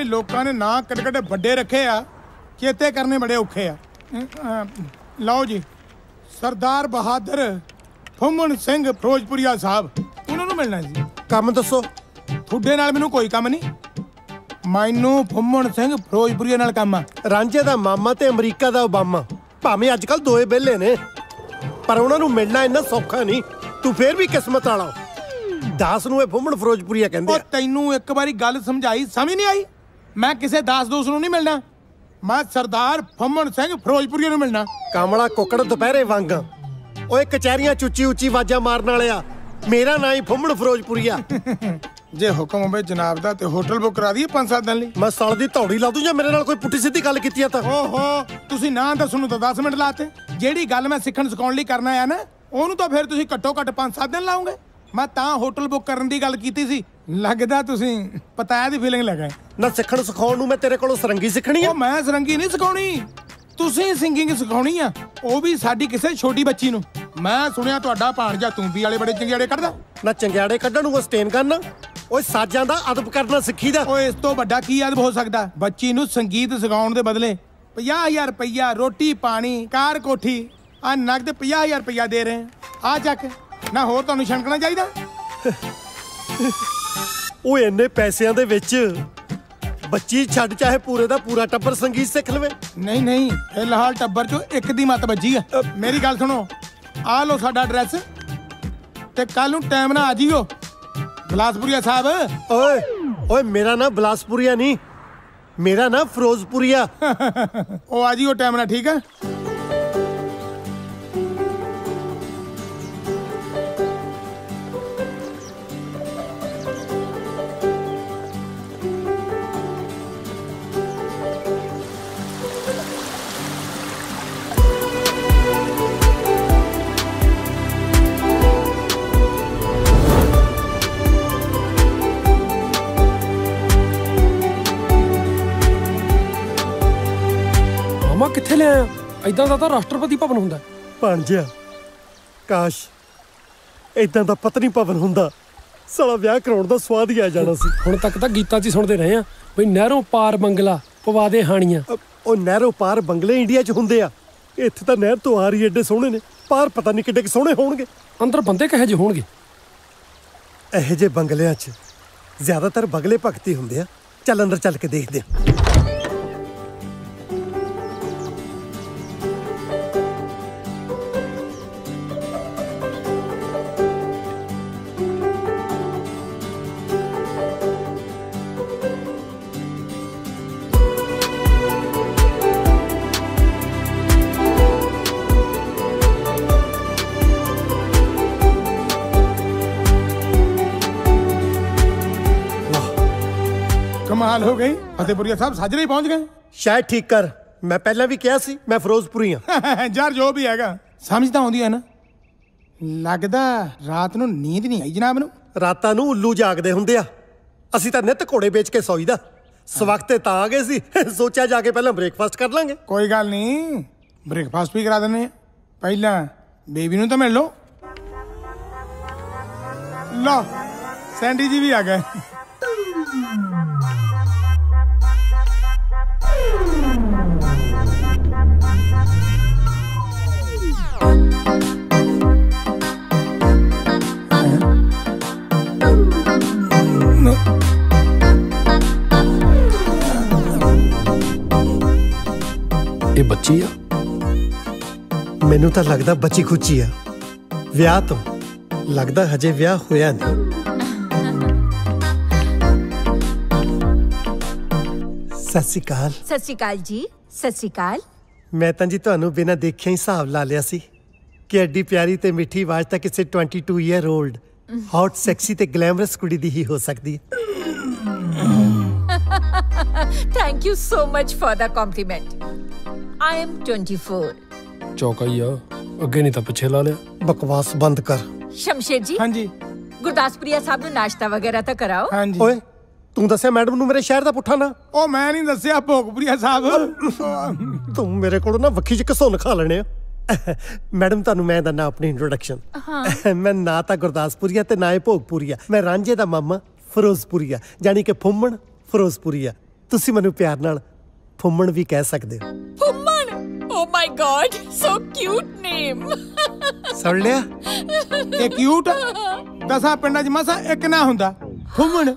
ਭਾਈ ਲੋਕਾਂ ਨੇ ਨਾਂ ਕਿੱਡੇ ਕਿੱਡੇ ਵੱਡੇ ਰੱਖੇ ਆ ਚੇਤੇ ਕਰਨੇ ਬੜੇ ਔਖੇ ਆ। ਲਓ ਜੀ ਸਰਦਾਰ ਬਹਾਦਰ ਫੁੰਮਣ ਸਿੰਘ ਫਿਰੋਜ਼ਪੁਰੀਆ ਸਾਹਿਬ ਉਹਨਾਂ ਨੂੰ ਮਿਲਣਾ ਸੀ ਕੰਮ ਦੱਸੋ। ਤੁਹਾਡੇ ਨਾਲ ਮੈਨੂੰ ਕੋਈ ਕੰਮ ਨਹੀਂ। ਮੈਨੂੰ ਫੁੰਮਣ ਸਿੰਘ ਫਿਰੋਜ਼ਪੁਰੀਆ ਨਾਲ ਕੰਮ ਆ। ਰਾਂਝੇ ਦਾ ਮਾਮਾ ਤੇ ਅਮਰੀਕਾ ਦਾ ਓਬਾਮਾ। ਭਾਵੇਂ ਅੱਜ ਕੱਲ ਦੋਏ ਬੇਲੇ ਨੇ ਪਰ ਉਹਨਾਂ ਨੂੰ ਮਿਲਣਾ ਇੰਨਾ ਸੌਖਾ ਨਹੀਂ। ਤੂੰ ਫੇਰ ਵੀ ਕਿਸਮਤ ਵਾਲਾ ਦਾਸ ਨੂੰ ਇਹ ਫੁੰਮਣ ਫਿਰੋਜ਼ਪੁਰੀਆ ਕਹਿੰਦੇ ਆ। ਤੈਨੂੰ ਇੱਕ ਵਾਰੀ ਗੱਲ ਸਮਝਾਈ ਸਮਝ ਨਹੀਂ ਆਈ? ਮੈਂ ਕਿਸੇ ਦਾਸ ਦੋਸ ਨੂੰ ਨਹੀਂ ਮਿਲਣਾ। ਮੈਂ ਸਰਦਾਰ ਫੁੰਮਣ ਸਿੰਘ ਫਿਰੋਜ਼ਪੁਰੀਆ ਨੂੰ ਮਿਲਣਾ। ਕਾਮਲਾ ਕੁੱਕੜ ਦੁਪਹਿਰੇ ਵਾਂਗ। ਓਏ ਕਚਹਿਰੀਆਂ ਚ ਉੱਚੀ ਆਵਾਜ਼ਾਂ ਮਾਰਨ ਵਾਲਿਆ। ਮੇਰਾ ਨਾਂ ਹੀ ਫੁੰਮਣ ਫਿਰੋਜ਼ਪੁਰੀਆ। ਜੇ ਹੁਕਮ ਹੋਵੇ ਜਨਾਬ ਦਾ ਤੇ ਹੋਟਲ ਬੁੱਕ ਕਰਾ ਦਈਏ ਪੰਜ ਸੱਤ ਦਿਨ ਲਈ। ਮੈਂ ਸਾਲ ਦੀ ਧੌੜੀ ਲਾ ਦੂੰ ਜਾਂ ਮੇਰੇ ਨਾਲ ਕੋਈ ਪੁੱਠੀ ਸਿੱਧੀ ਗੱਲ ਕੀਤੀ ਆ ਤਾਂ? ਓਹੋ ਤੁਸੀਂ ਨਾਂ ਦੱਸਣ ਨੂੰ ਤਾਂ 10 ਮਿੰਟ ਲਾਤੇ। ਜਿਹੜੀ ਗੱਲ ਮੈਂ ਸਿੱਖਣ ਸਿਖਾਉਣ ਲਈ ਕਰਨਾ ਆ ਨਾ ਉਹਨੂੰ ਤਾਂ ਫਿਰ ਤੁਸੀਂ ਘੱਟੋ ਘੱਟ 5-7 ਦਿਨ ਲਾਉਂਗੇ। ਮੈਂ ਤਾਂ ਹੋਟਲ ਬੁੱਕ ਕਰਨ ਦੀ ਗੱਲ ਕੀਤੀ ਸੀ। ਲੱਗਦਾ ਤੁਸੀਂ ਪਤਾਇਆ ਦੀ ਫੀਲਿੰਗ ਲੈ ਗਏ ਨਾ ਸਿੱਖਣ ਸਿਖਾਉਣ ਨੂੰ ਮੈਂ ਤੇਰੇ ਕੋਲੋਂ ਸਰੰਗੀ ਸਿੱਖਣੀ ਆ। ਉਹ ਮੈਂ ਸਰੰਗੀ ਨਹੀਂ ਸਿਖਾਉਣੀ। ਤੁਸੀਂ ਸਿੰਗਿੰਗ ਸਿਖਾਉਣੀ ਆ। ਉਹ ਵੀ ਸਾਡੀ ਕਿਸੇ ਛੋਟੀ ਬੱਚੀ ਨੂੰ। ਮੈਂ ਸੁਣਿਆ ਤੁਹਾਡਾ ਭਾਣਜਾ ਤੂੰਬੀ ਵਾਲੇ ਬੜੇ ਚੰਗਿਆੜੇ ਕੱਢਦਾ। ਨਾ ਚੰਗਿਆੜੇ ਕੱਢਣ ਨੂੰ ਉਹ ਸਟੇਨ ਕਰਨਾ। ਓਏ ਸਾਜ਼ਾਂ ਦਾ ਅਦਬ ਕਰਨਾ ਸਿੱਖੀਦਾ। ਓਏ ਇਸ ਤੋਂ ਵੱਡਾ ਕੀ ਅਦਬ ਹੋ ਸਕਦਾ? ਬੱਚੀ ਨੂੰ ਸੰਗੀਤ ਸਿਖਾਉਣ ਦੇ ਬਦਲੇ 50000 ਰੁਪਈਆ ਰੋਟੀ ਪਾਣੀ ਕਾਰ ਕੋਠੀ ਆ ਨਗਦ 50000 ਰੁਪਈਆ ਦੇ ਰਹੇ। ਆ ਚੱਕ ਨਾ ਹੋਰ ਤੁਹਾਨੂੰ ਛਣਕਣਾ ਚਾਹੀਦਾ? ਓਏ ਇੰਨੇ ਪੈਸਿਆਂ ਦੇ ਵਿੱਚ ਬੱਚੀ ਛੱਡ ਚਾਹੇ ਪੂਰੇ ਦਾ ਪੂਰਾ ਟੱਬਰ ਸੰਗੀਤ ਸਿੱਖ ਲਵੇ। ਨਹੀਂ ਨਹੀਂ ਫਿਲਹਾਲ ਟੱਬਰ ਚੋਂ ਇੱਕ ਦੀ ਮਤ ਵੱਜੀ ਆ। ਮੇਰੀ ਗੱਲ ਸੁਣੋ ਆ ਲਓ ਸਾਡਾ ਐਡਰੈਸ ਤੇ ਕੱਲ ਨੂੰ ਟਾਈਮ ਨਾਲ ਆ ਜਿਓ। ਗਲਾਸਪੁਰੀਆ ਸਾਹਿਬ। ਓਏ ਓਏ ਮੇਰਾ ਨਾਂ ਬਲਾਸਪੁਰੀਆ ਨਹੀਂ ਮੇਰਾ ਨਾਂ ਫਿਰੋਜ਼ਪੁਰੀਆ। ਉਹ ਆ ਜਿਓ ਟਾਈਮ ਨਾਲ ਠੀਕ ਆ? ਕਿੱਥੇ ਲੈ ਆਇਆ ਐਦਾਂ ਦਾ ਤਾਂ ਰਾਸ਼ਟਰਪਤੀ ਭਵਨ ਹੁੰਦਾ। ਭਾਣਜਿਆ ਕਾਸ਼ ਇਦਾਂ ਦਾ ਪਤਨੀ ਭਵਨ ਹੁੰਦਾ। ਸਾਲਾ ਵਿਆਹ ਕਰਾਉਣ ਦਾ ਸਵਾਦ ਹੀ ਆ ਜਾਣਾ ਸੀ। ਹੁਣ ਤੱਕ ਤਾਂ ਗੀਤਾਂ 'ਚ ਹੀ ਸੁਣਦੇ ਰਹੇ ਆ ਬਈ ਨਹਿਰੋਂ ਪਾਰ ਬੰਗਲਾ ਪਵਾ ਦੇ ਹਾਣੀਆਂ। ਉਹ ਨਹਿਰੋਂ ਪਾਰ ਬੰਗਲੇ ਇੰਡੀਆ 'ਚ ਹੁੰਦੇ ਆ। ਇੱਥੇ ਤਾਂ ਨਹਿਰ ਤੋਂ ਆ ਰਹੀ ਏਡੇ ਸੋਹਣੇ ਨੇ। ਪਾਰ ਪਤਾ ਨਹੀਂ ਕਿੱਡੇ ਕੁ ਸੋਹਣੇ ਹੋਣਗੇ। ਅੰਦਰ ਬੰਦੇ ਕਹੇ ਜਿਹੇ ਹੋਣਗੇ? ਇਹੋ ਜਿਹੇ ਬੰਗਲਿਆਂ 'ਚ ਜ਼ਿਆਦਾਤਰ ਬਗਲੇ ਭਗਤੀ ਹੁੰਦੇ ਆ। ਚੱਲ ਅੰਦਰ ਚੱਲ ਕੇ ਦੇਖਦੇ ਆ ਕਮਾਲ ਹੋ ਗਈ ਫਤਿਹਪੁਰੀਆ ਸਾਹਿਬ ਸਾਜਰੇ ਹੀ ਪਹੁੰਚ ਗਏ? ਸ਼ਾਇਦ ਠੀਕ ਕਰ। ਮੈਂ ਪਹਿਲਾਂ ਵੀ ਕਿਹਾ ਸੀ ਮੈਂ ਫਿਰੋਜ਼ਪੁਰੀ ਆ ਯਾਰ ਜੋ ਵੀ ਹੈਗਾ ਸਮਝ ਤਾਂ ਆਉਂਦੀ ਹੈ ਨਾ। ਲੱਗਦਾ ਰਾਤ ਨੂੰ ਨੀਂਦ ਨਹੀਂ ਆਈ ਜਨਾਬ ਨੂੰ। ਰਾਤਾਂ ਨੂੰ ਉੱਲੂ ਜਾਗਦੇ ਹੁੰਦੇ ਆ। ਅਸੀਂ ਤਾਂ ਨਿੱਤ ਘੋੜੇ ਵੇਚ ਕੇ ਸੌਈਦਾ। ਸਵਖਤੇ ਤਾਂ ਆ ਗਏ ਸੀ ਸੋਚਿਆ ਜਾ ਕੇ ਪਹਿਲਾਂ ਬ੍ਰੇਕਫਾਸਟ ਕਰ ਲਾਂਗੇ। ਕੋਈ ਗੱਲ ਨਹੀਂ ਬ੍ਰੇਕਫਾਸਟ ਵੀ ਕਰਾ ਦਿੰਨੇ ਆ ਪਹਿਲਾਂ ਬੇਬੀ ਨੂੰ ਤਾਂ ਮਿਲ ਲਓ। ਲਓ ਸੈਂਡੀ ਜੀ ਵੀ ਆ ਗਏ। ਇਹ ਬੱਚੀ ਆ? ਮੈਨੂੰ ਤਾਂ ਲੱਗਦਾ ਬੱਚੀ ਖੁੱਚੀ ਆ। ਵਿਆਹ ਤੋਂ। ਲੱਗਦਾ ਹਜੇ ਵਿਆਹ ਹੋਇਆ ਨਹੀਂ। ਸਤਿ ਸ਼੍ਰੀ ਅਕਾਲ। ਸਤਿ ਸ਼੍ਰੀ ਅਕਾਲ ਜੀ। ਸਤਿ ਸ਼੍ਰੀ ਅਕਾਲ। ਮੈਂ ਤਾਂ ਜੀ ਤੁਹਾਨੂੰ ਬਿਨਾਂ ਦੇਖਿਆ ਹੀ ਹਿਸਾਬ ਲਾ ਲਿਆ ਸੀ ਕਿ ਐਡੀ ਪਿਆਰੀ ਤੇ ਮਿੱਠੀ ਆਵਾਜ਼ ਤਾਂ ਕਿਸੇ 22 ਇਅਰ 올ਡ ਹੌਟ ਸੈਕਸੀ ਤੇ ਗਲੈਮਰਸ ਕੁੜੀ ਦੀ ਹੀ ਹੋ ਸਕਦੀ ਹੈ। Thank you so much for the compliment I am 24 ਚੌਕਾ ਹੀ ਆ ਅੱਗੇ ਨਹੀਂ ਤਾਂ ਪਿੱਛੇ ਲਾ ਲਿਆ। ਬਕਵਾਸ ਬੰਦ ਕਰ। ਸ਼ਮਸ਼ੇਰ ਜੀ? ਹਾਂਜੀ। ਗੁਰਦਾਸਪੁਰੀਆ ਸਾਹਿਬ ਨੂੰ ਨਾਸ਼ਤਾ ਵਗੈਰਾ ਤਾਂ ਕਰਾਓ। ਹਾਂਜੀ। ਓਏ ਤੂੰ ਦੱਸਿਆ ਮੈਡਮ ਨੂੰ ਮੇਰੇ ਸ਼ਹਿਰ ਦਾ ਪੁੱਠਾ ਨਾ? ਉਹ ਮੈਂ ਨਹੀਂ ਦੱਸਿਆ ਭੋਗਪੁਰੀਆ ਸਾਹਿਬ। ਤੂੰ ਮੇਰੇ ਕੋਲੋਂ ਨਾ ਵੱਖੀ ਚ ਘਸੁੰਨ ਖਾ ਲੈਣੇ ਆ। ਮੈਡਮ ਤੁਹਾਨੂੰ ਮੈਂ ਦੰਨਾ ਆਪਣੀ ਇੰਟਰੋਡਕਸ਼ਨ ਮੈਂ ਨਾ ਤਾਂ ਗੁਰਦਾਸਪੁਰੀਆ ਤੇ ਨਾ ਹੀ ਭੋਗਪੁਰੀਆ। ਮੈਂ ਰਾਂਝੇ ਦਾ ਮਾਮਾ ਫਿਰੋਜ਼ਪੁਰੀਆ ਜਾਨੀ ਕਿ ਫੁੰਮਣ ਫਿਰੋਜ਼ਪੁਰੀਆ। ਤੁਸੀਂ ਮੈਨੂੰ ਪਿਆਰ ਨਾਲ ਫੁੰਮਣ ਵੀ ਕਹਿ ਸਕਦੇ ਹੋ। Pumman! Oh my god, so cute name. ਸੁਣ ਲਿਆ? ਇਹ ਕਿਊਟ ਦਸਾਂ ਪਿੰਡਾਂ 'ਚ ਮਸਾ ਇੱਕ ਨਾ ਹੁੰਦਾ। ਫੁੰਮਣ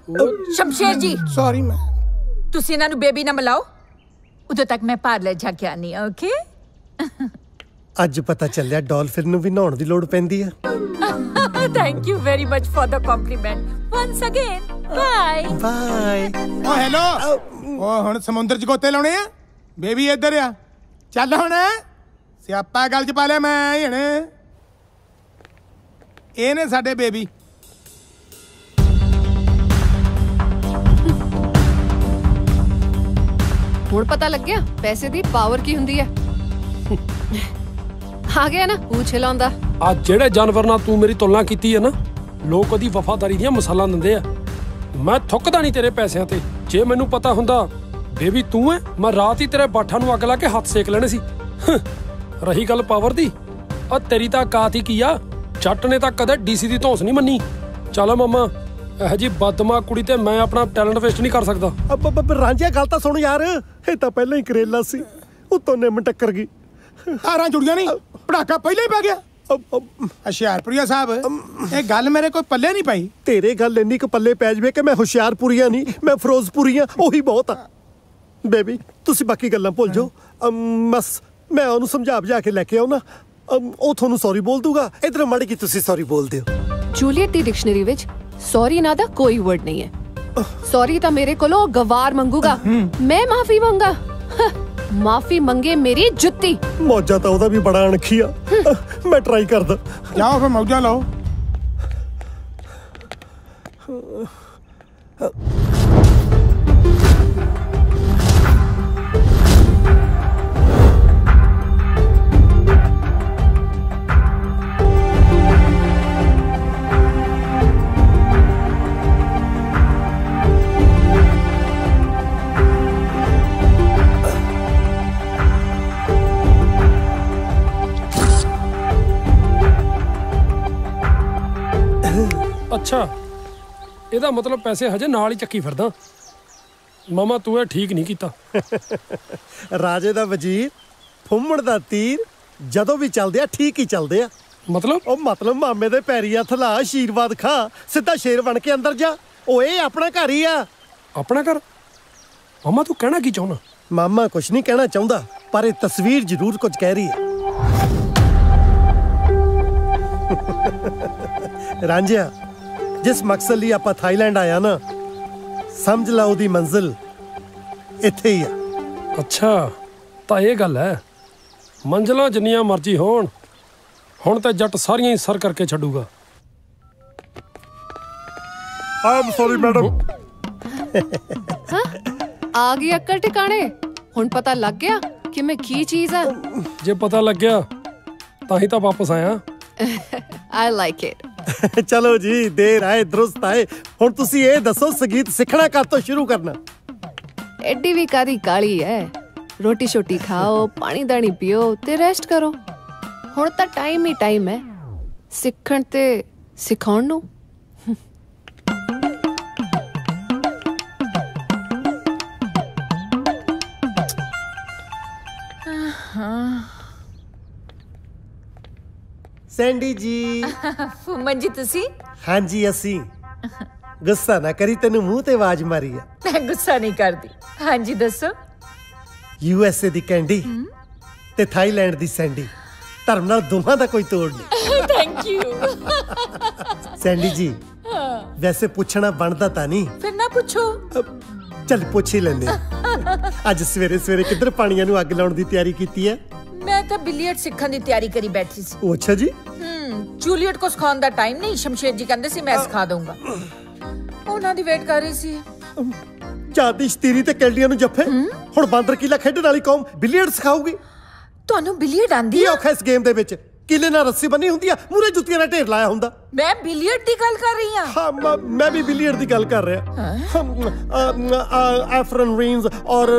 ਸ਼ਮਸ਼ੇਰ ਜੀ। ਸੌਰੀ ਮੈਂ ਤੁਸੀਂ ਇਹਨਾਂ ਨੂੰ ਬੇਬੀ ਨਾ ਮਿਲਾਓ। ਉਦੋਂ ਤੱਕ ਮੈਂ ਪਾਰਲਰ ਜਾ ਕੇ ਆਨੀ ਆ ਓਕੇ ਅੱਜ ਪਤਾ ਚੱਲਿਆ ਡਾਲਫਿਨ ਨੂੰ ਵੀ ਨਹਾਉਣ ਦੀ ਲੋੜ ਪੈਂਦੀ ਆ thank you very much for the compliment once again bye bye O hello ਓ ਹੁਣ ਸਮੁੰਦਰ 'ਚ ਗੋਤੇ ਲਾਉਣੇ ਆ? ਬੇਬੀ ਇੱਧਰ ਆ। ਚੱਲ ਹੁਣ। ਸਿਆਪਾ ਗੱਲ 'ਚ ਪਾ ਲਿਆ ਮੈਂ ਹਣ। ਇਹ ਨੇ ਸਾਡੇ ਬੇਬੀ। ਹੁਣ ਪਤਾ ਲੱਗਿਆ ਪੈਸੇ ਦੀ ਪਾਵਰ ਕੀ ਹੁੰਦੀ ਹੈ। ਆ ਗਿਆ ਨਾ ਪੂਛ ਲਾਉਂਦਾ ਆ ਜਿਹੜੇ ਜਾਨਵਰ ਨਾਲ ਤੂੰ ਮੇਰੀ ਤੁਲਨਾ ਕੀਤੀ ਹੈ ਨਾ ਲੋਕ ਉਹਦੀ ਵਫਾਦਾਰੀ ਦੀਆਂ ਮਿਸਾਲਾਂ ਦਿੰਦੇ ਆ। ਮੈਂ ਥੁੱਕਦਾ ਨਹੀਂ ਤੇਰੇ ਪੈਸਿਆਂ ਤੇ। ਜੇ ਮੈਨੂੰ ਪਤਾ ਹੁੰਦਾ ਬੇਬੀ ਤੂੰ ਐ ਮੈਂ ਰਾਤ ਹੀ ਤੇਰੇ ਬਾਠਾਂ ਨੂੰ ਅੱਗ ਲਾ ਕੇ ਹੱਥ ਸੇਕ ਲੈਣੇ ਸੀ। ਰਹੀ ਗੱਲ ਪਾਵਰ ਦੀ? ਆ ਤੇਰੀ ਤਾਂ ਕਾਤ ਹੀ ਕੀ ਆ? ਜੱਟ ਨੇ ਤਾਂ ਕਦੇ ਡੀਸੀ ਦੀ ਧੌਂਸ ਨਹੀਂ ਮੰਨੀ। ਚੱਲ ਮਾਮਾ ਇਹ ਜੀ ਬਦਮਾ ਕੁੜੀ ਤੇ ਮੈਂ ਆਪਣਾ ਟੈਲੈਂਟ ਵੇਸਟ ਨਹੀਂ ਕਰ ਸਕਦਾ। ਅਬ ਅਬ ਰਾਂਝਿਆ ਗੱਲ ਤਾਂ ਸੁਣ ਯਾਰ। ਇਹ ਤਾਂ ਪਹਿਲਾਂ ਹੀ ਕਰੇਲਾ ਸੀ। ਉਤੋਂ ਨਿੰਮ ਟੱਕਰ ਗਈ। ਤਾਰਾਂ ਜੁੜੀਆਂ ਨਹੀਂ? ਪੜਾਕਾ ਪਹਿਲਾਂ ਹੀ ਪੈ ਗਿਆ। ਹੁਸ਼ਿਆਰਪੁਰੀਆ ਸਾਹਿਬ ਇਹ ਗੱਲ ਮੇਰੇ ਕੋਈ ਪੱਲੇ ਨਹੀਂ ਪਈ। ਤੇਰੇ ਗੱਲ ਇੰਨੀ ਕੁ ਪੱਲੇ ਪੈ ਜਵੇ ਕਿ ਮੈਂ ਹੁਸ਼ਿਆਰਪੁਰੀਆ ਨਹੀਂ ਮੈਂ ਫਿਰੋਜ਼ਪੁਰੀਆ ਉਹੀ ਬਹੁਤ ਆ। ਬੇਬੀ ਤੁਸੀਂ ਬਾਕੀ ਗੱਲਾਂ ਭੁੱਲ ਜਾਓ। ਬਸ ਮੈਂ ਉਹਨੂੰ ਸਮਝਾ ਬੁਝਾ ਕੇ ਲੈ ਕੇ ਆਉਣਾ। ਉਹ ਤੁਹਾਨੂੰ ਸੌਰੀ ਬੋਲ ਦੂਗਾ। ਇਧਰ ਮੜ ਕੀ ਤੁਸੀਂ ਸੌਰੀ ਬੋਲ ਦਿਓ। ਜੂਲੀਅਟ ਦੀ ਡਿਕਸ਼ਨਰੀ ਵਿੱਚ ਸੌਰੀ ਨਾ ਦਾ ਕੋਈ ਵਰਡ ਨਹੀਂ ਹੈ। ਸੌਰੀ ਤਾਂ ਮੇਰੇ ਕੋਲੋਂ ਗਵਾਰ ਮੰਗੂਗਾ। ਮੈਂ ਮਾਫੀ ਮੰਗਾ। ਮਾਫੀ ਮੰਗੇ ਮੇਰੀ ਜੁੱਤੀ। ਮੌਜਾ ਤਾਂ ਉਹਦਾ ਵੀ ਬੜਾ ਅਣਖੀ ਆ। ਮੈਂ ਟਰਾਈ ਕਰਦਾ ਜਾਓ ਫਿਰ ਮੌਜਾਂ ਲਓ। ਅੱਛਾ। ਇਹਦਾ ਮਤਲਬ ਪੈਸੇ ਹਜੇ ਨਾਲ ਹੀ ਚੱਕੀ ਫਿਰਦਾ। ਮਾਮਾ ਤੂੰ ਇਹ ਠੀਕ ਨਹੀਂ ਕੀਤਾ। ਰਾਜੇ ਦਾ ਵਜ਼ੀਰ ਫੁੰਮਣ ਦਾ ਤੀਰ ਜਦੋਂ ਵੀ ਚੱਲਦੇ ਆ ਠੀਕ ਹੀ ਚੱਲਦੇ ਆ। ਮਤਲਬ? ਉਹ ਮਤਲਬ ਮਾਮੇ ਦੇ ਪੈਰੀ ਹੱਥ ਲਾ ਆਸ਼ੀਰਵਾਦ ਖਾ ਸਿੱਧਾ ਸ਼ੇਰ ਬਣ ਕੇ ਅੰਦਰ ਜਾ। ਓਏ ਆਪਣਾ ਘਰ ਹੀ ਆ। ਆਪਣਾ ਕਰ ਮਾਮਾ ਤੂੰ ਕਹਿਣਾ ਕੀ ਚਾਹੁੰਦਾ? ਮਾਮਾ ਕੁਛ ਨਹੀਂ ਕਹਿਣਾ ਚਾਹੁੰਦਾ ਪਰ ਇਹ ਤਸਵੀਰ ਜ਼ਰੂਰ ਕੁਝ ਕਹਿ ਰਹੀ ਹੈ। ਰਾਂਝਿਆ ਜਿਸ ਮਕਸਦ ਲਈ ਆਪਾਂ ਥਾਈਲੈਂਡ ਆਇਆ ਨਾ ਸਮਝ ਲਾ ਉਹਦੀ ਮੰਜ਼ਿਲ ਇੱਥੇ ਹੀ ਆ। ਅੱਛਾ ਤਾਂ ਇਹ ਗੱਲ ਹੈ। ਮੰਜ਼ਲਾਂ ਜਿੰਨੀਆਂ ਮਰਜ਼ੀ ਹੋਣ ਹੁਣ ਤਾਂ ਜੱਟ ਸਾਰੀਆਂ ਹੀ ਸਰ ਕਰਕੇ ਛੱਡੂਗਾ। ਆਮ ਸੌਰੀ ਮੈਡਮ ਆ ਗਈ ਅਕਲ ਟਿਕਾਣੇ। ਹੁਣ ਪਤਾ ਲੱਗ ਗਿਆ ਕਿ ਮੈਂ ਕੀ ਚੀਜ਼ ਆ। ਜੇ ਪਤਾ ਲੱਗਿਆ ਤਾਂ ਹੀ ਤਾਂ ਵਾਪਸ ਆਇਆ। ਆਈ ਲਾਈਕ ਇਟ ਚਲੋ ਜੀ ਦੇਰ ਆਏ ਦਰੁਸਤ ਆਏ। ਹੁਣ ਤੁਸੀਂ ਇਹ ਦੱਸੋ ਸੰਗੀਤ ਸਿੱਖਣਾ ਕਦ ਤੋਂ ਸ਼ੁਰੂ ਕਰਨਾ? ਐਡੀ ਵੀ ਕਾਦੀ ਕਾਲੀ ਹੈ ਰੋਟੀ ਛੋਟੀ ਖਾਓ ਪਾਣੀ ਦਾਣੀ ਪੀਓ ਤੇ ਰੈਸਟ ਕਰੋ। ਹੁਣ ਤਾਂ ਟਾਈਮ ਹੀ ਟਾਈਮ ਹੈ ਸਿੱਖਣ ਤੇ ਸਿਖਾਉਣ ਨੂੰ। ਸੈਂਡੀ ਜੀ। ਫੁੰਮਨ ਜੀ ਤੁਸੀਂ? ਹਾਂਜੀ ਅਸੀਂ। ਗੁੱਸਾ ਨਾ ਕਰੀ ਤੈਨੂੰ ਮੂੰਹ ਤੇ ਆਵਾਜ਼ ਮਾਰੀ ਆ। ਮੈਂ ਗੁੱਸਾ ਨਹੀਂ ਕਰਦੀ। ਹਾਂਜੀ ਦੱਸੋ। ਯੂ ਐਸ ਏ ਦੀ ਕੈਂਡੀ ਤੇ ਥਾਈਲੈਂਡ ਦੀ ਸੈਂਡੀ। ਧਰਮ ਨਾਲ ਦੋਹਾਂ ਦਾ ਕੋਈ ਤੋੜ ਨਹੀਂ। ਥੈਂਕ ਯੂ ਸੈਂਡੀ ਜੀ ਵੈਸੇ ਪੁੱਛਣਾ ਬਣਦਾ ਤਾਂ ਨਹੀਂ। ਫਿਰ ਨਾ ਪੁੱਛੋ। ਚੱਲ ਪੁੱਛ ਹੀ ਲੈਂਦੇ ਹਾਂ। ਅੱਜ ਸਵੇਰੇ ਸਵੇਰੇ ਕਿੱਧਰ ਪਾਣੀਆਂ ਨੂੰ ਅੱਗ ਲਾਉਣ ਦੀ ਤਿਆਰੀ ਕੀਤੀ ਹੈ? ਮੈਂ ਤਾਂ ਬਿਲੀਅਰਡ ਸਿੱਖਣ ਦੀ ਤਿਆਰੀ ਕਰੀ ਬੈਠੀ ਸੀ। ਉਹ ਅੱਛਾ ਜੀ। ਹਮ ਜੂਲੀਅਟ ਕੋ ਸਿਖਾਉਣ ਦਾ ਟਾਈਮ ਨਹੀਂ ਸ਼ਮਸ਼ੇਰ ਜੀ ਕਹਿੰਦੇ ਸੀ ਮੈਂ ਸਿਖਾ ਦਊਂਗਾ। ਉਹਨਾਂ ਦੀ ਵੇਟ ਕਰ ਰਹੀ ਸੀ। ਜਾਦੀ ਸ਼ਤੀਰੀ ਤੇ ਕੈਂਡੀਆਂ ਨੂੰ ਜੱਫੇ? ਹੁਣ ਬਾਂਦਰ ਕੀਲਾ ਖੇਡਣ ਵਾਲੀ ਕੌਮ ਬਿਲੀਅਰਡ ਸਿਖਾਊਗੀ। ਤੁਹਾਨੂੰ ਬਿਲੀਅਰਡ ਆਂਦੀ ਆ? ਔਖਾ ਇਸ ਗੇਮ ਦੇ ਵਿੱਚ? ਕਿਲੇ ਨਾਲ ਰੱਸੀ ਬੰਨੀ ਹੁੰਦੀ ਆ ਮੂਰੇ ਜੁੱਤੀਆਂ ਨਾਲ ਢੇਰ ਲਾਇਆ ਹੁੰਦਾ। ਮੈਂ ਬਿਲੀਅਰਡ ਦੀ ਗੱਲ ਕਰ ਰਹੀ ਹਾਂ। ਹਾਂ ਮ- ਮੈਂ ਵੀ ਬਿਲੀਅਰਡ ਦੀ ਗੱਲ ਕਰ ਰਿਹਾ। ਹਾਂ। ਐਫਰਨ ਰੀਨਸ ਔਰ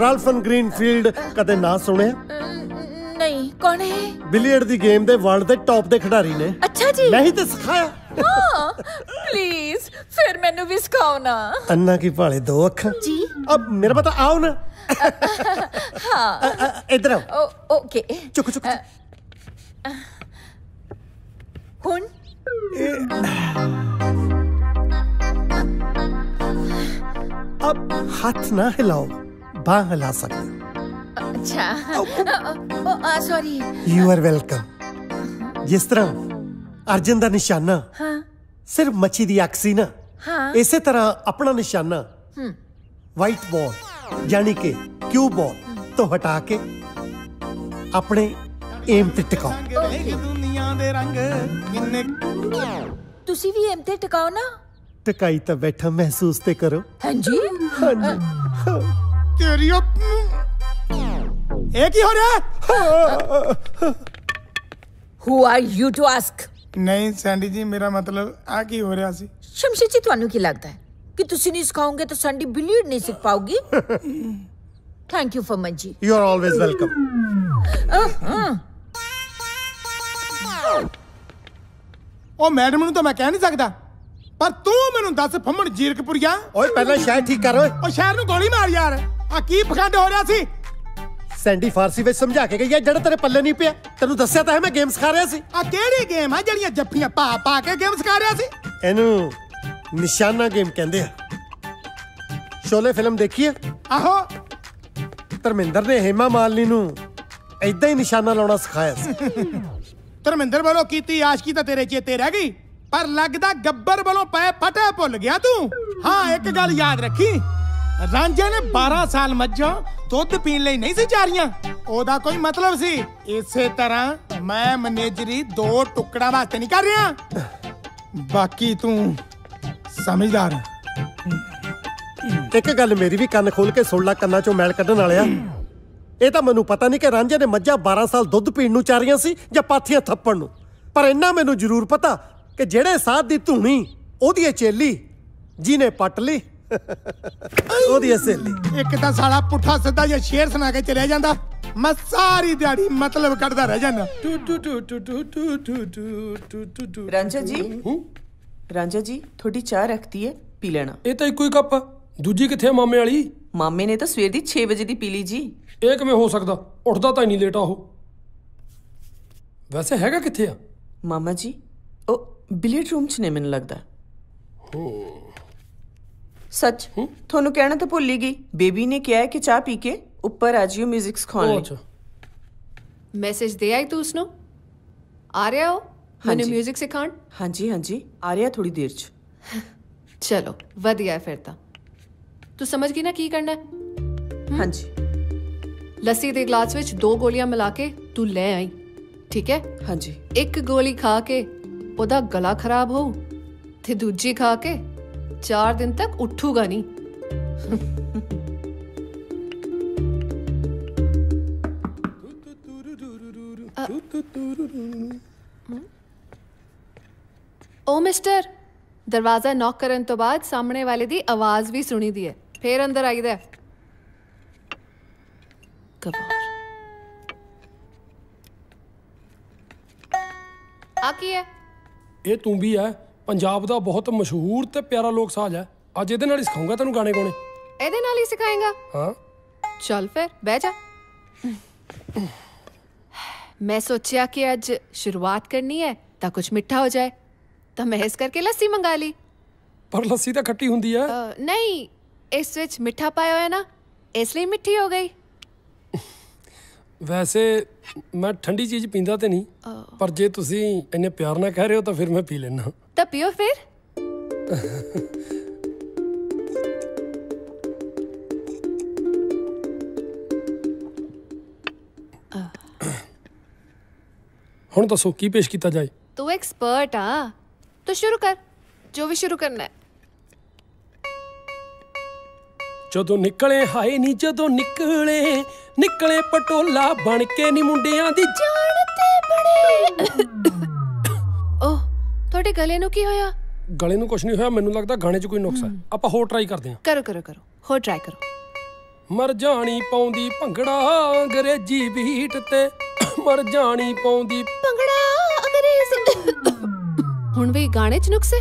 ਰਾਲਫਨ ਗ੍ਰੀਨਫੀਲਡ ਕਦੇ ਨਾ ਸੁਣਿਆ? ਅਮ, ਨਹੀਂ ਕੌਣ ਹੈ? ਬਿਲੀਅਰਡ ਦੀ ਗੇਮ ਦੇ ਵਰਲਡ ਦੇ ਟੌਪ ਦੇ ਖਿਡਾਰੀ ਨੇ। ਅੱਛਾ ਜੀ। ਮੈਂ ਹੀ ਤੇ ਸਿਖਾਇਆ। ਹਾਂ ਪਲੀਜ਼ ਫਿਰ ਮੈਨੂੰ ਵੀ ਸਿਖਾਓ ਨਾ। ਅੰਨਾ ਕੀ ਭਾਲੇ ਦੋ ਅੱਖਾਂ। ਜੀ। ਅਬ ਮੇਰਾ ਪਤਾ ਆਓ ਨਾ। ਹਾਂ। ਇਧਰ ਆਓ। ਓ ਓਕੇ। ਚੁੱਕ ਚੁੱਕ ਹੁਣ ਅਬ ਹੱਥ ਨਾ ਹਿਲਾਓ ਬਾਹ ਹਿਲਾ ਸਕਦੇ ਅੱਛਾ ਓ ਆ ਸੌਰੀ ਯੂ ਆਰ ਵੈਲਕਮ ਜਿਸ ਤਰ੍ਹਾਂ ਅਰਜਨ ਦਾ ਨਿਸ਼ਾਨਾ ਹਾਂ ਸਿਰਫ ਮੱਛੀ ਦੀ ਅੱਖ ਸੀ ਨਾ ਹਾਂ ਇਸੇ ਤਰ੍ਹਾਂ ਆਪਣਾ ਨਿਸ਼ਾਨਾ ਵਾਈਟ ਬਾਲ ਯਾਨੀ ਕਿ ਕਿਊ ਬਾਲ ਤੋਂ ਹਟਾ ਕੇ ਆਪਣੇ ਏਮ ਤੇ ਟਿਕਾਓ ਰੰਗ ਦੇਖ ਦੁਨੀਆ ਦੇ ਰੰਗ ਕਿੰਨੇ ਤੁਸੀਂ ਵੀ ਐਮ ਤੇ ਟਿਕਾਓ ਨਾ ਟਿਕਾਈ ਤਾਂ ਬੈਠਾ ਮਹਿਸੂਸ ਤੇ ਕਰੋ ਹਾਂਜੀ ਤੇਰੀ ਉਹ- ਇਹ ਕੀ ਹੋ ਰਿਹਾ who are you to ask ਨਹੀਂ ਸੈਂਡੀ ਜੀ ਮੇਰਾ ਮਤਲਬ ਆ ਕੀ ਹੋ ਰਿਹਾ ਸੀ ਸ਼ਮਸ਼ੀ ਜੀ ਤੁਹਾਨੂੰ ਕੀ ਲੱਗਦਾ ਹੈ ਕਿ ਤੁਸੀਂ ਨਹੀਂ ਸਿਖਾਓਗੇ ਤਾਂ ਸੰਡੀ ਬਿਲੀਅਰਡ ਨਹੀਂ ਸਿੱਖ ਪਾਓਗੀ ਥੈਂਕ ਯੂ ਫॉर ਜੀ ਯੂ ਆਰ ਆਲਵੇਜ਼ ਵੈਲਕਮ ਉਹ ਮੈਡਮ ਨੂੰ ਤਾਂ ਮੈਂ ਕਹਿ ਨਹੀਂ ਸਕਦਾ। ਪਰ ਤੂੰ ਮੈਨੂੰ ਦੱਸ ਫੰਮਣ ਜੀਰਕਪੁਰੀਆ? ਓਏ ਪਹਿਲਾਂ ਸ਼ਾਇਦ ਠੀਕ ਕਰ ਓਏ। ਉਹ ਸ਼ਹਿਰ ਨੂੰ ਗੋਲੀ ਮਾਰ ਯਾਰ। ਆ ਕੀ ਪਖੰਡ ਹੋ ਰਿਹਾ ਸੀ? ਸੈਂਡੀ ਫਾਰਸੀ ਵਿੱਚ ਸਮਝਾ ਕੇ ਗਈ ਹੈ ਜਿਹੜਾ ਤੇਰੇ ਪੱਲੇ ਨਹੀਂ ਪਿਆ। ਤੈਨੂੰ ਦੱਸਿਆ ਤਾਂ ਹੈ ਮੈਂ ਗੇਮ ਸਿਖਾ ਰਿਹਾ ਸੀ। ਆ ਕਿਹੜੀ ਗੇਮ ਆ ਜਿਹੜੀਆਂ ਜੱਫੀਆਂ ਪਾ ਪਾ ਕੇ ਗੇਮ ਸਿਖਾ ਰਿਹਾ ਸੀ? ਇਹਨੂੰ ਨਿਸ਼ਾਨਾ ਗੇਮ ਕਹਿੰਦੇ ਆ। ਸ਼ੋਲੇ ਫਿਲਮ ਦੇਖੀ ਹੈ ਆਹੋ। ਧਰਮਿੰਦਰ ਨੇ ਹੇਮਾ ਮਾਲਨੀ ਨੂੰ ਐਦਾਂ ਹੀ ਨਿਸ਼ਾਨਾ ਲਾਉਣਾ ਸਿਖਾਇਆ ਸੀ। ਧਰਮਿੰਦਰ ਵੱਲੋਂ ਕੀਤੀ ਆਸ਼ਕੀ ਤਾਂ ਤੇਰੇ ਚੇਤੇ ਰਹਿ ਗਈ, ਪਰ ਲੱਗਦਾ ਗੱਬਰ ਵੱਲੋਂ ਪਏ ਫਟੇ ਭੁੱਲ ਗਿਆ ਤੂੰ। ਹਾਂ, ਇੱਕ ਗੱਲ ਯਾਦ ਰੱਖੀ, ਰਾਂਝੇ ਨੇ 12 ਸਾਲ ਮੱਝਾਂ ਦੁੱਧ ਪੀਣ ਲਈ ਨਹੀਂ ਸੀ ਚਾਰੀਆਂ ਉਹਦਾ ਕੋਈ ਮਤਲਬ ਸੀ, ਇਸੇ ਤਰ੍ਹਾਂ ਮੈਂ ਮੈਨੇਜਰੀ ਦੋ ਟੁਕੜਾ ਵਾਸਤੇ ਨਹੀਂ ਕਰ ਰਿਹਾ। ਬਾਕੀ ਤੂੰ ਸਮਝਦਾਰ ਇੱਕ ਗੱਲ ਮੇਰੀ ਵੀ ਕੰਨ ਖੋਲ ਕੇ ਸੁਣ ਲੈ, ਕੰਨਾਂ ਚੋਂ ਮੈਲ ਕੱਢਣ ਵਾਲਿਆ। ਇਹ ਤਾਂ ਮੈਨੂੰ ਪਤਾ ਨਹੀਂ ਕਿ ਰਾਂਝੇ ਨੇ ਮੱਝਾਂ 12 ਸਾਲ ਦੁੱਧ ਪੀਣ ਨੂੰ ਚਾਰੀਆਂ ਸੀ ਜਾਂ ਪਾਥੀਆਂ ਥੱਪਣ ਨੂੰ ਪਰ ਇੰਨਾ ਮੈਨੂੰ ਜ਼ਰੂਰ ਪਤਾ ਕਿ ਜਿਹੜੇ ਸਾਧ ਦੀ ਧੂਣੀ ਉਹਦੀ ਚੇਲੀ ਜਿਹਨੇ ਪੱਟ ਲਈ ਉਹਦੀ ਸਹੇਲੀ ਇੱਕ ਤਾਂ ਸਾਲਾ ਪੁੱਠਾ ਸਿੱਧਾ ਜਿਹਾ ਸ਼ੇਰ ਸੁਣਾ ਕੇ ਚਲਿਆ ਜਾਂਦਾ ਮੈਂ ਸਾਰੀ ਦਿਹਾੜੀ ਮਤਲਬ ਕੱਢਦਾ ਰਹਿ ਜਾਂਦਾ ਰਾਂਝਾ ਜੀ ਰਾਂਝਾ ਜੀ ਤੁਹਾਡੀ ਚਾਹ ਰੱਖਤੀ ਹੈ ਪੀ ਲੈਣਾ ਇਹ ਤਾਂ ਇੱਕੋ ਹੀ ਕੱਪ ਆ ਦੂਜੀ ਕਿੱਥੇ ਆ ਮਾਮੇ ਵਾਲੀ ਮਾਮੇ ਨੇ ਤਾਂ ਸਵੇਰ ਦੀ 6 ਵਜੇ ਦੀ ਪੀ ਲਈ ਜੀ ਇਹ ਕਿਵੇਂ ਹੋ ਸਕਦਾ ਉੱਠਦਾ ਤਾਂ ਨਹੀਂ ਲੇਟ ਆ ਉਹ ਵੈਸੇ ਹੈਗਾ ਕਿੱਥੇ ਆ ਮਾਮਾ ਜੀ ਉਹ ਬਿਲੀਅਰਡ ਰੂਮ 'ਚ ਨੇ ਮੈਨੂੰ ਲੱਗਦਾ ਸੱਚ ਤੁਹਾਨੂੰ ਕਹਿਣਾ ਤਾਂ ਭੁੱਲ ਹੀ ਗਈ ਬੇਬੀ ਨੇ ਕਿਹਾ ਹੈ ਕਿ ਚਾਹ ਪੀ ਕੇ ਉੱਪਰ ਆ ਜਿਓ 뮤직 ਸਿਖਾਉਣ ਉਹ ਲਈ ਅੱਛਾ ਮੈਸੇਜ ਦੇ ਆਈ ਤੂੰ ਉਸਨੂੰ ਆ ਰਿਹਾ ਹੋ ਮੈਨੂੰ ਹਾਂਜੀ। 뮤직 ਸਿਖਾਉਣ ਹਾਂਜੀ ਹਾਂਜੀ ਆ ਰਿਹਾ ਥੋੜੀ ਦੇਰ 'ਚ ਚਲੋ ਵਧੀਆ ਹੈ ਫਿਰ ਤਾਂ ਤੂੰ ਸਮਝ ਗਈ ਨਾ ਕੀ ਕਰਨਾ ਹੈ? ਹਾਂਜੀ। ਲੱਸੀ ਦੇ ਗਲਾਸ ਵਿੱਚ ਦੋ ਗੋਲੀਆਂ ਮਿਲਾ ਕੇ ਤੂੰ ਲੈ ਆਈ ਠੀਕ ਹੈ? ਹਾਂਜੀ। ਇੱਕ ਗੋਲੀ ਖਾ ਕੇ ਉਹਦਾ ਗਲਾ ਖਰਾਬ ਹੋਊ ਤੇ ਦੂਜੀ ਖਾ ਕੇ 4 ਦਿਨ ਤੱਕ ਉੱਠੂਗਾ ਨਹੀਂ। ਓ ਮਿਸਟਰ ਦਰਵਾਜ਼ਾ ਨੌਕ ਕਰਨ ਤੋਂ ਬਾਅਦ ਸਾਹਮਣੇ ਵਾਲੇ ਦੀ ਆਵਾਜ਼ ਵੀ ਸੁਣੀ ਦੀ ਹੈ। ਫੇਰ ਅੰਦਰ ਆਈਦਾ ਹੈ। ਗਵਾਰ। ਆ ਕੀ ਹੈ? ਇਹ ਤੂੰ ਵੀ ਹੈ। ਪੰਜਾਬ ਦਾ ਬਹੁਤ ਮਸ਼ਹੂਰ ਤੇ ਪਿਆਰਾ ਲੋਕ ਸਾਜ਼ ਹੈ। ਅੱਜ ਇਹਦੇ ਨਾਲ ਹੀ ਸਿਖਾਉਂਗਾ ਤੈਨੂੰ ਗਾਣੇ ਗਾਉਣੇ। ਇਹਦੇ ਨਾਲ ਹੀ ਸਿਖਾਏਗਾ? ਹਾਂ। ਚੱਲ ਫਿਰ ਬਹਿ ਜਾ। ਮੈਂ ਸੋਚਿਆ ਕਿ ਅੱਜ ਸ਼ੁਰੂਆਤ ਕਰਨੀ ਹੈ ਤਾਂ ਕੁਝ ਮਿੱਠਾ ਹੋ ਜਾਏ। ਤਾਂ ਮੈਂ ਇਸ ਕਰਕੇ ਲੱਸੀ ਮੰਗਾ ਲਈ। ਪਰ ਲੱਸੀ ਤਾਂ ਖੱਟੀ ਹੁੰਦੀ ਹੈ। ਨਹੀਂ ਇਸ ਵਿੱਚ ਮਿੱਠਾ ਪਾਇਆ ਹੋਇਆ ਨਾ ਇਸ ਲਈ ਮਿੱਠੀ ਹੋ ਗਈ। ਵੈਸੇ ਮੈਂ ਠੰਡੀ ਚੀਜ਼ ਪੀਂਦਾ ਤੇ ਨਹੀਂ ਪਰ ਜੇ ਤੁਸੀਂ ਇੰਨੇ ਪਿਆਰ ਨਾਲ ਕਹਿ ਰਹੇ ਹੋ ਤਾਂ ਫਿਰ ਮੈਂ ਪੀ ਲੈਣਾ ਤਾਂ ਪੀਓ ਫਿਰ। ਹੁਣ ਦੱਸੋ ਕੀ ਪੇਸ਼ ਕੀਤਾ ਜਾਏ? ਤੂੰ ਐਕਸਪਰਟ ਆ। ਤੂੰ ਸ਼ੁਰੂ ਕਰ ਜੋ ਵੀ ਸ਼ੁਰੂ ਕਰਨਾ ਹੈ। ਜਦੋਂ ਨਿਕਲੇ ਹਾਏ ਨਹੀਂ ਜਦੋਂ ਨਿਕਲੇ ਨਿਕਲੇ ਪਟੋਲਾ ਬਣ ਕੇ ਨਹੀਂ ਮੁੰਡਿਆਂ ਦੀ ਜਾਣ ਤੇ ਬੜੇ ਓਹ ਤੁਹਾਡੇ ਗਲੇ ਨੂੰ ਕੀ ਹੋਇਆ? ਗਲੇ ਨੂੰ ਕੁਝ ਨਹੀਂ ਹੋਇਆ ਮੈਨੂੰ ਲੱਗਦਾ ਗਾਣੇ 'ਚ ਕੋਈ ਨੁਕਸ ਹੈ। ਆਪਾਂ ਹੋਰ ਟਰਾਈ ਕਰਦੇ ਹਾਂ। ਕਰੋ ਕਰੋ ਕਰੋ। ਹੋਰ ਟਰਾਈ ਕਰੋ। ਮਰ ਜਾਣੀ ਪਾਉਂਦੀ ਭੰਗੜਾ ਅੰਗਰੇਜ਼ੀ ਬੀਟ ਤੇ। ਮਰ ਜਾਣੀ ਪਾਉਂਦੀ ਭੰਗੜਾ ਅੰਗਰੇਜ਼ੀ। ਹੁਣ ਵੀ ਗਾਣੇ ਚ ਨੁਕਸ ਹੈ?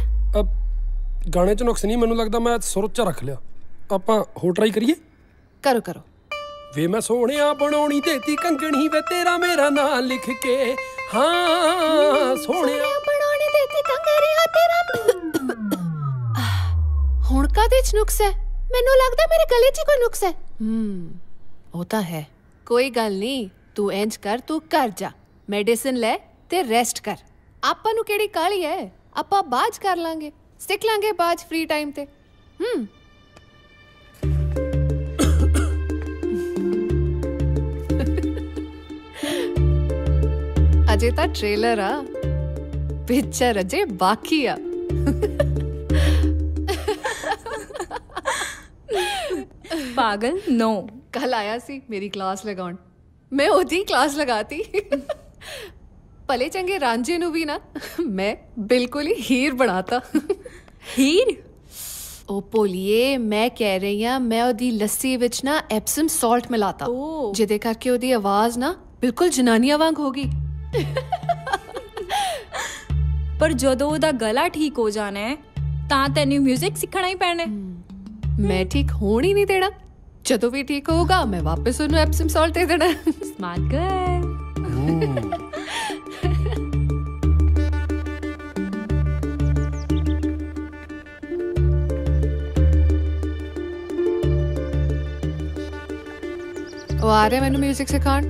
ਗਾਣੇ 'ਚ ਨੁਕਸ ਨਹੀਂ ਮੈਨੂੰ ਲੱਗਦਾ ਮੈਂ ਸੁਰ 'ਚ ਰੱਖ ਲਿਆ। ਆਪਾਂ ਹੋਰ ਟਰਾਈ ਕਰੀਏ? ਕਰੋ ਕਰੋ। ਵੇ ਮੈਂ ਸੋਹਣਿਆ ਬਣਾਉਣੀ ਦੇਤੀ ਕੰਗਣੀ ਵੇ ਤੇਰਾ ਮੇਰਾ ਨਾਂ ਲਿਖ ਕੇ। ਹਾਂ ਸੋਹਣਿਆ। ਬਣਾਉਣੀ ਦੇਤੀ ਕੰਗਰੀਆ ਤੇਰਾ ਹੁਣ ਕਾਦੇ ਚ ਨੁਕਸ ਹੈ? ਮੈਨੂੰ ਲੱਗਦਾ ਮੇਰੇ ਗਲੇ 'ਚ ਹੀ ਕੋਈ ਨੁਕਸ ਹੈ। ਹਮ ਉਹ ਤਾਂ ਹੈ। ਕੋਈ ਗੱਲ ਨਹੀਂ ਤੂੰ ਇੰਜ ਕਰ ਤੂੰ ਘਰ ਜਾ। ਮੈਡੀਸਿਨ ਲੈ ਤੇ ਰੈਸਟ ਕਰ। ਆਪਾਂ ਨੂੰ ਕਿਹੜੀ ਕਾਲੀ ਹੈ? ਆਪਾਂ ਬਾਜ ਕਰ ਲਾਂਗੇ। ਸਿੱਖ ਲਾਂਗੇ ਬਾਜ ਫ੍ਰੀ ਟਾਈਮ ਤੇ। ਹਮ ਅਜੇ ਤਾਂ ਟ੍ਰੇਲਰ ਆ। ਪਿਕਚਰ ਅਜੇ ਬਾਕੀ ਆ। ਪਾਗਲ? ਨੋ ਕੱਲ ਆਇਆ ਸੀ ਮੇਰੀ ਕਲਾਸ ਲਗਾਉਣ। ਮੈਂ ਉਹਦੀ ਕਲਾਸ ਲਗਾਤੀ। ਭਲੇ ਚੰਗੇ ਰਾਂਝੇ ਨੂੰ ਵੀ ਨਾ ਮੈਂ ਬਿਲਕੁਲ ਹੀ ਹੀਰ ਬਣਾਤਾ। ਹੀਰ? ਉਹ ਭੋਲੀਏ ਮੈਂ ਕਹਿ ਰਹੀ ਆ ਮੈਂ ਉਹਦੀ ਲੱਸੀ ਵਿੱਚ ਨਾ ਐਪਸਮ ਸਾਲਟ ਮਿਲਾਤਾ। ਜਿਹਦੇ ਕਰਕੇ ਉਹਦੀ ਆਵਾਜ਼ ਨਾ ਬਿਲਕੁਲ ਜਨਾਨੀਆਂ ਵਾਂਗ ਹੋ ਗਈ। ਪਰ ਜਦੋਂ ਉਹਦਾ ਗਲਾ ਠੀਕ ਹੋ ਜਾਣਾ ਹੈ ਤਾਂ ਤੈਨੂੰ 뮤직 ਸਿੱਖਣਾ ਹੀ ਪੈਣਾ ਹੈ ਮੈਂ ਠੀਕ ਹੋਣ ਹੀ ਨਹੀਂ ਦੇਣਾ ਜਦੋਂ ਵੀ ਠੀਕ ਹੋਊਗਾ ਮੈਂ ਵਾਪਸ ਉਹਨੂੰ ਐਪਸਮ ਸਾਲਟ ਦੇ ਦੇਣਾ ਸਮਾਰਟ ਗਰਲ ਉਹ ਆ ਰਿਹਾ ਮੈਨੂੰ 뮤직 ਸਿਖਾਉਣ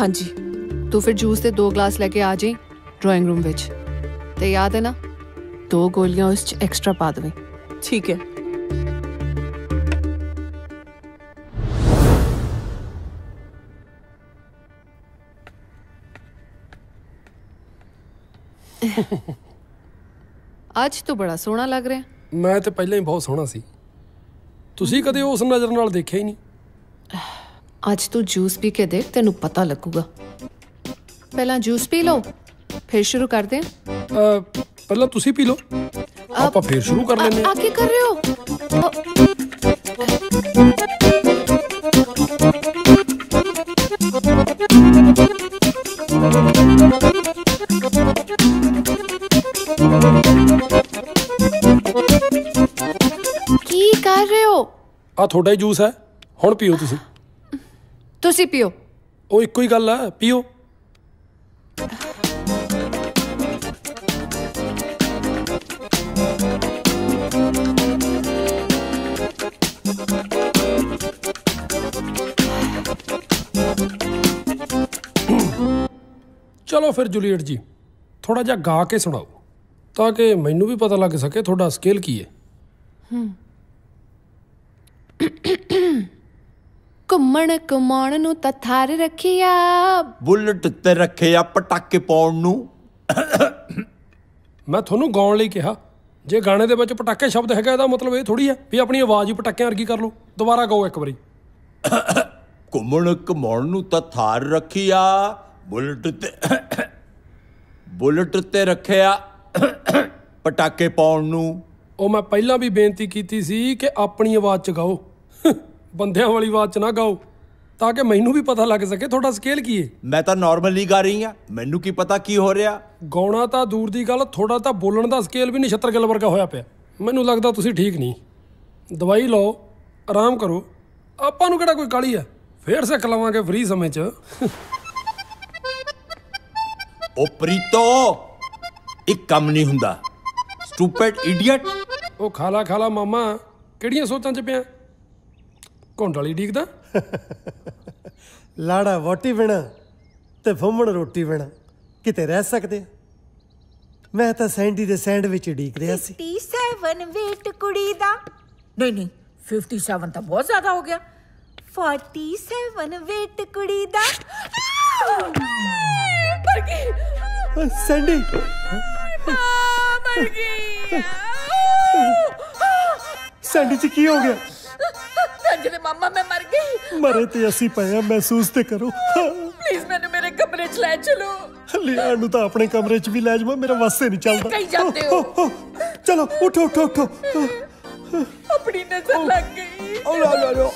ਹਾਂਜੀ ਤੂੰ ਫਿਰ ਜੂਸ ਦੇ ਦੋ ਗਲਾਸ ਲੈ ਕੇ ਆ ਜਾਈਂ ਡਰਾਇੰਗ ਰੂਮ ਵਿੱਚ। ਤੇ ਯਾਦ ਹੈ ਨਾ ਦੋ ਗੋਲੀਆਂ ਉਸ ਚ ਐਕਸਟਰਾ ਪਾ ਦੇਵੇਂ। ਠੀਕ ਹੈ। ਅੱਜ ਤੂੰ ਬੜਾ ਸੋਹਣਾ ਲੱਗ ਰਿਹਾ। ਮੈਂ ਤੇ ਪਹਿਲਾਂ ਹੀ ਬਹੁਤ ਸੋਹਣਾ ਸੀ। ਤੁਸੀਂ ਕਦੇ ਉਸ ਨਜ਼ਰ ਨਾਲ ਦੇਖਿਆ ਹੀ ਨਹੀਂ। ਅੱਜ ਤੂੰ ਜੂਸ ਪੀ ਕੇ ਦੇਖ ਤੈਨੂੰ ਪਤਾ ਲੱਗੂਗਾ। ਪਹਿਲਾਂ ਜੂਸ ਪੀ ਲਓ ਫਿਰ ਸ਼ੁਰੂ ਕਰਦੇ ਹਾਂ। ਅਹ, ਪਹਿਲਾਂ ਤੁਸੀਂ ਪੀ ਲਓ। ਆਪਾਂ ਫੇਰ ਸ਼ੁਰੂ ਕਰ ਲੈਂਦੇ ਆ ਹਾਂ ਕੀ ਕਰ ਰਹੇ ਹੋ? ਅ, ਕੀ ਕਰ ਰਹੇ ਹੋ? ਆ ਤੁਹਾਡਾ ਹੀ ਜੂਸ ਹੈ। ਹੁਣ ਪੀਓ ਤੁਸੀਂ। ਤੁਸੀਂ ਪੀਓ। ਉਹ ਇੱਕੋ ਹੀ ਗੱਲ ਹੈ ਪੀਓ। ਚਲੋ ਫਿਰ ਜੂਲੀਅਟ ਜੀ ਥੋੜਾ ਜਿਹਾ ਗਾ ਕੇ ਸੁਣਾਓ, ਤਾਂ ਕਿ ਮੈਨੂੰ ਵੀ ਪਤਾ ਲੱਗ ਸਕੇ ਤੁਹਾਡਾ ਸਕੇਲ ਕੀ ਹੈ। ਘੁੰਮਣ ਕਮਾਉਣ ਨੂੰ ਤਾਂ ਥਾਰ ਰੱਖਿਆ। ਬੁਲਟ ਤੇ ਰੱਖੇ ਆ ਪਟਾਕੇ ਪਾਉਣ ਨੂੰ। ਮੈਂ ਤੁਹਾਨੂੰ ਗਾਉਣ ਲਈ ਕਿਹਾ ਜੇ ਗਾਣੇ ਦੇ ਵਿੱਚ ਪਟਾਕੇ ਸ਼ਬਦ ਹੈਗਾ ਇਹਦਾ ਮਤਲਬ ਇਹ ਥੋੜੀ ਹੈ ਵੀ ਆਪਣੀ ਆਵਾਜ਼ ਹੀ ਪਟਾਕਿਆਂ ਵਰਗੀ ਕਰ ਲਓ। ਦੁਬਾਰਾ ਗਾਓ ਇੱਕ ਵਾਰੀ। ਘੁੰਮਣ ਕਮਾਉਣ ਨੂੰ ਤਾਂ ਥਾਰ ਰੱਖੀ ਆ ਬੁਲਟ ਤੇ ਬੁਲਟ ਤੇ ਰੱਖਿਆ ਪਟਾਕੇ ਪਾਉਣ ਨੂੰ। ਉਹ ਮੈਂ ਪਹਿਲਾਂ ਵੀ ਬੇਨਤੀ ਕੀਤੀ ਸੀ ਕਿ ਆਪਣੀ ਆਵਾਜ਼ 'ਚ ਗਾਓ। ਬੰਦਿਆਂ ਵਾਲੀ ਆਵਾਜ਼ 'ਚ ਨਾ ਗਾਓ ਤਾਂ ਕਿ ਮੈਨੂੰ ਵੀ ਪਤਾ ਲੱਗ ਸਕੇ ਤੁਹਾਡਾ ਸਕੇਲ ਕੀ ਹੈ ਮੈਂ ਤਾਂ ਨਾਰਮਲੀ ਗਾ ਰਹੀ ਆ ਮੈਨੂੰ ਕੀ ਪਤਾ ਕੀ ਹੋ ਰਿਹਾ? ਗਾਉਣਾ ਤਾਂ ਦੂਰ ਦੀ ਗੱਲ ਥੋੜਾ ਤਾਂ ਬੋਲਣ ਦਾ ਸਕੇਲ ਵੀ ਨਛੱਤਰ ਗਿੱਲ ਵਰਗਾ ਹੋਇਆ ਪਿਆ। ਮੈਨੂੰ ਲੱਗਦਾ ਤੁਸੀਂ ਠੀਕ ਨਹੀਂ। ਦਵਾਈ ਲਓ ਆਰਾਮ ਕਰੋ। ਆਪਾਂ ਨੂੰ ਕਿਹੜਾ ਕੋਈ ਕਾਲੀ ਹੈ ਫੇਰ ਸਿੱਖ ਲਵਾਂਗੇ ਫ੍ਰੀ ਸਮੇਂ 'ਚ। ਉਹ ਪ੍ਰੀਤੋ ਇੱਕ ਕੰਮ ਨਹੀਂ ਹੁੰਦਾ। ਸਟੂਪਿਡ ਇਡੀਅਟ ਉਹ ਖਾਲਾ ਖਾਲਾ ਮਾਮਾ ਕਿਹੜੀਆਂ ਸੋਚਾਂ 'ਚ ਪਿਆ? ਘੁੰਡ ਵਾਲੀ ਡੀਕਦਾ ਲਾੜਾ ਵੋਟੀ ਬਿਨਾ ਤੇ ਫੁੰਮਣ ਰੋਟੀ ਬਿਨਾ ਕਿਤੇ ਰਹਿ ਸਕਦੇ? ਮੈਂ ਤਾਂ ਸੈਂਡੀ ਦੇ ਸੈਂਡਵਿਚ ਡੀਕ ਰਿਹਾ ਸੀ। 57 ਵੇਟ ਕੁੜੀ ਦਾ। ਨਹੀਂ ਨਹੀਂ 57 ਤਾਂ ਬਹੁਤ ਜ਼ਿਆਦਾ ਹੋ ਗਿਆ। 47 ਵੇਟ ਕੁੜੀ ਦਾ। ਮਰ ਗਈ। ਸੈਂਡੀ। ਮਰ ਗਈ। ਸੈਂਡੀ ਚ ਕੀ ਹੋ ਗਿਆ? ਰੰਜ ਦੇ ਮਾਮਾ ਮੈਂ ਮਰ ਗਈ। ਮਰੇ ਤੇ ਅਸੀਂ ਪਏ ਆ ਮਹਿਸੂਸ ਤੇ ਕਰੋ। ਪਲੀਜ਼ ਮੈਨੂੰ ਮੇਰੇ ਕਮਰੇ 'ਚ ਲੈ ਚਲੋ। ਲਿਆਣ ਨੂੰ ਤਾਂ ਆਪਣੇ ਕਮਰੇ 'ਚ ਵੀ ਲੈ ਜਾਵਾਂ ਮੇਰਾ ਵਾਸੇ ਨਹੀਂ ਚੱਲਦਾ। ਕਹੀ ਜਾਂਦੇ ਹੋ। ਚਲੋ ਉਠੋ ਉਠੋ ਉਠੋ। ਆਪਣੀ ਨਜ਼ਰ ਲੱਗ ਗਈ। ਓ ਲਾ ਲਾ ਲਾ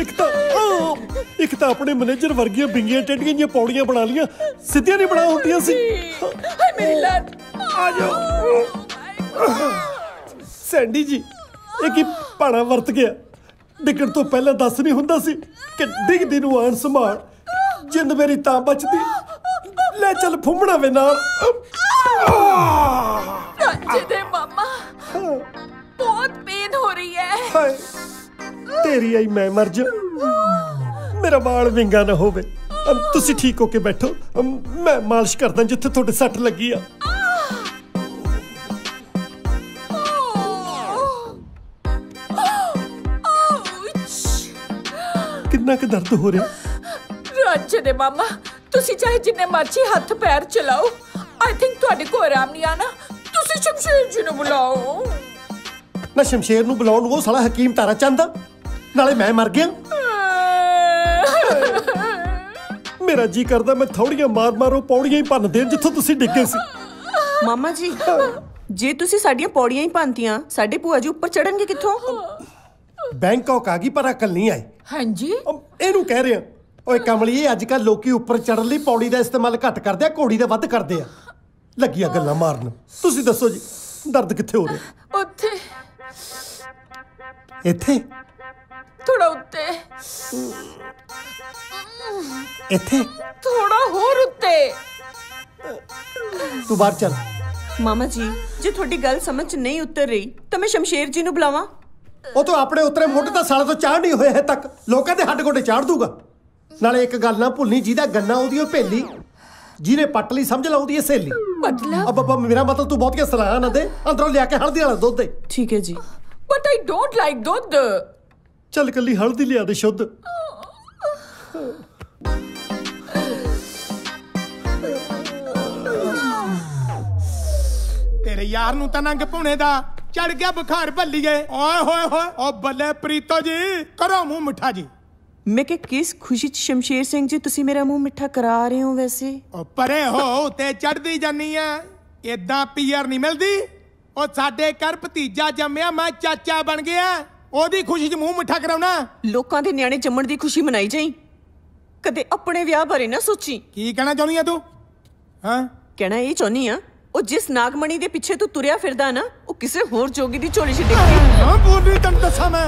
ਇੱਕ ਤਾਂ ਇੱਕ ਤਾਂ ਆਪਣੇ ਮੈਨੇਜਰ ਵਰਗੀਆਂ ਬਿੰਗੀਆਂ ਟੇਡੀਆਂ ਜੀਆਂ ਪੌੜੀਆਂ ਬਣਾ ਲੀਆਂ ਸਿੱਧੀਆਂ ਨਹੀਂ ਬਣਾ ਹੁੰਦੀਆਂ ਸੀ। ਹਾਏ ਮੇਰੀ ਲੱਤ। ਆ ਜਾਓ। ਸੈਂਡੀ ਜੀ ਇਹ ਕੀ ਪਾਣਾ ਵਰਤ ਗਿਆ? ਡਿੱਗਣ ਤੋਂ ਪਹਿਲਾਂ ਦੱਸ ਨਹੀਂ ਹੁੰਦਾ ਸੀ ਕਿ ਡਿੱਗਦੀ ਨੂੰ ਆਣ ਸੰਭਾਲ। ਜਿੰਦ ਮੇਰੀ ਤਾਂ ਬਚਦੀ। ਲੈ ਚੱਲ ਫੁੰਮਣਾ ਵੇ ਨਾਲ। ਰਾਜੇ ਦੇ ਮਾਮਾ ਬਹੁਤ ਪੇਨ ਹੋ ਰਹੀ ਹੈ। ਹਾਏ ਤੇਰੀ ਆਈ ਮੈਂ ਮਰ ਜਾ। ਮੇਰਾ ਵਾਲ ਵਿੰਗਾ ਨਾ ਹੋਵੇ। ਤੁਸੀਂ ਠੀਕ ਹੋ ਕੇ ਬੈਠੋ। ਮੈਂ ਮਾਲਿਸ਼ ਕਰਦਾ ਜਿੱਥੇ ਤੁਹਾਡੇ ਸੱਟ ਲੱਗੀ ਆ। ਕਿੰਨਾ ਕੁ ਦਰਦ ਹੋ ਰਿਹਾ? ਰਾਜੇ ਦੇ ਮਾਮਾ ਤੁਸੀਂ ਚਾਹੇ ਜਿੰਨੇ ਮਰਜ਼ੀ ਹੱਥ ਪੈਰ ਚਲਾਓ। ਆਈ ਥਿੰਕ ਤੁਹਾਡੇ ਕੋਲ ਆਰਾਮ ਨਹੀਂ ਆਣਾ। ਤੁਸੀਂ ਸ਼ਮਸ਼ੇਰ ਜੀ ਨੂੰ ਬੁਲਾਓ। ਨਾ ਸ਼ਮਸ਼ੇਰ ਨੂੰ ਬੁਲਾਉਣ ਨੂੰ ਉਹ ਸਾਲਾ ਹਕੀਮ ਤਾਰਾ ਚੰਦਾ ਨਾਲੇ ਮੈਂ ਮਰ ਗਿਆ। ਮੇਰਾ ਜੀ ਕਰਦਾ ਮੈਂ ਥੋੜੀਆਂ ਮਾਰ ਮਾਰੋ ਪੌੜੀਆਂ ਹੀ ਭੰਨ ਦੇਣ ਜਿੱਥੋਂ ਤੁਸੀਂ ਡਿੱਗੇ ਸੀ। ਮਾਮਾ ਜੀ ਜੇ ਤੁਸੀਂ ਸਾਡੀਆਂ ਪੌੜੀਆਂ ਹੀ ਭੰਨਤੀਆਂ ਸਾਡੇ ਭੂਆ ਜੀ ਉੱਪਰ ਚੜਨਗੇ ਕਿੱਥੋਂ? ਬੈਂਕਾਕ ਆ ਗਈ ਪਰ ਅਕਲ ਨਹੀਂ ਆਈ। ਹਾਂਜੀ। ਇਹਨੂੰ ਕਹਿ ਰਿਹਾ ਓਏ ਕਮਲੀਏ ਅੱਜ ਕੱਲ ਲੋਕੀ ਉੱਪਰ ਚੜਨ ਲਈ ਪੌੜੀ ਦਾ ਇਸਤੇਮਾਲ ਘੱਟ ਕਰਦੇ ਆ ਘੋੜੀ ਦਾ ਵੱਧ ਕਰਦੇ ਆ। ਲੱਗੀਆਂ ਗੱਲਾਂ ਮਾਰਨ। ਤੁਸੀਂ ਦੱਸੋ ਜੀ ਦਰਦ ਕਿੱਥੇ ਹੋ ਰਿਹਾ? ਉੱਥੇ। ਇੱਥੇ? ਥੋੜਾ ਉੱਤੇ। ਇੱਥੇ? ਥੋੜਾ ਹੋਰ ਉੱਤੇ। ਤੂੰ ਬਾਹਰ ਚੱਲ। ਮਾਮਾ ਜੀ ਜੇ ਤੁਹਾਡੀ ਗੱਲ ਸਮਝ 'ਚ ਨਹੀਂ ਉਤਰ ਰਹੀ ਤਾਂ ਮੈਂ ਸ਼ਮਸ਼ੇਰ ਜੀ ਨੂੰ ਬੁਲਾਵਾਂ। ਉਹ ਤੋਂ ਆਪਣੇ ਉਤਰੇ ਮੁੱਢ ਤਾਂ ਸਾਲੇ ਤੋਂ ਚਾੜ ਨਹੀਂ ਹੋਇਆ ਹੈ ਤੱਕ। ਲੋਕਾਂ ਦੇ ਹੱਡ ਗੋਡੇ ਚਾੜ ਦੂਗਾ। ਨਾਲੇ ਇੱਕ ਗੱਲ ਨਾ ਭੁੱਲਣੀ ਜਿਹਦਾ ਗੰਨਾ ਉਹਦੀ ਉਹ ਭੇਲੀ। ਜਿਹਨੇ ਪੱਟ ਲਈ ਸਮਝ ਲਾ ਉਹਦੀ ਇਹ ਸਹੇਲੀ। ਮਤਲਬ ਅਬ ਅਬ ਮੇਰਾ ਮਤਲਬ ਤੂੰ ਬਹੁਤੀਆਂ ਸਲਾਹਾਂ ਨਾ ਦੇ ਅੰਦਰੋਂ ਲਿਆ ਕੇ ਹਲਦੀ ਵਾਲਾ ਦੁੱਧ ਦੇ। ਠੀਕ ਹੈ ਜੀ। ਬਟ ਆਈ ਡੋਨਟ ਲਾਈਕ ਦੁੱਧ। ਚੱਲ ਕੱਲੀ ਹਲਦੀ ਲਿਆ ਦੇ ਸ਼ੁੱਧ। ਤੇਰੇ ਯਾਰ ਨੂੰ ਤਾਂ ਨੰਗ ਭੁਣੇ ਦਾ। ਚੜ ਗਿਆ ਬੁਖਾਰ ਭੱਲੀਏ। ਓਏ ਹੋਏ ਹੋਏ ਓ ਬੱਲੇ ਪ੍ਰੀਤੋ ਜੀ ਕਰੋ ਮੂੰਹ ਮਿੱਠਾ ਜੀ। ਮੈਂ ਕਿ ਕਿਸ ਖੁਸ਼ੀ 'ਚ ਸ਼ਮਸ਼ੇਰ ਸਿੰਘ ਜੀ ਤੁਸੀਂ ਮੇਰਾ ਮੂੰਹ ਮਿੱਠਾ ਕਰਾ ਰਹੇ ਹੋ ਵੈਸੇ? ਓ ਪਰੇ ਹੋ ਤੇ ਚੜਦੀ ਜਾਨੀ ਆ। ਏਦਾਂ ਪੀਆਰ ਨਹੀਂ ਮਿਲਦੀ। ਓ ਸਾਡੇ ਘਰ ਭਤੀਜਾ ਜੰਮਿਆ ਮੈਂ ਚਾਚਾ ਬਣ ਗਿਆ। ਉਹਦੀ ਖੁਸ਼ੀ 'ਚ ਮੂੰਹ ਮਿੱਠਾ ਕਰਾਉਣਾ। ਲੋਕਾਂ ਦੇ ਨਿਆਣੇ ਜੰਮਣ ਦੀ ਖੁਸ਼ੀ ਮਨਾਈ ਜਾਈ। ਕਦੇ ਆਪਣੇ ਵਿਆਹ ਬਾਰੇ ਨਾ ਸੋਚੀ। ਕੀ ਕਹਿਣਾ ਚਾਹੁੰਦੀ ਆ ਤੂੰ? ਹਾਂ? ਕਹਿਣਾ ਇਹ ਚਾਹੁੰਨੀ ਆ ਉਹ ਜਿਸ ਨਾਗਮਣੀ ਦੇ ਪਿੱਛੇ ਤੂੰ ਤੁਰਿਆ ਫਿਰਦਾ ਨਾ ਉਹ ਕਿਸੇ ਹੋਰ ਜੋਗੀ ਦੀ ਝੋਲੀ 'ਚ ਡਿੱਗ। ਹਾਂ ਬੋਲੀ ਤੈਨੂੰ ਦੱਸਾਂ ਮੈਂ।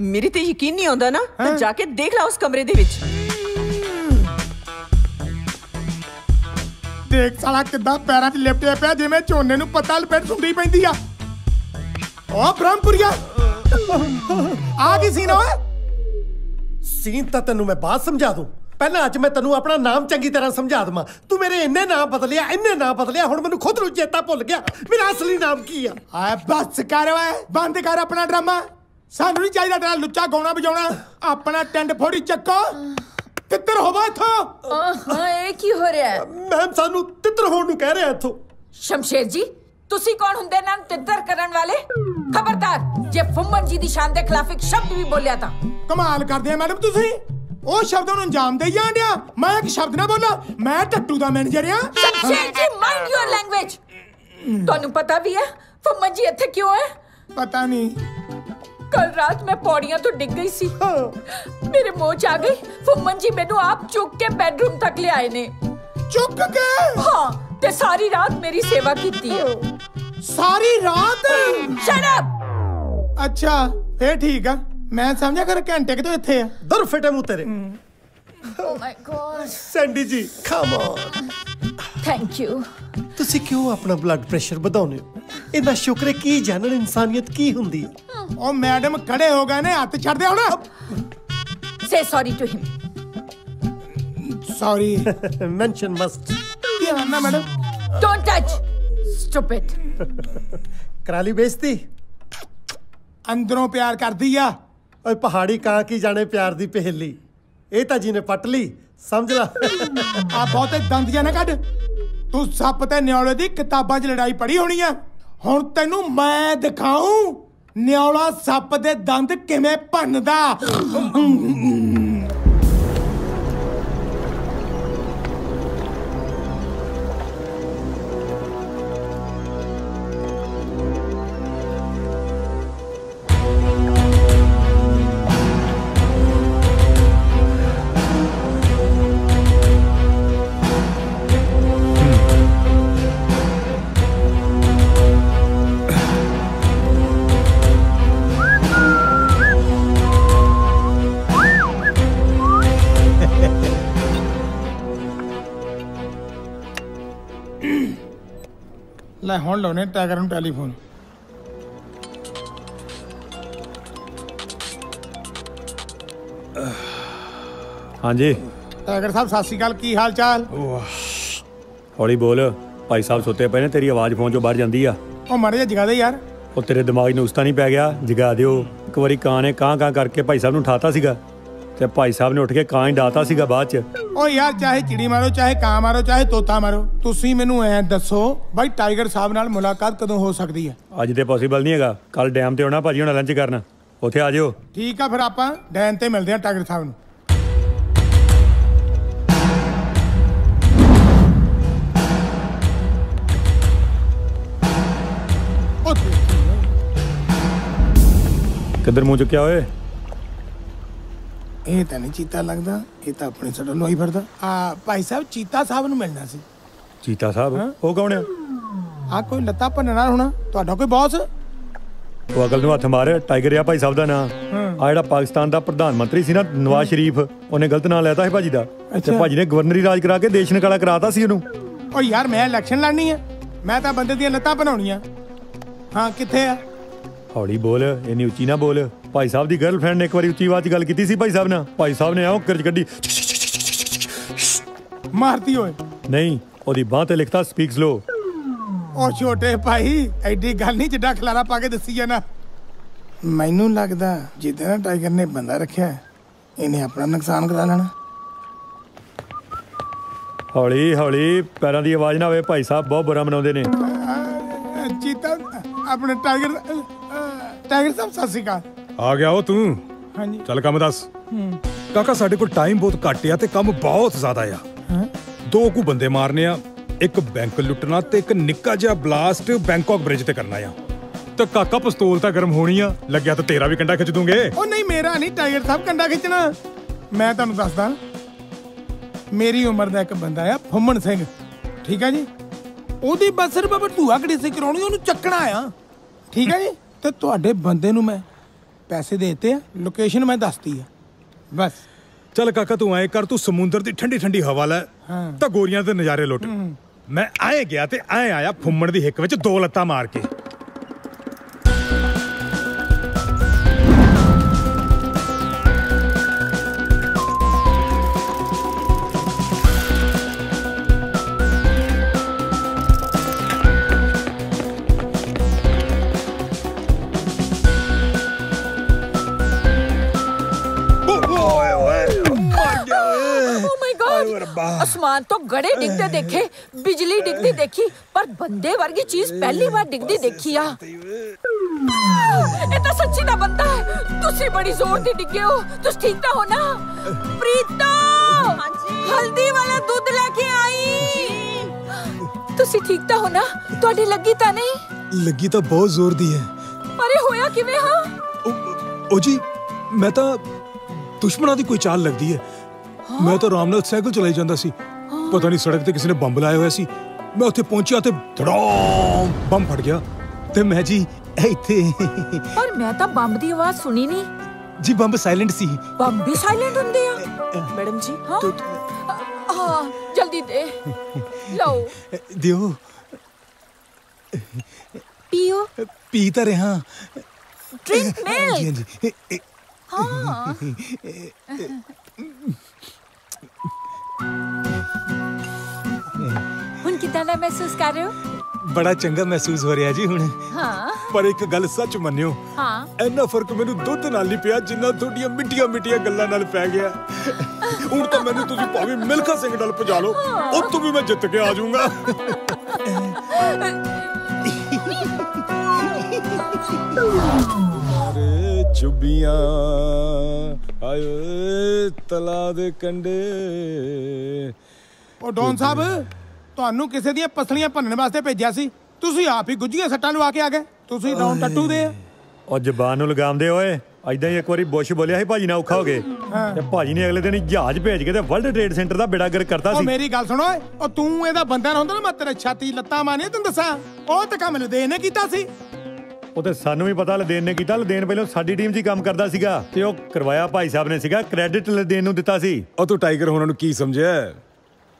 ਮੇਰੀ ਤੇ ਯਕੀਨ ਨਹੀਂ ਆਉਂਦਾ ਨਾ ਤਾਂ ਜਾ ਕੇ ਦੇਖ ਲੈ ਉਸ ਕਮਰੇ ਦੇ ਵਿੱਚ। ਦੇਖ ਸਾਲਾ ਕਿੱਦਾਂ ਪੈਰਾਂ 'ਚ ਲਿਪਟਿਆ ਪਿਆ ਜਿਵੇਂ ਝੋਨੇ ਨੂੰ ਪੱਤਾ ਲਪੇਟ ਸੁੰਡੀ ਪੈਂਦੀ ਆ। ਓ ਬ੍ਰਹਮਪੁਰੀਆ! ਆ ਕੀ ਸੀਨ ਓਏ? ਸੀਨ ਤਾਂ ਤੈਨੂੰ ਮੈਂ ਬਾਅਦ ਸਮਝਾ ਦੂੰ। ਪਹਿਲਾਂ ਅੱਜ ਮੈਂ ਤੈਨੂੰ ਆਪਣਾ ਨਾਮ ਚੰਗੀ ਤਰ੍ਹਾਂ ਸਮਝਾ ਦਵਾਂ। ਤੂੰ ਮੇਰੇ ਇੰਨੇ ਨਾਮ ਬਦਲਿਆ ਇੰਨੇ ਨਾਮ ਬਦਲਿਆ ਹੁਣ ਮੈਨੂੰ ਖੁਦ ਨੂੰ ਚੇਤਾ ਭੁੱਲ ਗਿਆ। ਮੇਰਾ ਅਸਲੀ ਨਾਮ ਕੀ ਆ? ਆ ਬਸ ਕਰ ਓਏ ਬੰਦ ਕਰ ਆਪਣਾ ਡਰਾਮਾ। ਸਾਨੂੰ ਨਹੀਂ ਚਾਹੀਦਾ ਤੇਰਾ ਲੁੱਚਾ ਗਾਉਣਾ ਵਜਾਉਣਾ। ਆਪਣਾ ਟੈਂਡ ਫੋੜੀ ਚੱਕੋ। ਕਿੱਧਰ ਹੋਵਾ ਇੱਥੋਂ। ਹਾਂ ਇਹ ਕੀ ਹੋ ਰਿਹਾ ਹੈ? ਮੈਮ ਸਾਨੂੰ ਤਿੱਤਰ ਹੋਣ ਨੂੰ ਕਹਿ ਰਿਹਾ ਇੱਥੋਂ। ਸ਼ਮਸ਼ੇਰ ਜੀ ਤੁਸੀਂ ਕੌਣ ਹੁੰਦੇ ਨਾ ਤਿੱਤਰ ਕਰਨ ਵਾਲੇ? ਖਬਰਦਾਰ ਜੇ ਫੁੰਮਨ ਜੀ ਦੀ ਸ਼ਾਨ ਦੇ ਖਿਲਾਫ ਇੱਕ ਸ਼ਬਦ ਵੀ ਬੋਲਿਆ ਤਾਂ। ਕਮਾਲ ਕਰਦੇ ਆ ਮੈਡਮ ਤੁਸੀਂ। ਉਹ ਸ਼ਬਦਾਂ ਨੂੰ ਅੰਜਾਮ ਦੇਈ ਜਾਣ ਡਿਆ ਮੈਂ ਇੱਕ ਸ਼ਬਦ ਨਾ ਬੋਲਾਂ ਮੈਂ ਟੱਟੂ ਦਾ ਮੈਨੇਜਰ ਆ। ਸ਼ਮਸ਼ੇਰ ਜੀ ਮਾਈਂਡ ਯੂਰ ਲੈਂਗੁਏਜ ਤੁਹਾਨੂੰ ਪਤਾ ਵੀ ਹੈ ਫੁੰਮਨ ਜੀ ਇੱਥੇ ਕਿਉਂ ਹੈ? ਪਤਾ ਨਹੀਂ। ਕੱਲ ਰਾਤ ਮੈਂ ਪੌੜੀਆਂ ਤੋਂ ਡਿੱਗ ਗਈ ਸੀ। ਮੇਰੇ ਮੋਹ ਚ ਆ ਗਈ ਫੁੰਮਨ ਜੀ ਮੈਨੂੰ ਆਪ ਚੁੱਕ ਕੇ ਬੈੱਡਰੂਮ ਤੱਕ ਲਿਆਏ ਨੇ। ਚੁੱਕ ਕੇ? ਹਾਂ ਤੇ ਸਾਰੀ ਰਾਤ ਮੇਰੀ ਸੇਵਾ ਕੀਤੀ ਹੈ। ਸਾਰੀ ਰਾਤ? ਸ਼ਟ ਅੱਛਾ ਫੇਰ ਠੀਕ ਆ। ਮੈਂ ਸਮਝਿਆ ਕਰ ਘੰਟੇ ਕਿਤੋਂ ਇੱਥੇ ਆ ਦਰ ਫਟੇ ਮੂੰ ਤੇਰੇ ਓ ਮਾਈ ਗॉड ਸੈਂਡੀ ਜੀ ਕਮ ਔਨ ਥੈਂਕ ਯੂ ਤੁਸੀਂ ਕਿਉਂ ਆਪਣਾ ਬਲੱਡ ਪ੍ਰੈਸ਼ਰ ਵਧਾਉਂਦੇ ਹੋ ਇੰਨਾ ਸ਼ੁਕਰ ਹੈ ਕੀ ਜਾਣਨ ਇਨਸਾਨੀਅਤ ਕੀ ਹੁੰਦੀ ਹੈ ਉਹ ਮੈਡਮ ਖੜੇ ਹੋ ਗਏ ਨੇ ਹੱਥ ਛੱਡ ਦੇ ਹੁਣ say sorry to him sorry mention must ਕੀ ਆਨਾ ਮੈਡਮ ਡੋਨਟ ਟੱਚ ਸਟੂਪਿਡ ਕਰਾ ਲਈ ਬੇਇੱਜ਼ਤੀ ਅੰਦਰੋਂ ਪਿਆਰ ਕਰਦੀ ਆ ਓਏ ਪਹਾੜੀ ਕਾਂ ਕੀ ਜਾਣੇ ਪਿਆਰ ਦੀ ਪਹੇਲੀ। ਇਹ ਤਾਂ ਜੀ ਨੇ ਪੱਟ ਲਈ, ਸਮਝ ਲੈ। ਆ ਬਹੁਤੇ ਦੰਦ ਜਿਹਾ ਨਾ ਕੱਢ। ਤੂੰ ਸੱਪ ਤੇ ਨਿਉਲੇ ਦੀ ਕਿਤਾਬਾਂ 'ਚ ਲੜਾਈ ਪੜ੍ਹੀ ਹੋਣੀ ਆ। ਹੁਣ ਤੈਨੂੰ ਮੈਂ ਦਿਖਾਉਂ ਨਿਉਲਾ ਸੱਪ ਦੇ ਦੰਦ ਕਿਵੇਂ ਭੰਨਦਾ। ਲੈ ਹੁਣ ਲਾਉਨੇ ਟਾਈਗਰ ਨੂੰ ਟੈਲੀਫੋਨ। ਹਾਂਜੀ। ਟਾਈਗਰ ਸਾਹਿਬ ਸਤਿ ਸ਼੍ਰੀ ਅਕਾਲ ਕੀ ਹਾਲ ਚਾਲ ਹੌਲੀ ਬੋਲ ਭਾਈ ਸਾਹਿਬ ਸੁੱਤੇ ਪਏ ਨੇ ਤੇਰੀ ਆਵਾਜ਼ ਫੋਨ ਚੋਂ ਬਾਹਰ ਜਾਂਦੀ ਆ। ਉਹ ਮਾੜੇ ਜਿਹਾ ਜਗਾ ਦੇ ਯਾਰ। ਉਹ ਤੇਰੇ ਦਿਮਾਗ ਨੂੰ ਉਸਤਾ ਨਹੀਂ ਪੈ ਗਿਆ ਜਗਾ ਦਿਓ। ਇੱਕ ਵਾਰੀ ਕਾਂ ਨੇ ਕਾਂ ਕਾਂ ਕਰਕੇ ਭਾਈ ਸਾਹਿਬ ਨੂੰ ਉਠਾਤਾ ਸੀਗਾ। ਤੇ ਭਾਈ ਸਾਹਿਬ ਨੇ ਉੱਠ ਕੇ ਕਾਂ ਹੀ ਡਾਤਾ ਸੀਗਾ ਬਾਅਦ ਚ। ਉਹ ਯਾਰ ਚਾਹੇ ਚਿੜੀ ਮਾਰੋ ਚਾਹੇ ਕਾਂ ਮਾਰੋ ਚਾਹੇ ਤੋਤਾ ਮਾਰੋ ਤੁਸੀਂ ਮੈਨੂੰ ਐ ਦੱਸੋ ਬਾਈ ਟਾਈਗਰ ਸਾਹਿਬ ਨਾਲ ਮੁਲਾਕਾਤ ਕਦੋਂ ਹੋ ਸਕਦੀ ਹੈ? ਅੱਜ ਤੇ ਪੋਸੀਬਲ ਨਹੀਂ ਹੈਗਾ। ਕੱਲ ਡੈਮ ਤੇ ਆਉਣਾ ਭਾਜੀ ਹੁਣ ਲੰਚ ਕਰਨ। ਉੱਥੇ ਆ ਜਿਓ। ਠੀਕ ਆ ਫਿਰ ਆਪਾਂ ਡੈਨ ਤੇ ਮਿਲਦੇ ਹਾਂ ਟਾਈਗਰ ਸਾਹਿਬ ਨੂੰ। ਕਿੱਧਰ ਮੂੰਹ ਚੁੱਕਿਆ ਓਏ? ਇਹ ਤਾਂ ਨਹੀਂ ਚੀਤਾ ਲੱਗਦਾ ਇਹ ਤਾਂ ਆਪਣੇ ਸੜਨ ਹੀ ਫਿਰਦਾ। ਆ ਭਾਈ ਸਾਹਿਬ ਚੀਤਾ ਸਾਹਿਬ ਨੂੰ ਮਿਲਣਾ ਸੀ। ਚੀਤਾ ਸਾਹਿਬ? ਉਹ ਕੌਣ ਆ? ਆ ਕੋਈ ਲੱਤਾ ਭੰਨਣਾ ਹੋਣਾ? ਤੁਹਾਡਾ ਕੋਈ ਬੌਸ ਉਹ ਅਕਲ ਨੂੰ ਹੱਥ ਮਾਰ ਟਾਈਗਰ ਆ ਭਾਈ ਸਾਹਿਬ ਦਾ ਨਾਂ। ਆ ਜਿਹੜਾ ਪਾਕਿਸਤਾਨ ਦਾ ਪ੍ਰਧਾਨ ਮੰਤਰੀ ਸੀ ਨਾ ਨਵਾਜ਼ ਸ਼ਰੀਫ ਉਹਨੇ ਗਲਤ ਨਾਂ ਲੈਤਾ ਸੀ ਭਾਜੀ ਦਾ। ਤੇ। ਭਾਜੀ ਨੇ ਗਵਰਨਰੀ ਰਾਜ ਕਰਾ ਕੇ ਦੇਸ਼ ਨਿਕਾਲਾ ਕਰਾਤਾ ਸੀ ਉਹਨੂੰ। ਓ ਯਾਰ ਮੈਂ ਇਲੈਕਸ਼ਨ ਲੜਨੀ ਆ। ਮੈਂ ਤਾਂ ਬੰਦੇ ਦੀਆਂ ਲੱਤਾਂ ਬਣਾਉਣੀਆਂ ਹਾਂ ਕਿੱਥੇ ਆ? ਹੌਲੀ ਬੋਲ ਇੰਨੀ ਉੱਚੀ ਨਾ ਬੋਲ। ਭਾਈ ਸਾਹਿਬ ਦੀ ਗਰਲਫ੍ਰੈਂਡ ਨੇ ਇੱਕ ਵਾਰੀ ਉੱਚੀ ਆਵਾਜ਼ 'ਚ ਗੱਲ ਕੀਤੀ ਸੀ ਭਾਈ ਸਾਹਿਬ ਨਾਲ? ਭਾਈ ਸਾਹਿਬ ਨੇ ਆਓ ਕਿਰਚ ਕੱਢੀ ਮਾਰਤੀ ਓਏ। ਨਹੀਂ ਉਹਦੀ ਬਾਹ ਤੇ ਲਿਖਤਾ ਸਪੀਕ ਸਲੋ ਉਹ ਛੋਟੇ ਭਾਈ ਐਡੀ ਗੱਲ ਨਹੀਂ ਜਿੱਡਾ ਖਲਾਰਾ ਪਾ ਕੇ ਦੱਸੀ ਜਾਣਾ ਮੈਨੂੰ ਲੱਗਦਾ ਜਿੱਦਾਂ ਨਾ ਟਾਈਗਰ ਨੇ ਬੰਦਾ ਰੱਖਿਆ ਹੈ, ਇਹਨੇ ਆਪਣਾ ਨੁਕਸਾਨ ਕਰਾ ਲੈਣਾ। ਹੌਲੀ ਹੌਲੀ ਪੈਰਾਂ ਦੀ ਆਵਾਜ਼ ਨਾ ਹੋਵੇ ਭਾਈ ਸਾਹਿਬ ਬਹੁਤ ਬੁਰਾ ਮਨਾਉਂਦੇ ਨੇ। ਚੀਤਾ ਆਪਣੇ ਟਾਈਗਰ ਟਾਈਗਰ ਸਾਹਿਬ ਸਤਿ ਸ਼੍ਰੀ ਅਕਾਲ। ਆ ਗਿਆ ਉਹ ਤੂੰ। ਹਾਂਜੀ। ਚੱਲ ਕੰਮ ਦੱਸ। ਕਾਕਾ ਸਾਡੇ ਕੋਲ ਟਾਈਮ ਬਹੁਤ ਘੱਟ ਆ ਤੇ ਕੰਮ ਬਹੁਤ ਜ਼ਿਆਦਾ ਆ। ਦੋ ਕੁ ਬੰਦੇ ਮਾਰਨੇ ਆ ਇੱਕ ਬੈਂਕ ਲੁੱਟਣਾ ਤੇ ਇੱਕ ਨਿੱਕਾ ਜਿਹਾ ਬਲਾਸਟ ਬੈਂਕਾਕ ਬ੍ਰਿਜ ਤੇ ਕਰਨਾ ਆ। ਤੇ ਕਾਕਾ ਪਿਸਤੌਲ ਤਾਂ ਗਰਮ ਹੋਣੀ ਆ ਲੱਗਿਆ ਤਾਂ ਤੇਰਾ ਵੀ ਕੰਡਾ ਖਿੱਚ ਦੂੰਗੇ। ਉਹ ਨਹੀਂ ਮੇਰਾ ਨਹੀਂ ਟਾਈਗਰ ਸਾਹਿਬ ਕੰਡਾ ਖਿੱਚਣਾ। ਮੈਂ ਤੁਹਾਨੂੰ ਦੱਸਦਾ ਮੇਰੀ ਉਮਰ ਦਾ ਇੱਕ ਬੰਦਾ ਆ ਫੁੰਮਣ ਸਿੰਘ। ਠੀਕ ਆ ਜੀ? ਉਹਦੀ ਬਸ ਸਿਰਫ ਭਟੂਆ ਕੜੀ ਸੀ ਕਰਾਉਣੀ ਉਹਨੂੰ ਚੱਕਣਾ ਆ। ਠੀਕ ਆ ਜੀ? ਤੇ ਤੁਹਾਡੇ ਬੰਦੇ ਨੂੰ ਮੈਂ ਪੈਸੇ ਦੇ ਦਿੱਤੇ ਆ ਲੋਕੇਸ਼ਨ ਮੈਂ ਦੱਸਤੀ ਆ। ਬਸ। ਚੱਲ ਕਾਕਾ ਤੂੰ ਐ ਕਰ ਤੂੰ ਸਮੁੰਦਰ ਦੀ ਠੰਡੀ ਠੰਡੀ ਹਵਾ ਲੈ। ਤਾਂ ਗੋਰੀਆਂ ਦੇ ਨਜ਼ਾਰੇ ਲੁੱਟ। ਮੈਂ ਆਏ ਗਿਆ ਤੇ ਐ ਆਇਆ ਫੁੰਮਣ ਦੀ ਹਿੱਕ ਵਿੱਚ ਦੋ ਲੱਤਾਂ ਮਾਰ ਕੇ। ਅਸਮਾਨ ਤੋਂ ਗੜੇ ਡਿੱਗਦੇ ਦੇਖੇ ਬਿਜਲੀ ਡਿੱਗਦੀ ਦੇਖੀ ਪਰ ਬੰਦੇ ਵਰਗੀ ਚੀਜ਼ ਪਹਿਲੀ ਵਾਰ ਡਿੱਗਦੀ ਦੇਖੀ ਆ। ਇਹ ਤਾਂ ਸੱਚੀ ਦਾ ਬੰਦਾ ਹੈ। ਤੁਸੀਂ ਬੜੀ ਜ਼ੋਰ ਦੀ ਡਿੱਗੇ ਹੋ। ਤੁਸੀਂ ਠੀਕ ਤਾਂ ਹੋ ਨਾ? ਪ੍ਰੀਤੋ! ਹਲਦੀ ਵਾਲਾ ਦੁੱਧ ਲੈ ਕੇ ਆਈ। ਤੁਸੀਂ ਠੀਕ ਤਾਂ ਹੋ ਨਾ? ਤੁਹਾਡੀ ਲੱਗੀ ਤਾਂ ਨਹੀਂ? ਲੱਗੀ ਤਾਂ ਬਹੁਤ ਜ਼ੋਰ ਦੀ ਹੈ। ਅਰੇ ਹੋਇਆ ਕਿਵੇਂ ਹਾਂ? ਉਹ ਜੀ ਮੈਂ ਤਾਂ ਦੁਸ਼ਮਣਾਂ ਦੀ ਕੋਈ ਚਾਲ ਲੱਗਦੀ ਹੈ। ਮੈਂ ਤਾਂ ਆਰਾਮ ਨਾਲ ਸਾਈਕਲ ਚਲਾਈ ਜਾਂਦਾ ਸੀ। ਪਤਾ ਨਹੀਂ ਸੜਕ ਤੇ ਕਿਸੇ ਨੇ ਬੰਬ ਲਾਇਆ ਹੋਇਆ ਸੀ। ਮੈਂ ਉੱਥੇ ਪਹੁੰਚਿਆ ਤੇ ਧੜਾਮ ਬੰਬ ਫਟ ਗਿਆ। ਤੇ ਮੈਂ ਜੀ ਇੱਥੇ ਪਰ ਮੈਂ ਤਾਂ ਬੰਬ ਦੀ ਆਵਾਜ਼ ਸੁਣੀ ਨਹੀਂ। ਜੀ ਬੰਬ ਸਾਇਲੈਂਟ ਸੀ। ਬੰਬ ਵੀ ਸਾਇਲੈਂਟ ਹੁੰਦੇ ਆ। ਮੈਡਮ ਜੀ ਹਾਂ। ਹਾਂ ਜਲਦੀ ਦੇ। ਲਓ। ਦਿਓ। ਪੀਓ। ਪੀ ਤਾਂ ਰਿਹਾ। ਡਰਿੰਕ ਮਿਲਕ ਹਾਂ। ਦਾ ਮਹਿਸੂਸ ਕਰ ਰਹੇ ਹੋ? ਬੜਾ ਚੰਗਾ ਮਹਿਸੂਸ ਹੋ ਰਿਹਾ ਜੀ ਹੁਣ। ਹਾਂ। ਪਰ ਇੱਕ ਗੱਲ ਸੱਚ ਮੰਨਿਓ। ਹਾਂ। ਇੰਨਾ ਫ਼ਰਕ ਮੈਨੂੰ ਦੁੱਧ ਨਾਲ ਨਹੀਂ ਪਿਆ ਜਿੰਨਾ ਤੁਹਾਡੀਆਂ ਮਿੱਟੀਆਂ ਮਿੱਟੀਆਂ ਗੱਲਾਂ ਨਾਲ ਪੈ ਗਿਆ। ਹੁਣ ਤਾਂ ਮੈਨੂੰ ਤੁਸੀਂ ਭਾਵੇਂ ਮਿਲਖਾ ਸਿੰਘ ਨਾਲ ਭਜਾ ਲਓ ਉੱਥੋਂ ਵੀ ਮੈਂ ਜਿੱਤ ਕੇ ਆ ਜਾਊਂਗਾ। ਅਰੇ ਚੁੱਬੀਆਂ ਆਏ ਤਲਾ ਦੇ ਕੰਡੇ ਉਹ ਡੌਨ ਸਾਹਿਬ ਤੁਹਾਨੂੰ ਕਿਸੇ ਦੀਆਂ ਪਸਲੀਆਂ ਭੰਨਣ ਵਾਸਤੇ ਭੇਜਿਆ ਸੀ। ਤੁਸੀਂ ਆਪ ਹੀ ਗੁੱਜੀਆਂ ਸੱਟਾਂ ਲਵਾ ਕੇ ਆ ਗਏ। ਤੁਸੀਂ ਡੌਨ ਟੱਟੂ ਦੇ ਆ। ਉਹ ਜ਼ਬਾਨ ਨੂੰ ਲਗਾਮਦੇ ਓਏ। ਐਦਾਂ ਹੀ ਇੱਕ ਵਾਰੀ ਬੁਸ਼ ਬੋਲਿਆ ਸੀ ਭਾਜੀ ਨਾਲ ਔਖਾ ਹੋ ਗਏ। ਤੇ ਭਾਜੀ ਨੇ ਅਗਲੇ ਦਿਨ ਜਹਾਜ਼ ਭੇਜ ਕੇ ਤੇ ਵਰਲਡ ਟ੍ਰੇਡ ਸੈਂਟਰ ਦਾ ਬੇੜਾ ਗਰਕ ਕਰਤਾ ਉਹ ਸੀ। ਮੇਰੀ ਗੱਲ ਸੁਣੋ ਓਏ ਉਹ ਤੂੰ ਇਹਦਾ ਬੰਦਾ ਨਾ ਹੁੰਦਾ ਨਾ ਮੈਂ ਤੇਰੇ ਛਾਤੀ ਲੱਤਾਂ ਮਾਰਨੀਆਂ ਤੈਨੂੰ ਦੱਸਾਂ। ਉਹ ਤਾਂ ਕੰਮ ਲਦੇ ਨੇ ਕੀਤਾ ਸੀ। ਉਹ ਤੇ ਸਾਨੂੰ ਵੀ ਪਤਾ ਲਦੇਨ ਨੇ ਕੀਤਾ। ਲਦੇਨ ਪਹਿਲਾਂ ਸਾਡੀ ਟੀਮ 'ਚ ਹੀ ਕੰਮ ਕਰਦਾ ਸੀਗਾ। ਤੇ ਉਹ ਕਰਵਾਇਆ ਭਾਈ ਸਾਹਿਬ ਨੇ ਸੀਗਾ। ਕ੍ਰੈਡਿਟ ਲਦੇਨ ਨੂੰ ਦਿੱਤਾ ਸੀ। ਉਹ ਤੂੰ ਟਾਈਗਰ ਹੋਣਾ ਨੂੰ ਕੀ ਸਮਝਿਆ?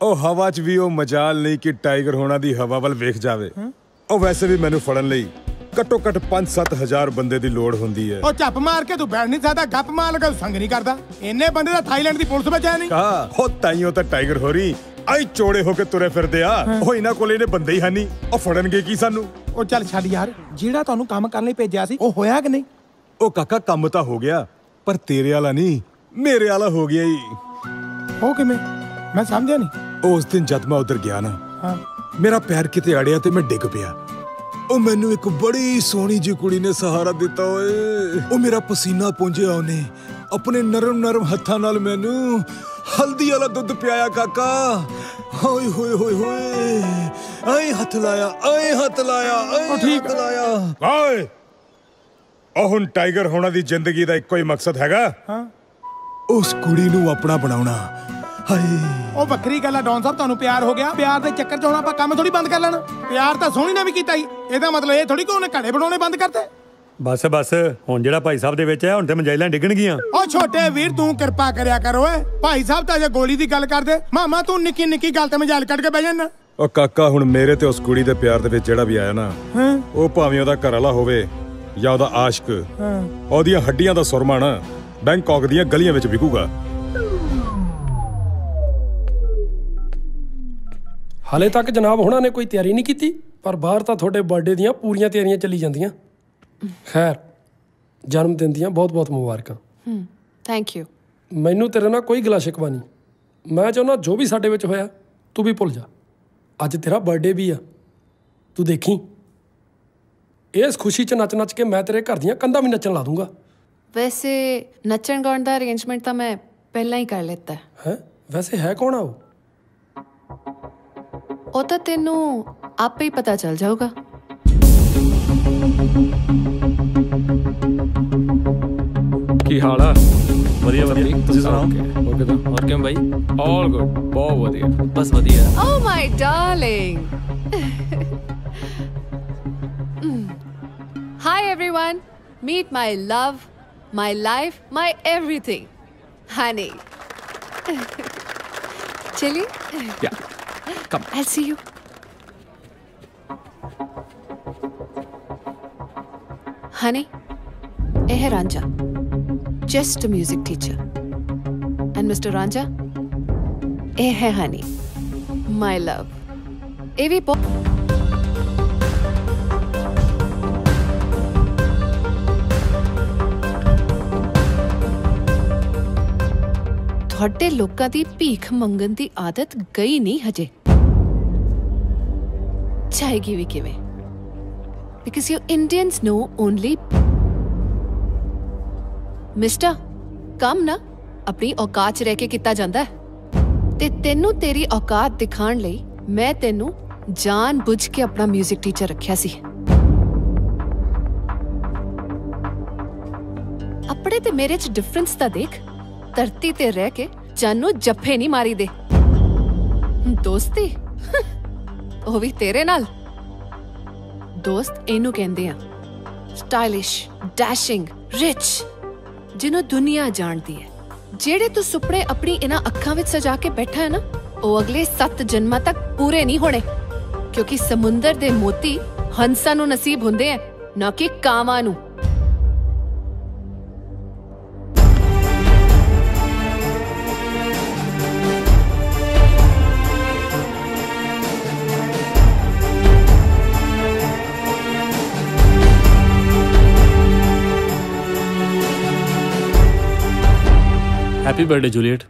ਉਹ ਹਵਾ 'ਚ ਵੀ ਉਹ ਮਜਾਲ ਨਹੀਂ ਕਿ ਟਾਈਗਰ ਹੋਣਾ ਦੀ ਹਵਾ ਵੱਲ ਵੇਖ ਜਾਵੇ। ਉਹ ਵੈਸੇ ਵੀ ਮੈਨੂੰ ਫੜਨ ਲਈ ਘੱਟੋ ਘੱਟ 5-7000 ਬੰਦੇ ਦੀ ਲੋੜ ਹੁੰਦੀ ਹੈ। ਉਹ ਚੱਪ ਮਾਰ ਕੇ ਤੂੰ ਬੈਠ ਨਹੀਂ ਸਕਦਾ ਗੱਪ ਮਾਰ ਲਗਾ ਸੰਗ ਨਹੀਂ ਕਰਦਾ। ਇੰਨੇ ਬੰਦੇ ਤਾਂ ਥਾਈਲੈਂਡ ਦੀ ਪੁਲਿਸ ਵਿੱਚ ਹੈ ਨਹੀਂ। ਹੋ ਤਾਈਓ ਤਾਂ ਟਾਈਗਰ ਹੋਰੀ ਆਈ ਚੋੜੇ ਹੋ ਕੇ ਤੁਰੇ ਫਿਰਦੇ ਆ। ਉਹ ਇਹਨਾਂ ਕੋਲ ਇਹਨੇ ਬੰਦੇ ਹੀ ਹੈ ਨਹੀਂ ਉਹ ਫੜਨਗੇ ਕੀ ਸਾਨੂੰ? ਉਹ ਚੱਲ ਛੱਡ ਯਾਰ ਜਿਹੜਾ ਤੁਹਾਨੂੰ ਕੰਮ ਕਰਨ ਲਈ ਭੇਜਿਆ ਸੀ ਉਹ ਹੋਇਆ ਕਿ ਨਹੀਂ? ਉਹ ਕਾਕਾ ਕੰਮ ਤਾਂ ਹੋ ਗਿਆ ਪਰ ਤੇਰੇ ਵਾਲਾ ਨਹੀਂ ਮੇਰੇ ਵਾਲਾ ਹੋ ਗਿਆ ਹੀ ਉਹ ਕਿਵੇਂ? ਮੈਂ ਸਮਝਿਆ ਨਹੀਂ। ਉਸ ਦਿਨ ਜਦ ਮੈਂ ਉਧਰ ਗਿਆ ਨਾ ਹਾਂ। ਮੇਰਾ ਪੈਰ ਕਿਤੇ ਅੜਿਆ ਤੇ ਮੈਂ ਡਿੱਗ ਪਿਆ। ਉਹ ਮੈਨੂੰ ਇੱਕ ਬੜੀ ਸੋਹਣੀ ਜਿਹੀ ਕੁੜੀ ਨੇ ਸਹਾਰਾ ਦਿੱਤਾ ਓਏ। ਉਹ ਮੇਰਾ ਪਸੀਨਾ ਪੂੰਝਿਆ ਉਹਨੇ। ਆਪਣੇ ਨਰਮ ਨਰਮ ਹੱਥਾਂ ਨਾਲ ਮੈਨੂੰ ਹਲਦੀ ਵਾਲਾ ਦੁੱਧ ਪਿਆਇਆ ਕਾਕਾ। ਹੋਏ ਹੋਏ ਹੋਏ ਹੋਏ। ਆਏ ਹੱਥ ਲਾਇਆ ਆਏ ਹੱਥ ਲਾਇਆ ਆਏ ਠੀਕ ਹੱਥ ਲਾਇਆ। ਓਏ ਉਹ ਹੁਣ ਟਾਈਗਰ ਹੋਣਾ ਦੀ ਜ਼ਿੰਦਗੀ ਦਾ ਇੱਕੋ ਹੀ ਮਕਸਦ ਹੈਗਾ। ਹਾਂ। ਉਸ ਕੁੜੀ ਨੂੰ ਆਪਣਾ ਬਣਾਉਣਾ ਹਾਏ। ਉਹ ਵੱਖਰੀ ਗੱਲ ਆ ਡੌਨ ਸਾਹਿਬ ਤੁਹਾਨੂੰ ਪਿਆਰ ਹੋ ਗਿਆ? ਪਿਆਰ ਦੇ ਚੱਕਰ 'ਚ ਹੁਣ ਆਪਾਂ ਕੰਮ ਥੋੜੀ ਬੰਦ ਕਰ ਲੈਣਾ। ਪਿਆਰ ਤਾਂ ਸੋਹਣੀ ਨੇ ਵੀ ਕੀਤਾ ਹੀ ਇਹਦਾ ਮਤਲਬ ਇਹ ਥੋੜੀ ਕਿ ਉਹਨੇ ਘੜੇ ਬਣਾਉਣੇ ਬੰਦ ਕਰਤੇ? ਬਸ ਬਸ। ਹੁਣ ਜਿਹੜਾ ਭਾਈ ਸਾਹਿਬ ਦੇ ਵਿੱਚ ਹੈ ਹੁਣ ਤੇ ਮੰਜਾਈਲਾਂ ਡਿੱਗਣਗੀਆਂ ਉਹ ਛੋਟੇ ਵੀਰ ਤੂੰ ਕਿਰਪਾ ਕਰਿਆ ਕਰ ਓਏ। ਭਾਈ ਸਾਹਿਬ ਤਾਂ ਜੇ ਗੋਲੀ ਦੀ ਗੱਲ ਕਰਦੇ ਮਾਮਾ ਤੂੰ ਨਿੱਕੀ ਨਿੱਕੀ ਗੱਲ ਤੇ ਮਜਾਲ ਕੱਢ ਕੇ ਬਹਿ ਜਾਨਾ। ਉਹ ਕਾਕਾ ਹੁਣ ਮੇਰੇ ਤੇ ਉਸ ਕੁੜੀ ਦੇ ਪਿਆਰ ਦੇ ਵਿੱਚ ਜਿਹੜਾ ਵੀ ਆਇਆ ਨਾ ਹਾਂ। ਉਹ ਭਾਵੇਂ ਉਹਦਾ ਘਰ ਵਾਲਾ ਹੋਵੇ ਜਾਂ ਉਹਦਾ ਆਸ਼ਕ ਹਾਂ। ਉਹਦੀਆਂ ਹੱਡੀਆਂ ਦਾ ਸੁਰਮਾ ਨਾ ਬੈਂਕਾਕ ਦੀਆਂ ਗਲੀਆਂ ਵਿੱਚ ਵਿਕੂਗਾ। ਹਾਲੇ ਤੱਕ ਜਨਾਬ ਹੁਣਾਂ ਨੇ ਕੋਈ ਤਿਆਰੀ ਨਹੀਂ ਕੀਤੀ ਪਰ ਬਾਹਰ ਤਾਂ ਤੁਹਾਡੇ ਬਰਥਡੇ ਦੀਆਂ ਪੂਰੀਆਂ ਤਿਆਰੀਆਂ ਚੱਲੀ ਜਾਂਦੀਆਂ। ਖੈਰ ਜਨਮ ਦਿਨ ਦੀਆਂ ਬਹੁਤ-ਬਹੁਤ ਮੁਬਾਰਕਾਂ। ਹਮ ਥੈਂਕ ਯੂ ਮੈਨੂੰ ਤੇਰੇ ਨਾਲ ਕੋਈ ਗਿਲਾ ਸ਼ਿਕਵਾ ਨਹੀਂ। ਮੈਂ ਚਾਹੁੰਦਾ ਜੋ ਵੀ ਸਾਡੇ ਵਿੱਚ ਹੋਇਆ ਤੂੰ ਵੀ ਭੁੱਲ ਜਾ। ਅੱਜ ਤੇਰਾ ਬਰਥਡੇ ਵੀ ਆ। ਤੂੰ ਦੇਖੀ। ਇਸ ਖੁਸ਼ੀ 'ਚ ਨੱਚ-ਨੱਚ ਕੇ ਮੈਂ ਤੇਰੇ ਘਰ ਦੀਆਂ ਕੰਧਾਂ ਵੀ ਨੱਚਣ ਲਾ ਦੂੰਗਾ। ਵੈਸੇ ਨੱਚਣ ਗਾਉਣ ਦਾ ਅਰੇਂਜਮੈਂਟ ਤਾਂ ਮੈਂ ਪਹਿਲਾਂ ਹੀ ਕਰ ਲਿੱਤਾ। ਹੈ ਹੈ? ਵੈਸੇ ਹੈ ਕੌਣ ਆ ਉਹ? ਉਹ ਤਾਂ ਤੈਨੂੰ ਆਪੇ ਹੀ ਪਤਾ ਚੱਲ ਜਾਊਗਾ ਕੀ ਹਾਲ ਆ ਵਧੀਆ ਵਧੀਆ ਤੁਸੀਂ ਸੁਣਾਓ ਓਕੇ ਤਾਂ ਹੋਰ ਕਿਵੇਂ ਬਾਈ ਆਲ ਗੁੱਡ ਬਹੁਤ ਵਧੀਆ ਬਸ ਵਧੀਆ Oh my darling. Mm. Hi everyone. Meet my love, my life, my everything. Honey. Chili? Yeah. Come. I'll see you. Honey, ਇਹ ਹੈ Ranjha just a music teacher. And Mr. Ranja, ਇਹ ਹੈ ਹਨੀ ਮਾਈ ਲਵ ਇਹ ਵੀ ਬਹੁਤ ਤੁਹਾਡੇ ਲੋਕਾਂ ਦੀ ਭੀਖ ਮੰਗਣ ਦੀ ਆਦਤ ਗਈ ਨਹੀਂ ਹਜੇ ਜਾਏਗੀ ਵੀ ਕਿਵੇਂ? Because you Indians know only mister ਕੰਮ ਨਾ ਆਪਣੀ ਔਕਾਤ 'ਚ ਰਹਿ ਕੇ ਕੀਤਾ ਜਾਂਦਾ ਹੈ। ਤੇ ਤੈਨੂੰ ਤੇਰੀ ਔਕਾਤ ਦਿਖਾਉਣ ਲਈ ਮੈਂ ਤੈਨੂੰ ਜਾਣ ਬੁੱਝ ਕੇ ਆਪਣਾ 뮤직 ਟੀਚਰ ਰੱਖਿਆ ਸੀ। ਆਪਣੇ ਤੇ ਮੇਰੇ 'ਚ ਡਿਫਰੈਂਸ ਤਾਂ ਦੇਖ, ਧਰਤੀ ਤੇ ਰਹਿ ਕੇ ਜਾਨੂੰ ਜੱਫੇ ਨਹੀਂ ਮਾਰੀ ਦੇ ਦੋਸਤੀ ਉਹ ਵੀ ਤੇਰੇ ਨਾਲ? ਦੋਸਤ ਇਹਨੂੰ ਕਹਿੰਦੇ ਆ, ਸਟਾਈਲਿਸ਼, ਡੈਸ਼ਿੰਗ, ਰਿਚ, ਜਿਹਨੂੰ ਦੁਨੀਆ ਜਾਣਦੀ ਹੈ। ਜਿਹੜੇ ਤੂੰ ਸੁਪਨੇ ਆਪਣੀ ਇਹਨਾਂ ਅੱਖਾਂ ਵਿੱਚ ਸਜਾ ਕੇ ਬੈਠਾ ਹੈ ਨਾ, ਉਹ ਅਗਲੇ 7 ਜਨਮਾਂ ਤੱਕ ਪੂਰੇ ਨਹੀਂ ਹੋਣੇ। ਕਿਉਂਕਿ ਸਮੁੰਦਰ ਦੇ ਮੋਤੀ ਹੰਸਾਂ ਨੂੰ ਨਸੀਬ ਹੁੰਦੇ ਆ, ਨਾ ਕਿ ਕਾਵਾਂ ਨੂੰ। ਹੈਪੀ ਬਰਥਡੇ ਜੂਲੀਅਟ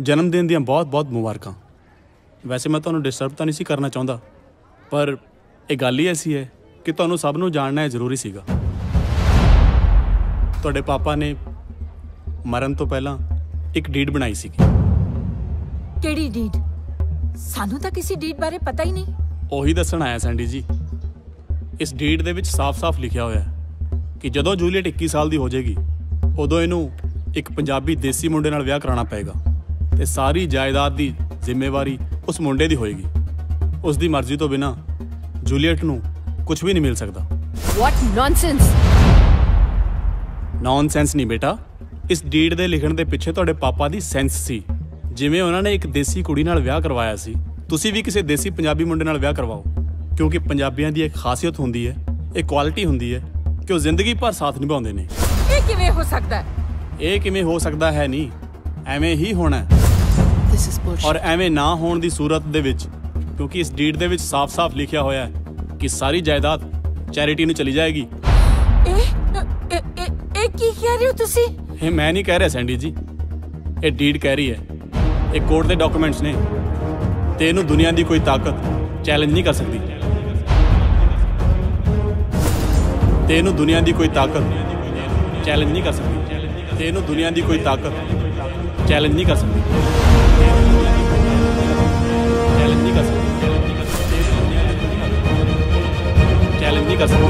ਜਨਮ ਦਿਨ ਦੀਆਂ ਬਹੁਤ-ਬਹੁਤ ਮੁਬਾਰਕਾਂ। ਵੈਸੇ ਮੈਂ ਤੁਹਾਨੂੰ ਡਿਸਟਰਬ ਤਾਂ ਨਹੀਂ ਸੀ ਕਰਨਾ ਚਾਹੁੰਦਾ ਪਰ ਇਹ ਗੱਲ ਹੀ ਐਸੀ ਹੈ ਕਿ ਤੁਹਾਨੂੰ ਸਭ ਨੂੰ ਜਾਣਨਾ ਹੈ ਜ਼ਰੂਰੀ ਸੀਗਾ। ਤੁਹਾਡੇ ਪਾਪਾ ਨੇ ਮਰਨ ਤੋਂ ਪਹਿਲਾਂ ਇੱਕ ਡੀਡ ਬਣਾਈ ਸੀਗੀ। ਕਿਹੜੀ ਡੀਡ ਸਾਨੂੰ ਤਾਂ ਕਿਸੇ ਡੀਡ ਬਾਰੇ ਪਤਾ ਹੀ ਨਹੀਂ। ਉਹੀ ਦੱਸਣ ਆਇਆ ਸੈਂਡੀ ਜੀ। ਇਸ ਡੀਡ ਦੇ ਵਿੱਚ ਸਾਫ਼-ਸਾਫ਼ ਲਿਖਿਆ ਹੋਇਆ ਹੈ ਕਿ ਜਦੋਂ ਜੂਲੀਅਟ 21 ਸਾਲ ਦੀ ਹੋ ਜਾਏਗੀ ਉਦੋਂ ਇਹਨੂੰ ਇੱਕ ਪੰਜਾਬੀ ਦੇਸੀ ਮੁੰਡੇ ਨਾਲ ਵਿਆਹ ਕਰਾਉਣਾ ਪਏਗਾ ਤੇ ਸਾਰੀ ਜਾਇਦਾਦ ਦੀ ਜ਼ਿੰਮੇਵਾਰੀ ਉਸ ਮੁੰਡੇ ਦੀ ਹੋਏਗੀ। ਉਸ ਦੀ ਮਰਜ਼ੀ ਤੋਂ ਬਿਨਾ ਜੂਲੀਅਟ ਨੂੰ ਕੁਝ ਵੀ ਨਹੀਂ ਮਿਲ ਸਕਦਾ। ਵਾਟ ਨੌਨਸੈਂਸ ਨੌਨਸੈਂਸ ਨਹੀਂ ਬੇਟਾ। ਇਸ ਡੀਡ ਦੇ ਲਿਖਣ ਦੇ ਪਿੱਛੇ ਤੁਹਾਡੇ ਪਾਪਾ ਦੀ ਸੈਂਸ ਸੀ। ਜਿਵੇਂ ਉਹਨਾਂ ਨੇ ਇੱਕ ਦੇਸੀ ਕੁੜੀ ਨਾਲ ਵਿਆਹ ਕਰਵਾਇਆ ਸੀ ਤੁਸੀਂ ਵੀ ਕਿਸੇ ਦੇਸੀ ਪੰਜਾਬੀ ਮੁੰਡੇ ਨਾਲ ਵਿਆਹ ਕਰਵਾਓ। ਕਿਉਂਕਿ ਪੰਜਾਬੀਆਂ ਦੀ ਇੱਕ ਖਾਸੀਅਤ ਹੁੰਦੀ ਹੈ ਇੱਕ ਕੁਆਲਿਟੀ ਹੁੰਦੀ ਹੈ ਕਿ ਉਹ ਜ਼ਿੰਦਗੀ ਭਰ ਸਾਥ ਨਿਭਾਉਂਦੇ ਨੇ। ਇਹ ਕਿਵੇਂ ਹੋ ਸਕਦਾ ਹੈ? ਇਹ ਕਿਵੇਂ ਹੋ ਸਕਦਾ ਹੈ ਨਹੀਂ? ਐਵੇਂ ਹੀ ਹੋਣਾ. ਔਰ ਐਵੇਂ ਨਾ ਹੋਣ ਦੀ ਸੂਰਤ ਦੇ ਵਿੱਚ ਕਿਉਂਕਿ ਇਸ ਡੀਡ ਦੇ ਵਿੱਚ ਸਾਫ਼-ਸਾਫ਼ ਲਿਖਿਆ ਹੋਇਆ ਹੈ ਕਿ ਸਾਰੀ ਜਾਇਦਾਦ ਚੈਰਿਟੀ ਨੂੰ ਚਲੀ ਜਾਏਗੀ। ਇਹ- ਇਹ ਕੀ ਕਹਿ ਰਹੇ ਹੋ ਤੁਸੀਂ? ਇਹ ਮੈਂ ਨਹੀਂ ਕਹਿ ਰਿਹਾ ਸੈਂਡੀ ਜੀ। ਇਹ ਡੀਡ ਕਹਿ ਰਹੀ ਹੈ। ਇਹ ਕੋਰਟ ਦੇ ਡਾਕੂਮੈਂਟਸ ਨੇ। ਤੇ ਇਹਨੂੰ ਦੁਨੀਆ ਦੀ ਕੋਈ ਤਾਕਤ ਚੈਲੰਜ ਨਹੀਂ ਕਰ ਸਕਦੀ। ਤੇ ਇਹਨੂੰ ਦੁਨੀਆ ਦੀ ਕੋਈ ਤਾਕਤ ਚੈਲੰਜ ਨਹੀਂ ਕਰ ਸਕਦੀ। ਤੇ ਇਹਨੂੰ ਦੁਨੀਆ ਦੀ ਕੋਈ ਤਾਕਤ ਚੈਲੰਜ ਨਹੀਂ ਕਰ ਸਕਦੀ। ਚੈਲੰਜ ਨਹੀਂ ਕਰ ਸਕਦੀ। ਚੈਲੰਜ ਨਹੀਂ ਕਰ ਸਕਦੀ।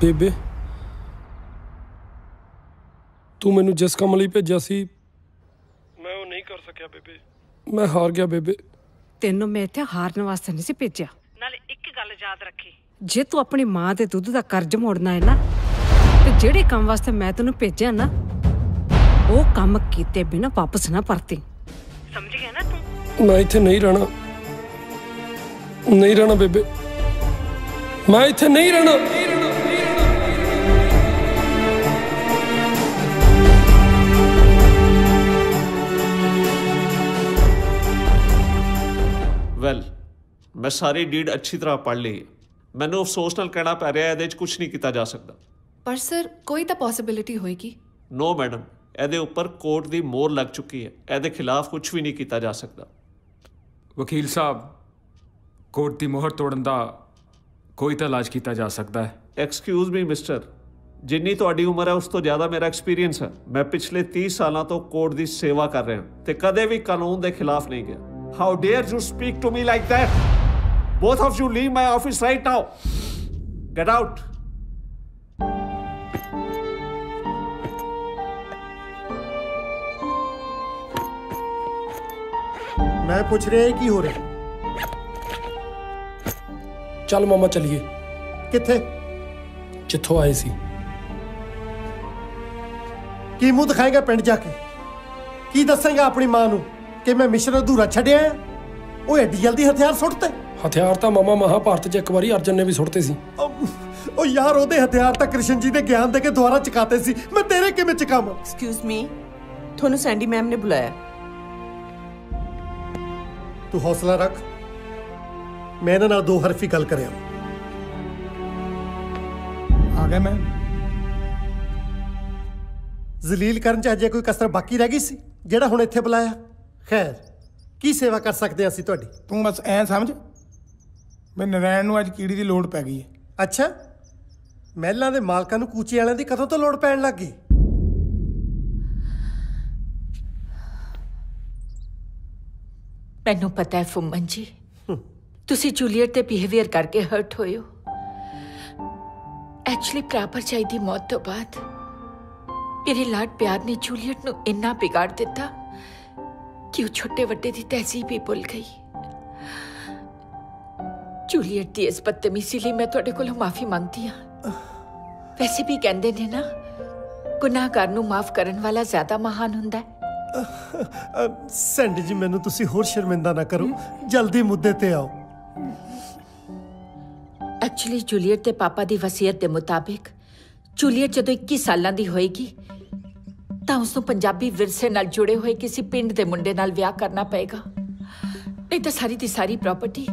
ਬੇਬੇ ਤੂੰ ਮੈਨੂੰ ਜਿਸ ਕੰਮ ਲਈ ਭੇਜਿਆ ਸੀ ਮੈਂ ਉਹ ਨਹੀਂ ਕਰ ਸਕਿਆ ਬੇਬੇ। ਮੈਂ ਹਾਰ ਗਿਆ ਬੇਬੇ। ਤੈਨੂੰ ਮੈਂ ਇੱਥੇ ਹਾਰਨ ਵਾਸਤੇ ਨਹੀਂ ਸੀ ਭੇਜਿਆ। ਨਾਲੇ ਇੱਕ ਗੱਲ ਯਾਦ ਰੱਖੀ। ਜੇ ਤੂੰ ਆਪਣੀ ਮਾਂ ਦੇ ਦੁੱਧ ਦਾ ਕਰਜ਼ ਮੋੜਨਾ ਹੈ ਨਾ ਤੇ ਜਿਹੜੇ ਕੰਮ ਵਾਸਤੇ ਮੈਂ ਤੈਨੂੰ ਭੇਜਿਆ ਨਾ ਉਹ ਕੰਮ ਕੀਤੇ ਬਿਨਾ ਵਾਪਸ ਨਾ ਪਰਤੀ। ਸਮਝ ਗਿਆ ਨਾ ਤੂੰ? ਮੈਂ ਇੱਥੇ ਨਹੀਂ ਰਹਿਣਾ। ਨਹੀਂ ਰਹਿਣਾ ਬੇਬੇ। ਮੈਂ ਇੱਥੇ ਨਹੀਂ ਰਹਿਣਾ। ਵੈਲ ਮੈਂ ਸਾਰੀ ਡੀਡ ਅੱਛੀ ਤਰ੍ਹਾਂ ਪੜ੍ਹ ਲਈ। ਹੈ। ਮੈਨੂੰ ਅਫਸੋਸ ਨਾਲ ਕਹਿਣਾ ਪੈ ਰਿਹਾ ਹੈ, ਇਹਦੇ 'ਚ ਕੁਝ ਨਹੀਂ ਕੀਤਾ ਜਾ ਸਕਦਾ। ਪਰ ਸਰ ਕੋਈ ਤਾਂ ਪੋਸਿਬਿਲਿਟੀ ਹੋਏਗੀ। ਨੋ ਮੈਡਮ ਇਹਦੇ ਉੱਪਰ ਕੋਰਟ ਦੀ ਮੋਹਰ ਲੱਗ ਚੁੱਕੀ ਹੈ। ਇਹਦੇ ਖਿਲਾਫ ਕੁਝ ਵੀ ਨਹੀਂ ਕੀਤਾ ਜਾ ਸਕਦਾ। ਵਕੀਲ ਸਾਹਿਬ ਕੋਰਟ ਦੀ ਮੋਹਰ ਤੋੜਨ ਦਾ ਕੋਈ ਤਾਂ ਇਲਾਜ ਕੀਤਾ ਜਾ ਸਕਦਾ ਹੈ। ਐਕਸਕਿਊਜ਼ ਮੀ ਮਿਸਟਰ ਜਿੰਨੀ ਤੁਹਾਡੀ ਉਮਰ ਹੈ ਉਸ ਤੋਂ ਜ਼ਿਆਦਾ ਮੇਰਾ ਐਕਸਪੀਰੀਅੰਸ ਹੈ। ਮੈਂ ਪਿਛਲੇ 30 ਸਾਲਾਂ ਤੋਂ ਕੋਰਟ ਦੀ ਸੇਵਾ ਕਰ ਰਿਹਾ ਤੇ ਕਦੇ ਵੀ ਕਾਨੂੰਨ ਦੇ ਖਿਲਾਫ ਨਹੀਂ ਗਿਆ। How dare you speak to me like that both of you leave my office right now get out ਮੈਂ ਪੁੱਛ ਰਿਹਾ ਇਹ ਕੀ ਹੋ ਰਿਹਾ ਚੱਲ ਮਾਮਾ ਚੱਲੀਏ ਕਿੱਥੇ ਜਿੱਥੋਂ ਆਏ ਸੀ ਕੀ ਮੂੰਹ ਦਿਖਾਏਗਾ ਪਿੰਡ ਜਾ ਕੇ ਕੀ ਦੱਸੇਗਾ ਆਪਣੀ ਮਾਂ ਨੂੰ ਕਿ ਮੈਂ ਮਿਸ਼ਨ ਅਧੂਰਾ ਛੱਡਿਆ ਹੈ? ਉਹ ਐਡੀ ਜਲਦੀ ਹਥਿਆਰ ਸੁੱਟਤੇ। ਹਥਿਆਰ ਤਾਂ ਮਾਮਾ ਮਹਾਭਾਰਤ 'ਚ ਇੱਕ ਵਾਰੀ ਅਰਜਨ ਨੇ ਵੀ ਸੁੱਟਤੇ ਸੀ। ਉਹ ਯਾਰ ਉਹਦੇ ਹਥਿਆਰ ਤਾਂ ਕ੍ਰਿਸ਼ਨ ਜੀ ਦੇ ਗਿਆਨ ਦੇ ਕੇ ਦੁਆਰਾ ਚਕਾਤੇ ਸੀ। ਮੈਂ ਤੇਰੇ ਕਿਵੇਂ ਚਕਾਵਾਂ? ਐਕਸਕਿਊਜ਼ ਮੀ ਤੁਹਾਨੂੰ ਸੈਂਡੀ ਮੈਮ ਨੇ ਬੁਲਾਇਆ। ਤੂੰ ਹੌਸਲਾ ਰੱਖ। ਮੈਂ ਇਹਨਾਂ ਨਾਲ ਦੋ ਹਰਫੀ ਗੱਲ ਕਰਿਆ। ਆ ਗਿਆ ਮੈਂ। ਜ਼ਲੀਲ ਕਰਨ ਚ ਅਜੇ ਕੋਈ ਕਸਰ ਬਾਕੀ ਰਹਿ ਗਈ ਸੀ ਜਿਹੜਾ ਹੁਣ ਇੱਥੇ ਬੁਲਾਇਆ? ਖੈਰ ਕੀ ਸੇਵਾ ਕਰ ਸਕਦੇ ਹਾਂ ਅਸੀਂ ਤੁਹਾਡੀ? ਤੂੰ ਬਸ ਐ ਸਮਝ ਵੀ ਨਰੈਣ ਨੂੰ ਅੱਜ ਕੀੜੀ ਦੀ ਲੋੜ ਪੈ ਗਈ ਹੈ। ਅੱਛਾ ਮਹਿਲਾਂ ਦੇ ਮਾਲਕਾਂ ਨੂੰ ਕੂਚੇ ਵਾਲਿਆਂ ਦੀ ਕਦੋਂ ਤੋਂ ਲੋੜ ਪੈਣ ਲੱਗ ਗਈ? ਮੈਨੂੰ ਪਤਾ ਹੈ ਫੁੰਮਨ ਜੀ ਤੁਸੀਂ ਜੂਲੀਅਟ ਦੇ ਬਿਹੇਵੀਅਰ ਕਰਕੇ ਹਰਟ ਹੋਏ ਹੋ। ਐਕਚੁਅਲੀ ਪ੍ਰਾਪਰ ਚਾਈ ਦੀ ਮੌਤ ਤੋਂ ਬਾਅਦ ਮੇਰੇ ਲਾਡ ਪਿਆਰ ਨੇ ਜੂਲੀਅਟ ਨੂੰ ਇੰਨਾ ਵਿਗਾੜ ਦਿੱਤਾ ਕਿ ਉਹ ਛੋਟੇ ਵੱਡੇ ਦੀ ਤਹਿਜ਼ੀਬ ਹੀ ਭੁੱਲ ਗਈ? ਜੂਲੀਅਟ ਦੀ ਇਸ ਬਦਤਮੀਜ਼ੀ ਲਈ ਮੈਂ ਤੁਹਾਡੇ ਕੋਲੋਂ ਮਾਫੀ ਮੰਗਦੀ ਹਾਂ। ਵੈਸੇ ਵੀ ਕਹਿੰਦੇ ਨੇ ਨਾ ਗੁਨਾਹਗਾਰ ਨੂੰ ਮਾਫ ਕਰਨ ਵਾਲਾ ਜ਼ਿਆਦਾ ਮਹਾਨ ਹੁੰਦਾ ਹੈ। ਸੈਂਡੀ ਜੀ ਮੈਨੂੰ ਤੁਸੀਂ ਹੋਰ ਸ਼ਰਮਿੰਦਾ ਨਾ ਕਰੋ। ਜਲਦੀ ਮੁੱਦੇ ਤੇ ਆਓ। ਐਕਚੁਅਲੀ ਜੂਲੀਅਟ ਦੇ ਪਾਪਾ ਦੀ ਵਸੀਅਤ ਦੇ ਮੁਤਾਬਿਕ ਜੂਲੀਅਟ ਜਦੋਂ 21 ਸਾਲਾਂ ਦੀ ਹੋਏਗੀ ਤਾਂ ਉਸ ਨੂੰ ਪੰਜਾਬੀ ਵਿਰਸੇ ਨਾਲ ਜੁੜੇ ਹੋਏ ਕਿਸੇ ਪਿੰਡ ਦੇ ਮੁੰਡੇ ਨਾਲ ਵਿਆਹ ਕਰਨਾ ਪਏਗਾ। ਨਹੀਂ ਤਾਂ ਸਾਰੀ ਦੀ ਸਾਰੀ ਪ੍ਰਾਪਰਟੀ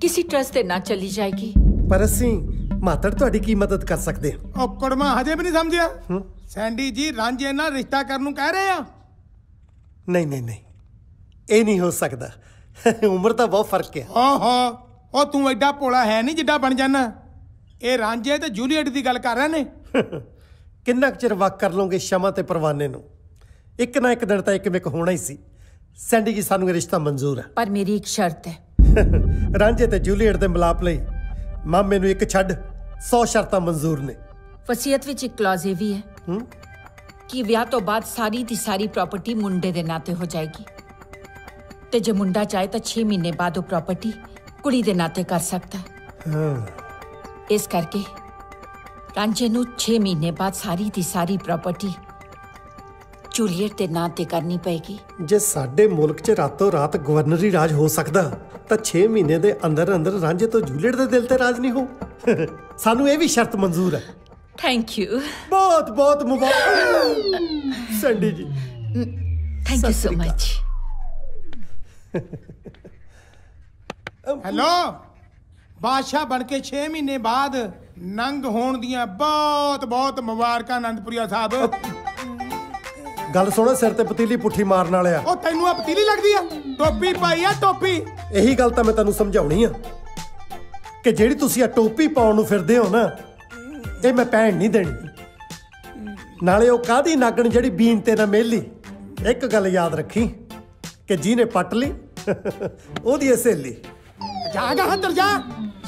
ਕਿਸੇ ਟਰਸਟ ਦੇ ਨਾਂ ਚਲੀ ਜਾਏਗੀ। ਪਰ ਅਸੀਂ ਮਾਤੜ ਤੁਹਾਡੀ ਕੀ ਮਦਦ ਕਰ ਸਕਦੇ ਹਾਂ? ਉਹ ਕੁੜਮਾ ਹਜੇ ਵੀ ਨਹੀਂ ਸਮਝਿਆ। ਸੈਂਡੀ ਜੀ ਰਾਂਝੇ ਨਾਲ ਰਿਸ਼ਤਾ ਕਰਨ ਨੂੰ ਕਹਿ ਰਹੇ ਆ। ਨਹੀਂ ਨਹੀਂ ਨਹੀਂ। ਇਹ ਨਹੀਂ ਹੋ ਸਕਦਾ। ਉਮਰ ਦਾ ਬਹੁਤ ਫ਼ਰਕ ਹੈ। ਓਹੋ ਉਹ ਤੂੰ ਐਡਾ ਭੋਲਾ ਹੈ ਨਹੀਂ ਜਿੱਡਾ ਬਣ ਜਾਣਾ ਇਹ ਰਾਂਝੇ ਤੇ ਜੂਲੀਅਟ ਦੀ ਗੱਲ ਕਰ ਰਹੇ ਨੇ। ਕਿੰਨਾ ਕੁ ਚਿਰ ਵਕ ਕਰ ਲਓਗੇ ਸ਼ਮਾ ਤੇ ਪਰਵਾਨੇ ਨੂੰ? ਇੱਕ ਨਾ ਇੱਕ ਦਿਨ ਤਾਂ ਇੱਕ ਮਿਕ ਹੋਣਾ ਹੀ ਸੀ। ਸੈਂਡੀ ਜੀ ਸਾਨੂੰ ਇਹ ਰਿਸ਼ਤਾ ਮਨਜ਼ੂਰ ਹੈ। ਪਰ ਮੇਰੀ ਇੱਕ ਸ਼ਰਤ ਹੈ। ਰਾਂਝੇ ਤੇ ਜੂਲੀਅਟ ਦੇ ਮਿਲਾਪ ਲਈ ਮਾਮੇ ਨੂੰ ਇੱਕ ਛੱਡ 100 ਸ਼ਰਤਾਂ ਮਨਜ਼ੂਰ ਨੇ। ਵਸੀਅਤ ਵਿੱਚ ਇੱਕ ਕਲੌਜ਼ ਇਹ ਵੀ ਹੈ ਕਿ ਵਿਆਹ ਤੋਂ ਬਾਅਦ ਸਾਰੀ ਦੀ ਸਾਰੀ ਪ੍ਰਾਪਰਟੀ ਮੁੰਡੇ ਦੇ ਨਾਂ ਤੇ ਹੋ ਜਾਏਗੀ। ਤੇ ਜੇ ਮੁੰਡਾ ਚਾਹੇ ਤਾਂ 6 ਮਹੀਨੇ ਬਾਅਦ ਉਹ ਪ੍ਰਾਪਰਟੀ ਕੁੜੀ ਦੇ ਨਾਂ ਤੇ ਕਰ ਸਕਦਾ ਹੈ। ਹਾਂ। ਇਸ ਕਰਕੇ ਰਾਂਝੇ ਨੂੰ 6 ਮਹੀਨੇ ਬਾਅਦ ਸਾਰੀ ਦੀ ਸਾਰੀ ਪ੍ਰਾਪਰਟੀ ਜੂਲੀਅਟ ਦੇ ਨਾਂ ਤੇ ਕਰਨੀ ਪਏਗੀ ਜੇ ਸਾਡੇ ਮੁਲਕ 'ਚ ਰਾਤੋਂ ਰਾਤ ਗਵਰਨਰੀ ਰਾਜ ਹੋ ਸਕਦਾ ਤਾਂ 6 ਮਹੀਨੇ ਦੇ ਅੰਦਰ ਅੰਦਰ ਰਾਂਝੇ ਤੋਂ ਜੂਲੀਅਟ ਦੇ ਦਿਲ ਤੇ ਰਾਜ ਨਹੀਂ ਹੋ। ਸਾਨੂੰ ਇਹ ਵੀ ਸ਼ਰਤ ਮਨਜ਼ੂਰ ਹੈ। ਥੈਂਕ ਯੂ ਬਹੁਤ ਬਹੁਤ ਮੁਬਾਰਕ। Sandy ji. Thank you so much hello ਬਾਦਸ਼ਾਹ ਬਣ ਕੇ 6 ਮਹੀਨੇ ਬਾਅਦ ਨੰਗ ਹੋਣ ਦੀਆਂ ਬਹੁਤ ਬਹੁਤ ਮੁਬਾਰਕਾਂ ਆਨੰਦਪੁਰੀਆ ਸਾਹਿਬ। ਗੱਲ ਸੁਣੋ ਸਿਰ ਤੇ ਪਤੀਲੀ ਪੁੱਠੀ ਮਾਰਨ ਵਾਲਿਆ ਉਹ ਤੈਨੂੰ ਆ ਪਤੀਲੀ ਲੱਗਦੀ ਆ? ਟੋਪੀ ਪਾਈ ਆ ਟੋਪੀ। ਇਹੀ ਗੱਲ ਤਾਂ ਮੈਂ ਤੈਨੂੰ ਸਮਝਾਉਣੀ ਆ ਕਿ ਜਿਹੜੀ ਤੁਸੀਂ ਆ ਟੋਪੀ ਪਾਉਣ ਨੂੰ ਫਿਰਦੇ ਹੋ ਨਾ ਇਹ ਮੈਂ ਪਹਿਣ ਨਹੀਂ ਦੇਣੀ। ਨਾਲੇ ਉਹ ਕਾਦੀ ਨਾਗਣ ਜਿਹੜੀ ਬੀਨ ਤੇ ਨਾ ਮੇਲੀ? ਇੱਕ ਗੱਲ ਯਾਦ ਰੱਖੀ ਕਿ ਜਿਹਨੇ ਪੱਟ ਲਈ ਉਹਦੀ ਸਹੇਲੀ। ਜਾ ਗਾ ਅੰਦਰ ਜਾ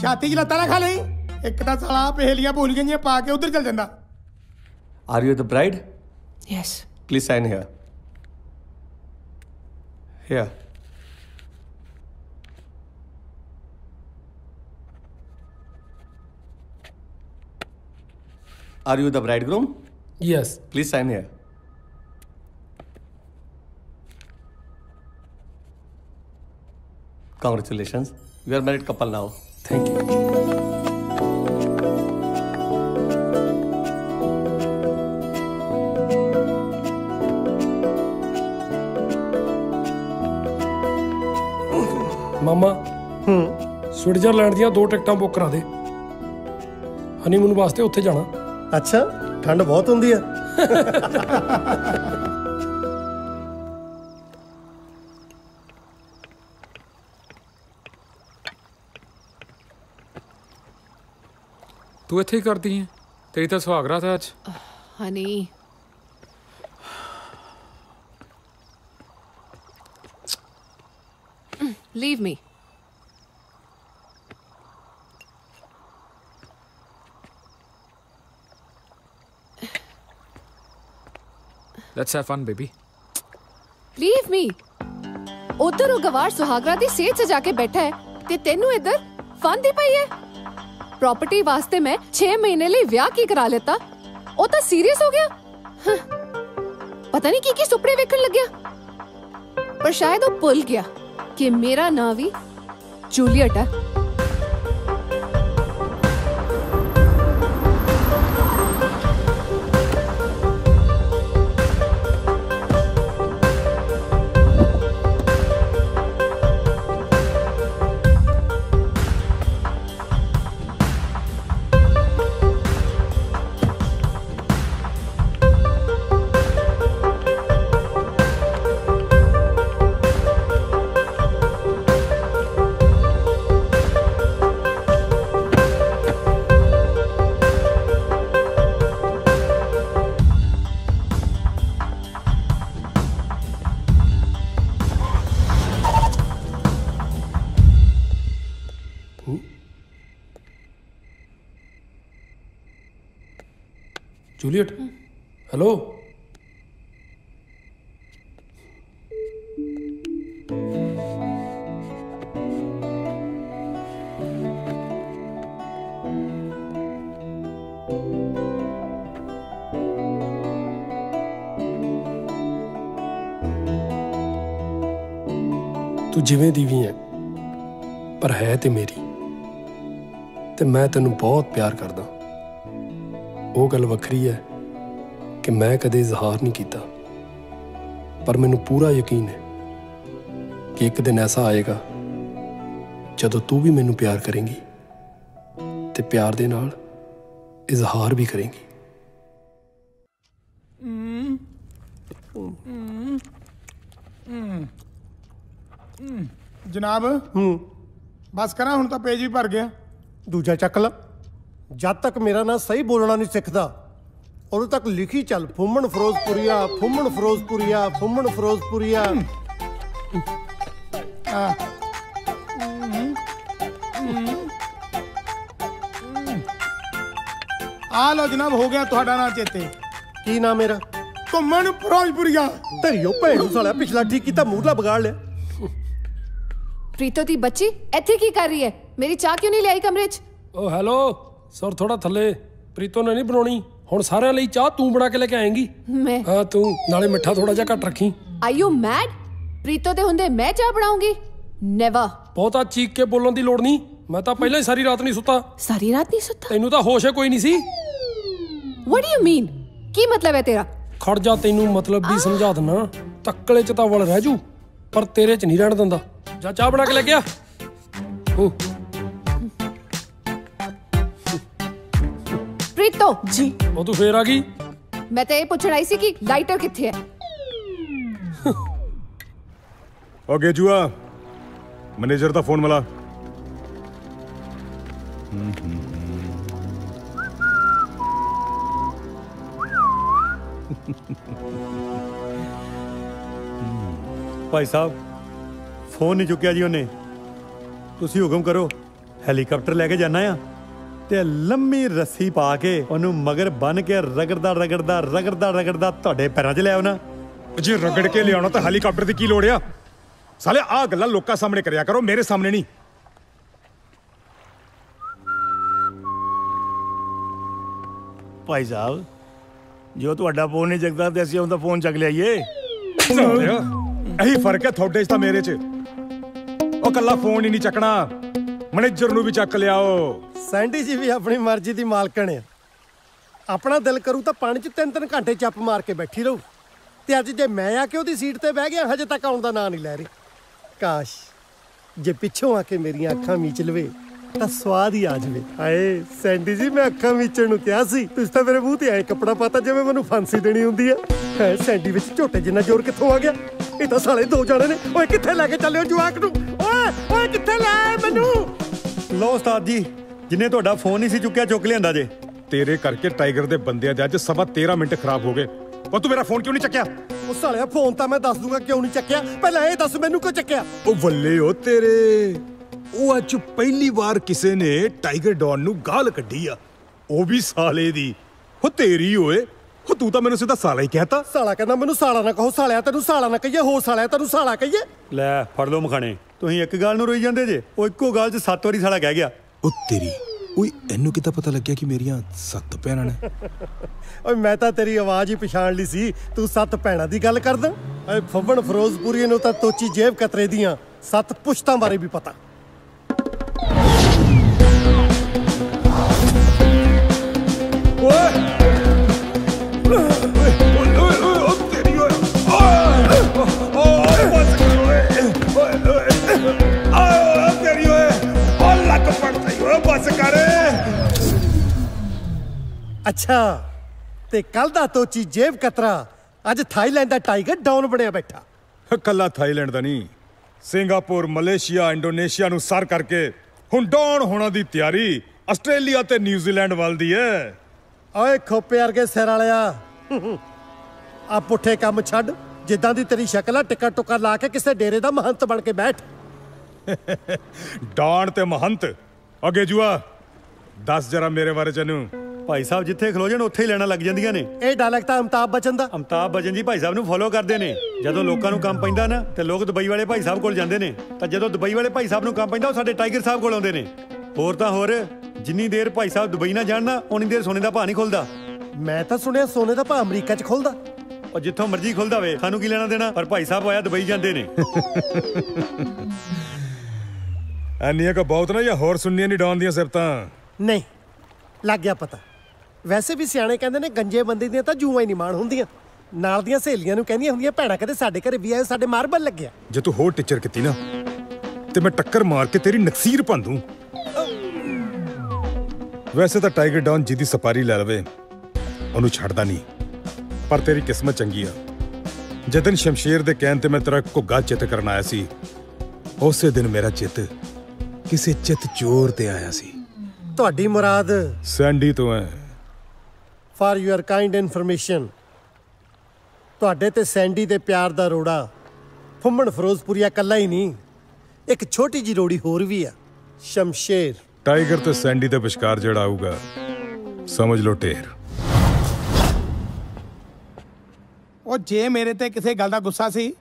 ਛਾਤੀ 'ਚ ਲੱਤਾਂ ਨਾ ਖਾ ਲਈ ਇੱਕ ਤਾਂ ਸਾਲਾ ਪਹੇਲੀਆਂ ਭੁੱਲ ਗਈਆਂ ਪਾ ਕੇ ਉਧਰ ਚੱਲ ਜਾਂਦਾ Are you the bride? Yes. Please sign here. Here. Are you the bridegroom? Yes. Please sign here. Congratulations. You are married couple now. Thank you. ਮਾਮਾ ਹੂੰ ਸਵਿਟਜ਼ਰਲੈਂਡ ਦੀਆਂ ਦੋ ਟਿਕਟਾਂ ਬੁੱਕ ਕਰਾ ਦੇ ਹਨੀਮੂਨ ਵਾਸਤੇ ਉੱਥੇ ਜਾਣਾ ਅੱਛਾ ਠੰਡ ਬਹੁਤ ਹੁੰਦੀ ਆ ਤੂੰ ਇੱਥੇ ਹੀ ਕਰਦੀ ਹੈ ਤੇਰੀ ਤਾਂ ਸੁਹਾਗ ਰਾਤ ਹੈ ਅੱਜ। Honey leave me let's have fun baby leave me ਉਧਰ ਉਹ ਗਵਾਰ ਸੁਹਾਗਰਾ ਦੀ ਸੇਜ ਸਜਾ ਕੇ ਬੈਠਾ ਹੈ ਤੇ ਤੈਨੂੰ ਇੱਧਰ ਫਨ ਦੀ ਪਈ ਹੈ। ਪ੍ਰਾਪਰਟੀ ਵਾਸਤੇ ਮੈਂ 6 ਮਹੀਨੇ ਲਈ ਵਿਆਹ ਕੀ ਕਰਾ ਲਿੱਤਾ ਉਹ ਤਾਂ ਸੀਰੀਅਸ ਹੋ ਗਿਆ ਹਾਂ। ਪਤਾ ਨਹੀਂ ਕੀ ਕੀ ਸੁਪਨੇ ਵੇਖਣ ਲੱਗਿਆ ਪਰ ਸ਼ਾਇਦ ਉਹ ਭੁੱਲ ਗਿਆ ਕਿ ਮੇਰਾ ਨਾਂ ਵੀ ਜੂਲੀਅਟ ਹੈ ਜਿਵੇਂ ਦੀ ਵੀ ਹੈ, ਪਰ ਹੈ ਤੇ ਮੇਰੀ ਤੇ ਮੈਂ ਤੈਨੂੰ ਬਹੁਤ ਪਿਆਰ ਕਰਦਾ ਉਹ ਗੱਲ ਵੱਖਰੀ ਹੈ ਕਿ ਮੈਂ ਕਦੇ ਇਜ਼ਹਾਰ ਨਹੀਂ ਕੀਤਾ, ਪਰ ਮੈਨੂੰ ਪੂਰਾ ਯਕੀਨ ਹੈ ਕਿ ਇੱਕ ਦਿਨ ਐਸਾ ਆਏਗਾ ਜਦੋਂ ਤੂੰ ਵੀ ਮੈਨੂੰ ਪਿਆਰ ਕਰੇਂਗੀ ਤੇ ਪਿਆਰ ਦੇ ਨਾਲ ਇਜ਼ਹਾਰ ਵੀ ਕਰੇਂਗੀ ਹਮ। ਹਮ। ਹਮ। ਜਨਾਬ ਹੂੰ। ਬਸ ਕਰਾਂ ਹੁਣ ਤਾਂ ਪੇਜ ਵੀ ਭਰ ਗਿਆ। ਦੂਜਾ ਚੱਕ ਲਾ। ਜਦ ਤੱਕ ਮੇਰਾ ਨਾਂ ਸਹੀ ਬੋਲਣਾ ਨਹੀਂ ਸਿੱਖਦਾ ਉਦੋਂ ਤੱਕ ਲਿਖੀ ਚੱਲ ਫੁੰਮਣ ਫਿਰੋਜ਼ਪੁਰੀਆ ਫੁੰਮਣ ਫਿਰੋਜ਼ਪੁਰੀਆ ਫੁੰਮਣ ਫਿਰੋਜ਼ਪੁਰੀਆ। ਆ। ਆ ਲੋ ਜਨਾਬ ਹੋ ਗਿਆ ਤੁਹਾਡਾ ਨਾਂ ਚੇਤੇ। ਕੀ ਨਾਂ ਮੇਰਾ? ਘੁੰਮਣ ਫਿਰੋਜ਼ਪੁਰੀਆ। ਧਰਿਓ ਭੈਣ ਨੂੰ ਸਾਲਿਆ ਪਿਛਲਾ ਠੀਕ ਕੀਤਾ ਮੂਰਲਾ ਵਿਗਾੜ ਲਿਆ। ਪ੍ਰੀਤੋ ਦੀ ਬੱਚੀ ਇੱਥੇ ਕੀ ਕਰ ਰਹੀ ਹੈ? ਮੇਰੀ ਚਾਹ ਕਿਉਂ ਨਹੀਂ ਲਿਆਈ ਕਮਰੇ 'ਚ? ਓ ਹੈਲੋ ਸਰ ਥੋੜਾ ਥੱਲੇ। ਪ੍ਰੀਤੋ ਨੇ ਨਹੀਂ ਬਣਾਉਣੀ। ਹੁਣ ਸਾਰਿਆਂ ਲਈ ਚਾਹ ਤੂੰ ਬਣਾ ਕੇ ਲੈ ਕੇ ਆਏਂਗੀ। ਮੈਂ ਹਾਂ ਤੂੰ। ਨਾਲੇ ਮਿੱਠਾ ਥੋੜਾ ਜਿਹਾ ਘੱਟ ਰੱਖੀ। ਆਰ ਯੂ ਮੈਡ ਪ੍ਰੀਤੋ ਦੇ ਹੁੰਦੇ ਮੈਂ ਚਾਹ ਬਣਾਉਂਗੀ। ਨੈਵਰ ਬਹੁਤਾ ਚੀਕ ਕੇ ਬੋਲਣ ਦੀ ਲੋੜ ਨਹੀਂ। ਮੈਂ ਤਾਂ ਪਹਿਲਾਂ ਹੀ ਸਾਰੀ ਰਾਤ ਨਹੀਂ ਸੁੱਤਾ। ਸਾਰੀ ਰਾਤ ਨਹੀਂ ਸੁੱਤਾ? ਤੈਨੂੰ ਤਾਂ ਹੋਸ਼ ਹੈ ਕੋਈ ਨਹੀਂ ਸੀ? ਵਾਟ ਡੂ ਯੂ ਮੀਨ ਕੀ ਮਤਲਬ ਹੈ ਤੇਰਾ? ਖੜ ਜਾ ਤੈਨੂੰ ਮਤਲਬ ਵੀ ਸਮਝਾ ਦਿੰਨਾ। ਤੱਕਲੇ ਚ ਤਾਂ ਵਲ ਰਹਿ ਜੂ ਪਰ ਤੇਰੇ ਚ ਨਹੀਂ ਰਹਿਣ ਦਿੰਦਾ। ਜਾ ਚਾਹ ਬਣਾ ਕੇ ਲੈ ਗਿਆ ਹੂੰ ਪ੍ਰੀਤੋ ਜੀ ਉਹ ਤੂੰ ਫੇਰ ਆ ਗਈ ਮੈਂ ਤਾਂ ਇਹ ਪੁੱਛਣ ਆਈ ਸੀ ਕਿ ਲਾਈਟਰ ਕਿੱਥੇ ਹੈ ਓ ਗੇਜੂਆ ਮੈਨੇਜਰ ਦਾ ਫੋਨ ਮਿਲਾ ਭਾਈ ਸਾਹਿਬ ਫੋਨ ਨਹੀਂ ਚੁੱਕਿਆ ਜੀ ਉਹਨੇ। ਤੁਸੀਂ ਹੁਕਮ ਕਰੋ ਹੈਲੀਕਾਪਟਰ ਲੈ ਕੇ ਜਾਣਾ ਆ ਤੇ ਲੰਮੀ ਰੱਸੀ ਪਾ ਕੇ ਉਹਨੂੰ ਮਗਰ ਬੰਨ ਕੇ ਰਗੜਦਾ ਰਗੜਦਾ ਰਗੜਦਾ ਰਗੜਦਾ ਤੁਹਾਡੇ ਪੈਰਾਂ 'ਚ ਲੈ ਆਉਣਾ। ਜੇ ਰਗੜ ਕੇ ਲਿਆਉਣਾ ਤਾਂ ਹੈਲੀਕਾਪਟਰ ਦੀ ਕੀ ਲੋੜ ਆ? ਸਾਲੇ ਆ ਗੱਲਾਂ ਲੋਕਾਂ ਸਾਹਮਣੇ ਕਰਿਆ ਕਰੋ ਮੇਰੇ ਸਾਹਮਣੇ ਨਹੀਂ। ਭਾਈ ਸਾਹਿਬ ਜੋ ਤੁਹਾਡਾ ਫੋਨ ਨਹੀਂ ਚੱਕਦਾ ਤੇ ਅਸੀਂ ਉਹਦਾ ਫੋਨ ਚੱਕ ਲਿਆਈਏ। ਸਾਲਿਆ, ਇਹੀ ਫ਼ਰਕ ਹੈ ਤੁਹਾਡੇ 'ਚ ਤਾਂ ਮੇਰੇ 'ਚ। ਉਹ ਕੱਲਾ ਫੋਨ ਹੀ ਨਹੀਂ ਚੱਕਣਾ। ਮੈਨੇਜਰ ਨੂੰ ਵੀ ਚੱਕ ਲਿਆਓ। ਸੈਂਡੀ ਜੀ ਵੀ ਆਪਣੀ ਮਰਜ਼ੀ ਦੀ ਮਾਲਕਣ ਆ। ਆਪਣਾ ਦਿਲ ਕਰੂ ਤਾਂ ਪਾਣੀ 'ਚ ਤਿੰਨ ਤਿੰਨ ਘੰਟੇ ਚੱਪ ਮਾਰ ਕੇ ਬੈਠੀ ਰਹੂ। ਤੇ ਅੱਜ ਜੇ ਮੈਂ ਆ ਕੇ ਉਹਦੀ ਸੀਟ ਤੇ ਬਹਿ ਗਿਆ ਹਜੇ ਤੱਕ ਆਉਣ ਦਾ ਨਾਂ ਨਹੀਂ ਲੈ ਰਹੀ। ਕਾਸ਼ ਜੇ ਪਿੱਛੋਂ ਆ ਕੇ ਮੇਰੀਆਂ ਅੱਖਾਂ ਮੀਚ ਲਵੇ ਤਾਂ ਸਵਾਦ ਹੀ ਆ ਜਾਵੇ। ਹਾਏ ਸੈਂਡੀ ਜੀ ਮੈਂ ਅੱਖਾਂ ਮੀਚਣ ਨੂੰ ਕਿਹਾ ਸੀ। ਤੁਸੀਂ ਤਾਂ ਮੇਰੇ ਮੂੰਹ ਤੇ ਆਏ ਕੱਪੜਾ ਪਾਤਾ ਜਿਵੇਂ ਮੈਨੂੰ ਫਾਂਸੀ ਦੇਣੀ ਹੁੰਦੀ ਆ। ਹੈ ਸੈਂਡੀ ਵਿੱਚ ਝੋਟੇ ਜਿੰਨਾ ਜ਼ੋਰ ਕਿੱਥੋਂ ਆ ਗਿਆ? ਇਹ ਤਾਂ ਸਾਲੇ ਦੋ ਜਾਣੇ ਨੇ। ਓਏ ਕਿੱਥੇ ਲੈ ਕੇ ਚੱਲਿਓ ਜਵਾਕ ਨੂੰ? ਓਏ ਕਿੱਥੇ ਲੈ ਆਏ ਮੈਨੂੰ? ਲੋ ਉਸਤਾਦ ਜੀ ਜਿੰਨੇ ਤੁਹਾਡਾ ਫੋਨ ਨਹੀਂ ਸੀ ਚੁੱਕਿਆ ਚੁੱਕ ਲਿਆਂਦਾ ਜੇ। ਤੇਰੇ ਕਰਕੇ ਟਾਈਗਰ ਦੇ ਬੰਦਿਆਂ ਦੇ ਅੱਜ ਸਵਾ 13 ਮਿੰਟ ਖਰਾਬ ਹੋ ਗਏ। ਉਹ ਤੂੰ ਮੇਰਾ ਫੋਨ ਕਿਉਂ ਨਹੀਂ ਚੱਕਿਆ? ਉਹ ਸਾਲਿਆ ਫੋਨ ਤਾਂ ਮੈਂ ਦੱਸ ਦੂੰਗਾ ਕਿਉਂ ਨਹੀਂ ਚੱਕਿਆ। ਪਹਿਲਾਂ ਇਹ ਦੱਸ ਮੈਨੂੰ ਕਿਉਂ ਚੱਕਿਆ? ਉਹ ਵੱਲੇ ਉਹ ਤੇਰੇ। ਉਹ ਅੱਜ ਪਹਿਲੀ ਵਾਰ ਕਿਸੇ ਨੇ ਟਾਈਗਰ ਡੌਨ ਨੂੰ ਗਾਲ ਕੱਢੀ ਆ। ਉਹ ਵੀ ਸਾਲੇ ਦੀ। ਉਹ ਤੇਰੀ ਓਏ। ਉਹ ਤੂੰ ਤਾਂ ਮੈਨੂੰ ਸਿੱਧਾ ਸਾਲਾ ਹੀ ਕਹਿਤਾ। ਸਾਲਾ ਕਹਿੰਦਾ ਮੈਨੂੰ ਸਾਲਾ ਨਾ ਕਹੋ ਸਾਲਿਆ ਤੈਨੂੰ ਸਾਲਾ ਨਾ ਕਹੀਏ ਹੋ ਸਾਲਿਆ ਤੈਨੂੰ ਸਾਲਾ ਕਹੀਏ? ਲੈ ਫੜ ਲਓ ਮਖਾਣੇ। ਤੁਸੀਂ ਇੱਕ ਗੱਲ ਨੂੰ ਰੋਈ ਜਾਂਦੇ ਜੇ ਉਹ ਇੱਕੋ ਗੱਲ 'ਚ ਸੱਤ ਵਾਰੀ ਸਾਲਾ ਕਹਿ ਗਿਆ। ਉਹ ਤੇਰੀ ਓਏ ਇਹਨੂੰ ਕਿਤਾ ਪਤਾ ਲੱਗਿਆ ਕਿ ਮੇਰੀਆਂ ਸੱਤ ਭੈਣਾਂ ਨੇ? ਓਏ ਮੈਂ ਤਾਂ ਤੇਰੀ ਆਵਾਜ਼ ਹੀ ਪਛਾਣ ਲਈ ਸੀ। ਤੂੰ ਸੱਤ ਭੈਣਾਂ ਦੀ ਗੱਲ ਕਰਦਾ? ਓਏ ਫੱਬਣ ਫਿਰੋਜ਼ਪੁਰੀ ਨੂੰ ਤਾਂ ਤੋਚੀ ਜੇਬ ਕਤਰੇ ਦੀਆਂ ਸੱਤ ਪੁਸ਼ਤਾਂ ਬਾਰੇ ਵੀ ਪਤਾ। ਅੱਛਾ ਤੇ ਕੱਲ ਦਾ ਤੋਚੀ ਜੇਬ ਕਤਰਾ ਅੱਜ ਥਾਈਲੈਂਡ ਦਾ ਟਾਈਗਰ ਡਾਊਨ ਬਣਿਆ ਬੈਠਾ। ਕੱਲਾ ਥਾਈਲੈਂਡ ਦਾ ਨਹੀਂ ਸਿੰਗਾਪੁਰ ਮਲੇਸ਼ੀਆ ਇੰਡੋਨੇਸ਼ੀਆ ਨੂੰ ਸਰ ਕਰਕੇ ਹੁਣ ਡਾਊਨ ਹੋਣਾ ਦੀ ਤਿਆਰੀ ਆਸਟ੍ਰੇਲੀਆ ਤੇ ਨਿਊਜ਼ੀਲੈਂਡ ਵੱਲ ਦੀ ਹੈ ਓਏ ਖੋਪੇ ਵਰਗੇ ਸਿਰ ਵਾਲਿਆ ਆ ਪੁੱਠੇ ਕੰਮ ਛੱਡ ਜਿੱਦਾਂ ਦੀ ਤੇਰੀ ਸ਼ਕਲ ਆ ਟਿੱਕਾ ਟੁੱਕਾ ਲਾ ਕੇ ਕਿਸੇ ਡੇਰੇ ਦਾ ਮਹੰਤ ਬਣ ਕੇ ਬੈਠ। ਡਾਣ ਤੇ ਮਹੰਤ ਅਗੇ ਜੂਆ ਦੱਸ ਜਰਾ ਮੇਰੇ ਬਾਰੇ ਚਨੂੰ ਭਾਈ ਸਾਹਿਬ ਜਿੱਥੇ ਖਲੋ ਜਾਣ ਉੱਥੇ ਹੀ ਲੈਣਾ ਲੱਗ ਜਾਂਦੀਆਂ ਨੇ। ਇਹ ਡਾਇਲੌਗ ਤਾਂ ਅਮਤਾਬ ਬਚਨ ਦਾ। ਅਮਤਾਬ ਬਚਨ ਜੀ ਭਾਈ ਸਾਹਿਬ ਨੂੰ ਫੋਲੋ ਕਰਦੇ ਨੇ। ਜਦੋਂ ਲੋਕਾਂ ਨੂੰ ਕੰਮ ਪੈਂਦਾ ਨਾ ਤੇ ਲੋਕ ਦੁਬਈ ਵਾਲੇ ਭਾਈ ਸਾਹਿਬ ਕੋਲ ਜਾਂਦੇ ਨੇ। ਤਾਂ ਜਦੋਂ ਦੁਬਈ ਵਾਲੇ ਭਾਈ ਸਾਹਿਬ ਨੂੰ ਕੰਮ ਪੈਂਦਾ ਉਹ ਸਾਡੇ ਟਾਈਗਰ ਸਾਹਿਬ ਕੋਲ ਆਉਂਦੇ ਨੇ। ਹੋਰ ਤਾਂ ਹੋਰ ਜਿੰਨੀ ਦੇਰ ਭਾਈ ਸਾਹਿਬ ਦੁਬਈ ਨਾ ਜਾਣ ਨਾ ਉਨੀ ਦੇਰ ਸੋਨੇ ਦਾ ਭਾਅ ਨਹੀਂ ਖੁੱਲਦਾ। ਮੈਂ ਤਾਂ ਸੁਣਿਆ ਸੋਨੇ ਦਾ ਭਾਅ ਅਮਰੀਕਾ 'ਚ ਖੁੱਲਦਾ। ਉਹ ਜਿੱਥੋਂ ਮਰਜ਼ੀ ਖੁੱਲਦਾ ਵੇ ਸਾਨੂੰ ਕੀ ਲੈਣਾ ਦੇਣਾ? ਪਰ ਭਾਈ ਸਾਹਿਬ ਆਇਆ ਦੁਬਈ ਜਾਂਦੇ ਨੇ। ਐਨੀਆਂ ਕੋ ਬਹੁਤ ਨਾ ਜਾਂ ਹੋਰ ਸੁਣਨੀਆਂ ਨਹੀਂ ਡਾਉਣ ਦੀਆਂ ਸਿਫਤਾਂ? ਨਹੀਂ ਲੱਗ ਗਿਆ ਪਤਾ। ਵੈਸੇ ਵੀ ਸਿਆਣੇ ਕਹਿੰਦੇ ਨੇ ਗੰਜੇ ਬੰਦੇ ਦੀਆਂ ਤਾਂ ਜੂਆਂ ਹੀ ਨਹੀਂ ਮਾਣ ਹੁੰਦੀਆਂ। ਨਾਲ ਦੀਆਂ ਸਹੇਲੀਆਂ ਨੂੰ ਕਹਿੰਦੀਆਂ ਹੁੰਦੀਆਂ ਭੈਣਾ ਕਦੇ ਸਾਡੇ ਘਰੇ ਵੀ ਆਏ ਸਾਡੇ ਮਾਰਬਲ ਲੱਗਿਆ। ਜੇ ਤੂੰ ਹੋਰ ਟੀਚਰ ਕੀਤੀ ਨਾ ਤੇ ਮੈਂ ਟੱਕਰ ਮਾਰ ਕੇ ਤੇਰੀ ਨਕਸੀਰ ਭੰਦੂ ਵੈਸੇ ਤਾਂ ਟਾਈਗਰ ਡਾਊਨ ਜਿਹਦੀ ਸਪਾਰੀ ਲੈ ਲਵੇ ਉਹਨੂੰ ਛੱਡਦਾ ਨਹੀਂ। ਪਰ ਤੇਰੀ ਕਿਸਮਤ ਚੰਗੀ ਆ। ਜਦਨ ਸ਼ਮਸ਼ੀਰ ਦੇ ਕਹਿਣ ਤੇ ਮੈਂ ਤੇਰਾ ਘੁੱਗਾ ਚਿੱਤ ਕਰਨ ਆਇਆ ਸੀ ਉਸੇ ਦਿਨ ਮੇਰਾ ਚਿੱਤ ਕਿਸੇ ਚਿੱਤ ਚੋਰ ਤੇ ਆਇਆ ਸੀ। ਤੁਹਾਡੀ ਮੁਰਾਦ ਸੈਂਡੀ ਤੋਂ ਹੈ ਫਾਰ ਯੂਅਰ ਕਾਈਂਡ ਇਨਫੋਰਮੇਸ਼ਨ ਤੁਹਾਡੇ ਤੇ ਸੈਂਡੀ ਦੇ ਪਿਆਰ ਦਾ ਰੋੜਾ ਫੁੰਮਣ ਫਿਰੋਜ਼ਪੁਰੀਆ ਕੱਲਾ ਹੀ ਨਹੀਂ ਇੱਕ ਛੋਟੀ ਜੀ ਰੋੜੀ ਹੋਰ ਵੀ ਆ ਸ਼ਮਸ਼ੇਰ। ਟਾਈਗਰ ਤੇ ਸੈਂਡੀ ਦੇ ਵਿਚਕਾਰ ਜਿਹੜਾ ਆਊਗਾ ਸਮਝ ਲਓ ਢੇਰ। ਉਹ ਜੇ ਮੇਰੇ ਤੇ ਕਿਸੇ ਗੱਲ ਦਾ ਗੁੱਸਾ ਸੀ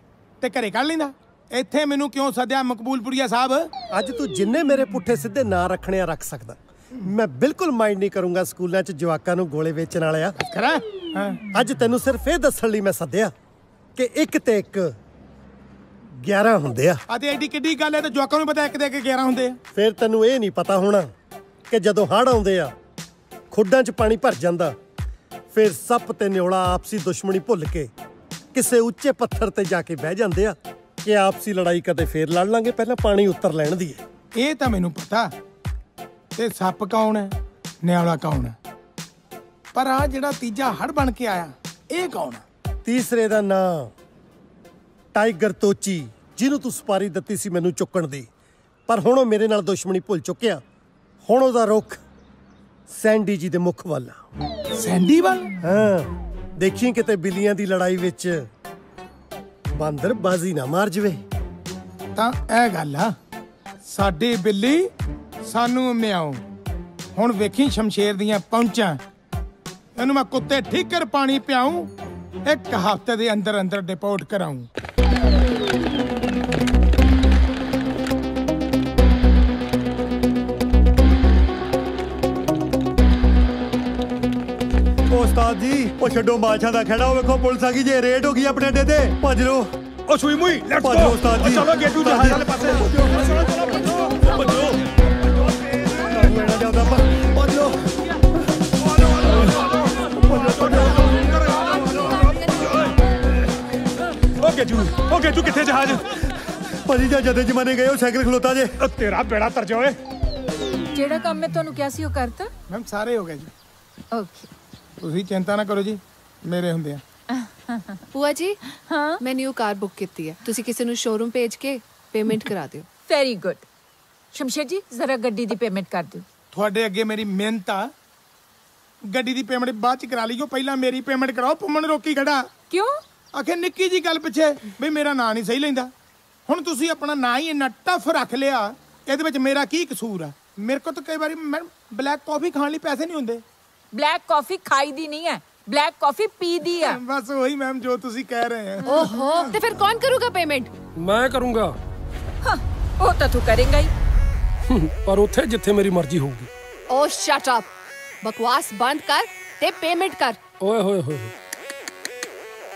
ਤੇ ਘਰੇ ਕੱਢ ਲੈਂਦਾ। ਇੱਥੇ ਮੈਨੂੰ ਕਿਉਂ ਸੱਦਿਆ ਮਕਬੂਲਪੁਰੀਆ ਸਾਹਿਬ? ਅੱਜ ਤੂੰ ਜਿੰਨੇ ਮੇਰੇ ਪੁੱਠੇ ਸਿੱਧੇ ਨਾਂ ਰੱਖਣੇ ਆ ਰੱਖ ਸਕਦਾ। ਮੈਂ ਬਿਲਕੁਲ ਮਾਈਂਡ ਨਹੀਂ ਕਰੂੰਗਾ ਸਕੂਲਾਂ 'ਚ ਜਵਾਕਾਂ ਨੂੰ ਗੋਲੇ ਵੇਚਣ ਵਾਲਿਆ। ਕਰਾਂ? ਅੱਜ ਤੈਨੂੰ ਸਿਰਫ ਇਹ ਦੱਸਣ ਲਈ ਮੈਂ ਸੱਦਿਆ ਕਿ ਇੱਕ ਤੇ ਇੱਕ 11 ਹੁੰਦੇ ਆ। ਆ ਤੇ ਐਡੀ ਕਿੱਡੀ ਗੱਲ ਹੈ ਤੇ ਜਵਾਕਾਂ ਨੂੰ ਪਤਾ ਇੱਕ ਦੇ ਕੇ 11 ਹੁੰਦੇ ਆ। ਫਿਰ ਤੈਨੂੰ ਇਹ ਨਹੀਂ ਪਤਾ ਹੋਣਾ ਕਿ ਜਦੋਂ ਹੜ੍ਹ ਆਉਂਦੇ ਆ ਖੁੱਡਾਂ 'ਚ ਪਾਣੀ ਭਰ ਜਾਂਦਾ ਫਿਰ ਸੱਪ ਤੇ ਨਿਉਲਾ ਆਪਸੀ ਦੁਸ਼ਮਣੀ ਭੁੱਲ ਕੇ ਕਿਸੇ ਉੱਚੇ ਪੱਥਰ ਤੇ ਜਾ ਕੇ ਬਹਿ ਜਾਂਦੇ ਆ। ਕਿ ਆਪਸੀ ਲੜਾਈ ਕਦੇ ਫੇਰ ਲੜ ਲਾਂਗੇ? ਪਹਿਲਾਂ ਪਾਣੀ ਉੱਤਰ ਲੈਣ ਦੀ ਇਹ ਤਾਂ ਮੈਨੂੰ ਪਤਾ। ਤੇ ਸੱਪ ਕੌਣ ਹੈ? ਨਿਆਲਾ ਕੌਣ ਹੈ? ਪਰ ਆ ਜਿਹੜਾ ਤੀਜਾ ਹੜ ਬਣ ਕੇ ਆਇਆ ਇਹ ਕੌਣ ਹੈ? ਤੀਸਰੇ ਦਾ ਨਾਂ ਟਾਈਗਰ ਤੋਚੀ ਜਿਹਨੂੰ ਤੂੰ ਸਪਾਰੀ ਦਿੱਤੀ ਸੀ ਮੈਨੂੰ ਚੁੱਕਣ ਦੀ। ਪਰ ਹੁਣ ਉਹ ਮੇਰੇ ਨਾਲ ਦੁਸ਼ਮਣੀ ਭੁੱਲ ਚੁੱਕਿਆ। ਹੁਣ ਉਹਦਾ ਰੁਖ ਸੈਂਡੀ ਜੀ ਦੇ ਮੁਖ ਵੱਲ। ਸੈਂਡੀ ਵੱਲ? ਹਾਂ। ਦੇਖੀ ਕਿਤੇ ਬਿੱਲੀਆਂ ਦੀ ਲੜਾਈ ਵਿੱਚ ਬਾਂਦਰ ਬਾਜ਼ੀ ਨਾ ਮਾਰ ਜਵੇ। ਤਾਂ ਇਹ ਗੱਲ ਆ, ਸਾਡੀ ਬਿੱਲੀ ਸਾਨੂੰ ਮਿਆਉ। ਹੁਣ ਵੇਖੀ ਸ਼ਮਸ਼ੇਰ ਦੀਆਂ ਪਹੁੰਚਾਂ ਇਹਨੂੰ ਮੈਂ ਕੁੱਤੇ ਠੀਕਰ ਪਾਣੀ ਪਿਆਉਂ, ਇੱਕ ਹਫ਼ਤੇ ਦੇ ਅੰਦਰ ਅੰਦਰ ਡਿਪੋਰਟ ਕਰਾਉਂ। ਉਸਤਾਦ ਜੀ ਉਹ ਛੱਡੋ ਮਾਛਾਂ ਦਾ ਖੜਾ ਉਹ ਵੇਖੋ ਪੁਲਿਸ ਆ ਗਈ ਜੇ ਰੇਡ ਹੋ ਗਈ ਆਪਣੇ ਅੱਡੇ ਤੇ। ਭੱਜ ਲੋ ਉਹ ਸੂਈ ਮੂਈ ਲੈਟਸ ਭੱਜ ਲੋ ਉਸਤਾਦ ਜੀ। ਚਲੋ ਗੇਟੂ ਜਹਾਜ਼ ਵਾਲੇ ਪਾਸੇ। ਭੱਜੋ ਜਾਂਦਾ ਭੱਜ ਗੇਜੂ ਕਿੱਥੇ ਜਹਾਜ਼? ਭਾਜੀ ਜਾਂ ਜਦੇ ਜਮਾਨੇ ਗਏ ਉਹ ਸਾਈਕਲ ਖਲੋਤਾ ਜੇ। ਤੇਰਾ ਬੇੜਾ ਤਰ ਜਾਓਏ ਜਿਹੜਾ ਕੰਮ ਮੈਂ ਤੁਹਾਨੂੰ ਕਿਹਾ ਸੀ ਉਹ ਕਰਤਾ? ਮੈਮ ਸਾਰੇ ਹੋ ਗਏ ਜੀ। ਓਕੇ ਤੁਸੀਂ ਚਿੰਤਾ ਨਾ ਕਰੋ ਜੀ ਮੇਰੇ ਹੁੰਦੇ ਆ। ਪੂਆ ਜੀ ਹਾਂ। ਮੈਂ ਨਿਊ ਕਾਰ ਬੁੱਕ ਕੀਤੀ ਹੈ ਤੁਸੀਂ ਕਿਸੇ ਨੂੰ ਸ਼ੋਰੂਮ ਭੇਜ ਕੇ ਪੇਮੈਂਟ ਕਰਾ ਦਿਓ। ਵੈਰੀ ਗੁੱਡ ਸ਼ਮਸ਼ੇਰ ਜੀ ਜ਼ਰਾ ਗੱਡੀ ਦੀ ਪੇਮੈਂਟ ਕਰ ਦਿਓ। ਤੁਹਾਡੇ ਅੱਗੇ ਮੇਰੀ ਮਿਹਨਤ ਆ। ਗੱਡੀ ਦੀ ਪੇਮੈਂਟ ਬਾਅਦ ਚ ਕਰਾ ਲਈਓ। ਪਹਿਲਾਂ ਮੇਰੀ ਪੇਮੈਂਟ ਕਰਾਓ ਪੁੰਮਣ ਰੋਕੀ ਖੜਾ। ਕਿਉਂ? ਆਖੇ ਨਿੱਕੀ ਜੀ ਗੱਲ ਪਿੱਛੇ ਵੀ ਮੇਰਾ ਨਾਂ ਨਹੀਂ ਸਹੀ ਲੈਂਦਾ। ਹੁਣ ਤੁਸੀਂ ਆਪਣਾ ਨਾਂ ਹੀ ਇੰਨਾ ਟਫ ਰੱਖ ਲਿਆ ਇਹਦੇ ਵਿੱਚ ਮੇਰਾ ਕੀ ਕਸੂਰ ਆ? ਮੇਰੇ ਕੋਲ ਤਾਂ ਕਈ ਵਾਰੀ ਮੈਂ ਬਲੈਕ ਕਾਫੀ ਖਾਣ ਲਈ ਪੈਸੇ ਨਹੀਂ ਹੁੰਦੇ। ਬਲੈਕ ਕਾਫੀ ਖਾਈ ਦੀ ਨਹੀਂ ਹੈ। ਬਲੈਕ ਕਾਫੀ ਪੀ ਦੀ ਹੈ। ਬਸ ਉਹੀ ਮੈਮ ਜੋ ਤੁਸੀਂ ਕਹਿ ਰਹੇ ਹੋ। ਓਹੋ ਤੇ ਫਿਰ ਕੌਣ ਕਰੂਗਾ ਪੇਮੈਂਟ ਮੈਂ ਕਰੂੰਗਾ। ਉਹ ਤਾਂ ਤੂੰ ਕਰੇਗਾ ਹੀ। ਪਰ ਉੱਥੇ ਜਿੱਥੇ ਮੇਰੀ ਮਰਜ਼ੀ ਹੋਊਗੀ। ਓ ਸ਼ਟ ਅਪ ਬਕਵਾਸ ਬੰਦ ਕਰ ਤੇ ਪੇਮੈਂਟ ਕਰ। ਓਏ ਹੋਏ ਹੋਏ ਹੋਏ।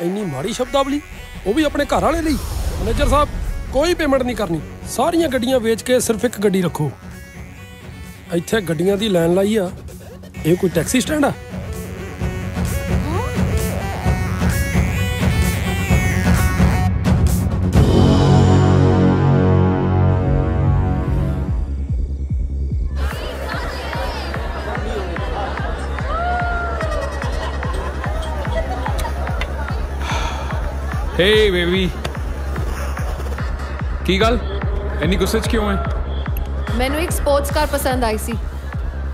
ਇੰਨੀ ਮਾੜੀ ਸ਼ਬਦਾਵਲੀ ਉਹ ਵੀ ਆਪਣੇ ਘਰ ਵਾਲੇ ਲਈ। ਮੈਨੇਜਰ ਸਾਹਿਬ ਕੋਈ ਪੇਮੈਂਟ ਨਹੀਂ ਕਰਨੀ। ਸਾਰੀਆਂ ਗੱਡੀਆਂ ਵੇਚ ਕੇ ਸਿਰਫ ਇੱਕ ਗੱਡੀ ਰੱਖੋ। ਇੱਥੇ ਗੱਡੀਆਂ ਦੀ ਲਾਈਨ ਲਾਈ ਆ। ਇਹ ਕੋਈ ਟੈਕਸੀ ਸਟੈਂਡ ਆ? ਹੇ ਬੇਬੀ ਕੀ ਗੱਲ? ਇੰਨੀ ਗੁੱਸੇ 'ਚ ਕਿਉਂ ਹੈ ਮੈਨੂੰ ਇੱਕ ਸਪੋਰਟਸ ਕਾਰ ਪਸੰਦ ਆਈ ਸੀ।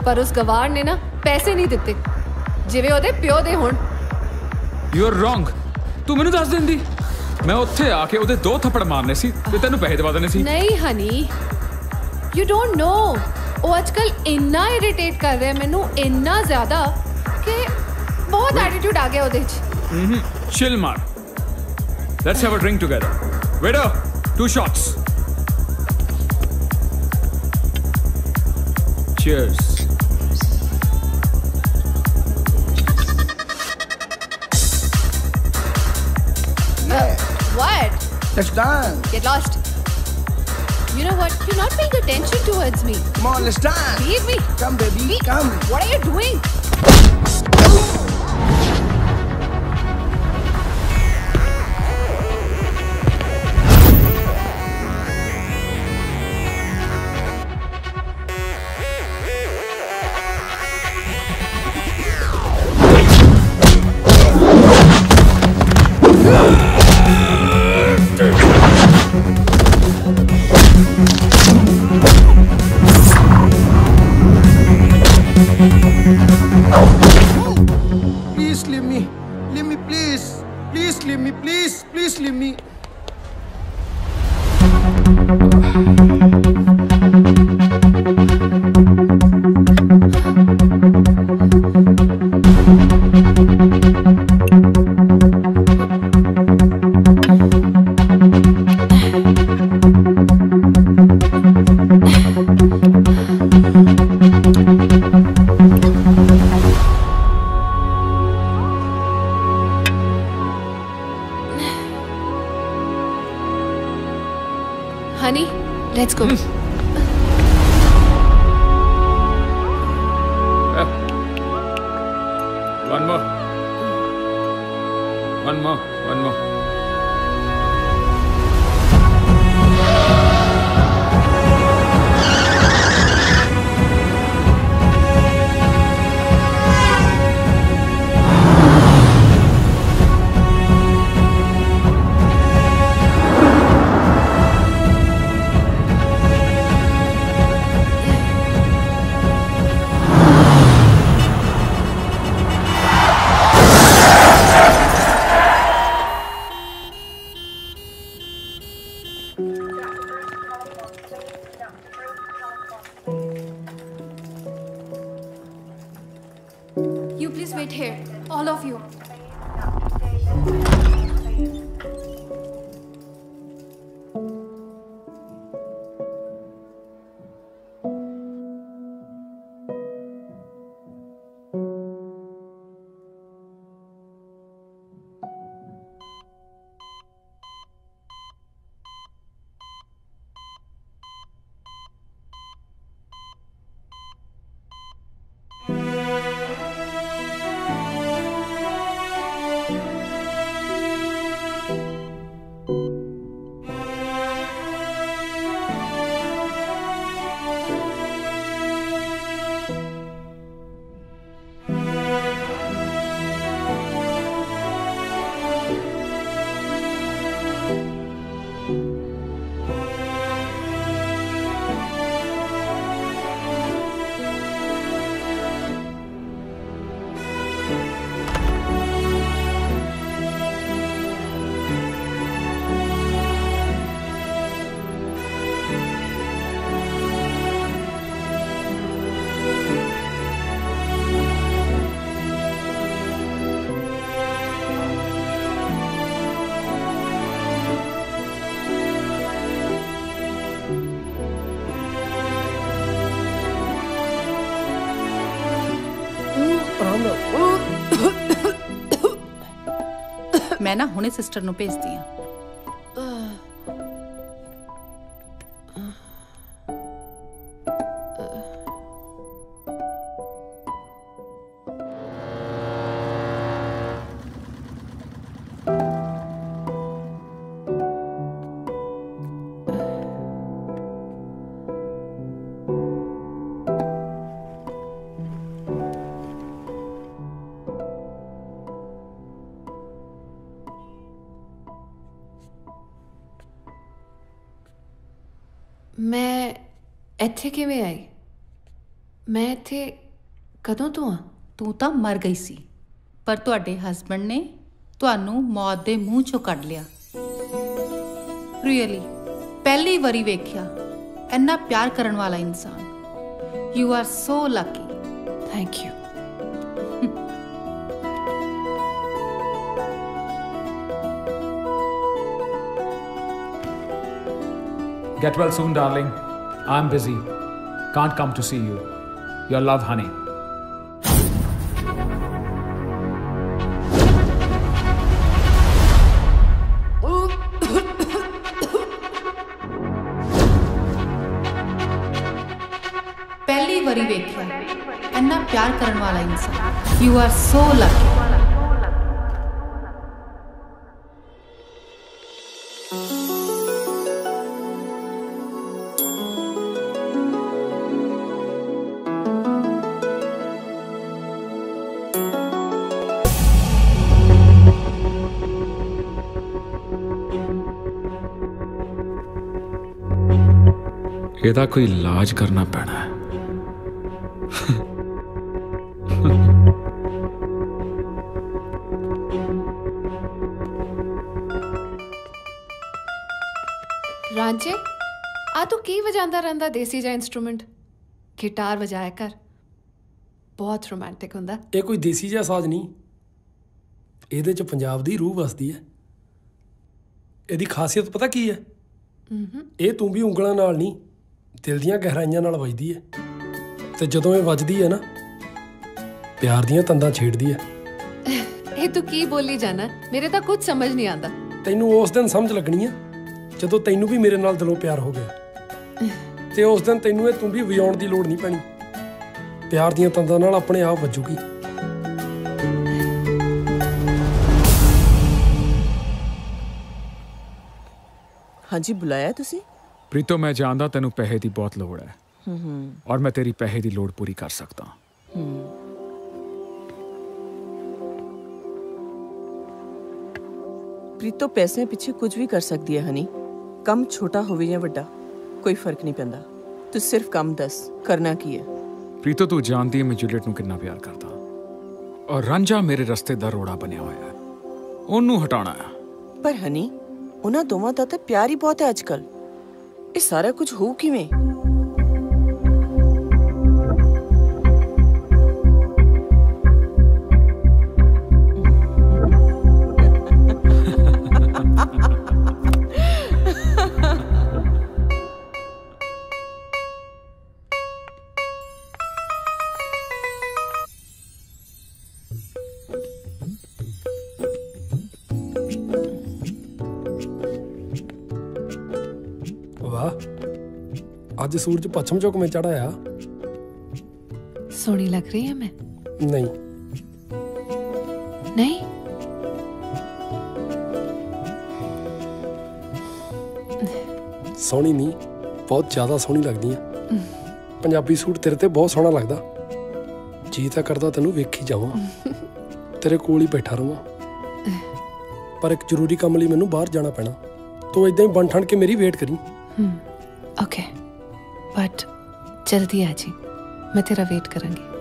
ਪਰ ਉਸ ਗਵਾਰ ਨੇ ਨਾ ਪੈਸੇ ਨਹੀਂ ਦਿੱਤੇ। ਜਿਵੇਂ ਉਹਦੇ ਪਿਓ ਦੇ ਹੋਣ। ਯੂ ਆਰ ਰੋਂਗ ਤੂੰ ਮੈਨੂੰ ਦੱਸ ਦਿੰਦੀ। ਮੈਂ ਉੱਥੇ ਆ ਕੇ ਉਹਦੇ ਦੋ ਥੱਪੜ ਮਾਰਨੇ ਸੀ ਤੇ ਤੈਨੂੰ ਪੈਸੇ ਦਵਾ ਦੇਣੇ ਸੀ। ਨਹੀਂ ਹਨੀ ਯੂ ਡੋਨਟ ਨੋ ਉਹ ਅੱਜਕੱਲ ਇੰਨਾ ਇਰੀਟੇਟ ਕਰ ਰਿਹਾ ਮੈਨੂੰ ਇੰਨਾ ਜ਼ਿਆਦਾ ਕਿ ਬਹੁਤ ਐਟੀਟਿਊਡ ਆ ਗਿਆ ਉਹਦੇ 'ਚ। ਹਮ ਚਿਲ ਮਾਰ। Let's have a drink together waiter two shots cheers Let's dance. Get lost. You know what? You're not paying attention towards me. Come on, let's dance. Leave me. Come, baby. Be- Come. What are you doing? ਮੈਂ ਨਾ ਹੁਣੇ sister ਨੂੰ ਭੇਜਦੀ ਆ ਇੱਥੇ ਕਿਵੇਂ ਆਈ? ਮੈਂ ਇੱਥੇ ਕਦੋਂ ਤੋਂ ਆ? ਤੂੰ ਤਾਂ ਮਰ ਗਈ ਸੀ। ਪਰ ਤੁਹਾਡੇ ਹਸਬੰਡ ਨੇ ਤੁਹਾਨੂੰ ਮੌਤ ਦੇ ਮੂੰਹ ਚੋਂ ਕੱਢ ਲਿਆ। ਰੀਅਲੀ ਪਹਿਲੀ ਵਾਰੀ ਵੇਖਿਆ ਇੰਨਾ ਪਿਆਰ ਕਰਨ ਵਾਲਾ ਇਨਸਾਨ। You are so lucky thank you Get well soon, darling. I'm busy. Can't come to see you. Your love, honey. ਇਹਦਾ ਕੋਈ ਇਲਾਜ ਕਰਨਾ ਪੈਣਾ ਹੈ। ਰਾਂਝੇ ਆ ਤੂੰ ਕੀ ਵਜਾਉਂਦਾ ਰਹਿੰਦਾ ਦੇਸੀ ਜਿਹਾ ਇਨਸਟਰੂਮੈਂਟ ਗਿਟਾਰ ਵਜਾਇਆ ਕਰ। ਬਹੁਤ ਰੋਮਾਂਟਿਕ ਹੁੰਦਾ। ਇਹ ਕੋਈ ਦੇਸੀ ਜਿਹਾ ਸਾਜ਼ ਨਹੀਂ। ਇਹਦੇ ਚ ਪੰਜਾਬ ਦੀ ਰੂਹ ਵਸਦੀ ਹੈ। ਇਹਦੀ ਖਾਸੀਅਤ ਪਤਾ ਕੀ ਹੈ? ਇਹ ਤੂੰ ਵੀ ਉਂਗਲਾਂ ਨਾਲ ਨਹੀਂ। ਦਿਲ ਦੀਆਂ ਗਹਿਰਾਈਆਂ ਨਾਲ ਵੱਜਦੀ ਹੈ ਤੇ ਜਦੋਂ ਇਹ ਵੱਜਦੀ ਹੈ ਨਾ ਪਿਆਰ ਦੀਆਂ ਤੰਦਾਂ ਛੇੜਦੀ ਹੈ। ਇਹ ਤੂੰ ਕੀ ਬੋਲੀ ਜਾਣਾ? ਮੇਰੇ ਤਾਂ ਕੁਝ ਸਮਝ ਨਹੀਂ ਆਉਂਦਾ। ਤੈਨੂੰ ਉਸ ਦਿਨ ਸਮਝ ਲੱਗਣੀ ਆ ਜਦੋਂ ਤੈਨੂੰ ਵੀ ਮੇਰੇ ਨਾਲ ਦਿਲੋਂ ਪਿਆਰ ਹੋ ਗਿਆ। ਤੇ ਉਸ ਦਿਨ ਤੈਨੂੰ ਇਹ ਤੂੰ ਵੀ ਵਜਾਉਣ ਦੀ ਲੋੜ ਨਹੀਂ ਪੈਣੀ। ਪਿਆਰ ਦੀਆਂ ਤੰਦਾਂ ਨਾਲ ਆਪਣੇ ਆਪ ਵੱਜੂਗੀ। ਹਾਂਜੀ ਬੁਲਾਇਆ ਤੁਸੀਂ? ਪ੍ਰੀਤੋ ਮੈਂ ਜਾਣਦਾ ਤੈਨੂੰ ਪੈਸੇ ਦੀ ਬਹੁਤ ਲੋੜ ਹੈ। ਹੂੰ ਹੂੰ। ਔਰ ਮੈਂ ਤੇਰੀ ਪੈਸੇ ਦੀ ਲੋੜ ਪੂਰੀ ਕਰ ਸਕਦਾ। ਹੂੰ। ਪ੍ਰੀਤੋ ਪੈਸੇ ਪਿੱਛੇ ਕੁਝ ਵੀ ਕਰ ਸਕਦੀ ਹੈ ਹਨੀ। ਕੰਮ ਛੋਟਾ ਹੋਵੇ ਜਾਂ ਵੱਡਾ ਕੋਈ ਫ਼ਰਕ ਨਹੀਂ ਪੈਂਦਾ। ਤੂੰ ਸਿਰਫ ਕੰਮ ਦੱਸ ਕਰਨਾ ਕੀ ਹੈ? ਪ੍ਰੀਤੋ ਤੂੰ ਜਾਣਦੀ ਹੈ ਮੈਂ ਜੂਲੀਅਟ ਨੂੰ ਕਿੰਨਾ ਪਿਆਰ ਕਰਦਾ। ਔਰ ਰਾਂਝਾ ਮੇਰੇ ਰਸਤੇ ਦਾ ਰੋੜਾ ਬਣਿਆ ਹੋਇਆ ਹੈ। ਉਹਨੂੰ ਹਟਾਉਣਾ ਹੈ। ਪਰ ਹਨੀ ਉਹਨਾਂ ਦੋਵਾਂ ਦਾ ਤਾਂ ਪਿਆਰ ਹੀ ਬਹੁਤ ਹੈ ਅੱਜਕੱਲ ਇਹ ਸਾਰਾ ਕੁਝ ਹੋਊ ਕਿਵੇਂ? ਵਾਹ ਅੱਜ ਸੂਰਜ ਪੱਛਮ ਚੋਂ ਕਿਵੇਂ ਚੜਾਇਆ ਸੋਹਣੀ ਲੱਗ ਰਹੀ ਹੈ ਮੈਂ ਨਹੀਂ ਨਹੀਂ ਸੋਹਣੀ ਨਹੀਂ ਬਹੁਤ ਜ਼ਿਆਦਾ ਸੋਹਣੀ ਲੱਗਦੀ ਆ ਪੰਜਾਬੀ ਸੂਟ ਤੇਰੇ ਤੇ ਬਹੁਤ ਸੋਹਣਾ ਲੱਗਦਾ ਜੀ ਤਾਂ ਕਰਦਾ ਤੈਨੂੰ ਵੇਖੀ ਜਾਵਾਂ ਤੇਰੇ ਕੋਲ ਹੀ ਬੈਠਾ ਰਵਾਂ ਪਰ ਇੱਕ ਜ਼ਰੂਰੀ ਕੰਮ ਲਈ ਮੈਨੂੰ ਬਾਹਰ ਜਾਣਾ ਪੈਣਾ ਤੂੰ ਇਦਾਂ ਹੀ ਬਣ ਠਣ ਕੇ ਮੇਰੀ ਵੇਟ ਕਰੀ ਹਮ ਓਕੇ ਬਟ ਜਲਦੀ ਆ ਜੀ ਮੈਂ ਤੇਰਾ ਵੇਟ ਕਰਾਂਗੀ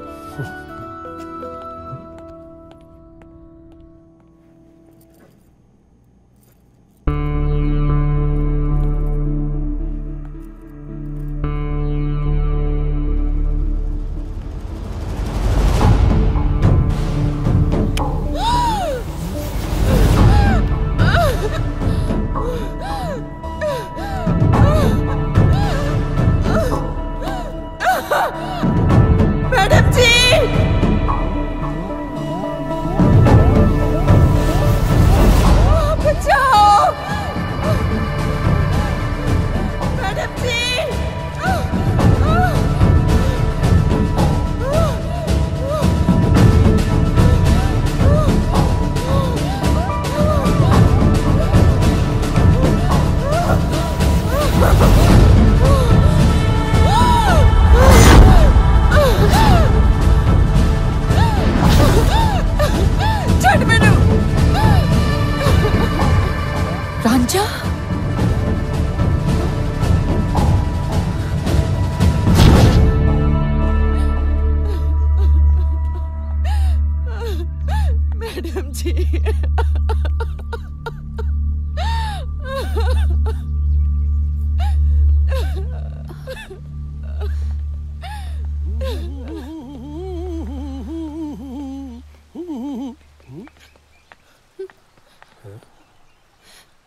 ਮੈਡਮ ਜੀ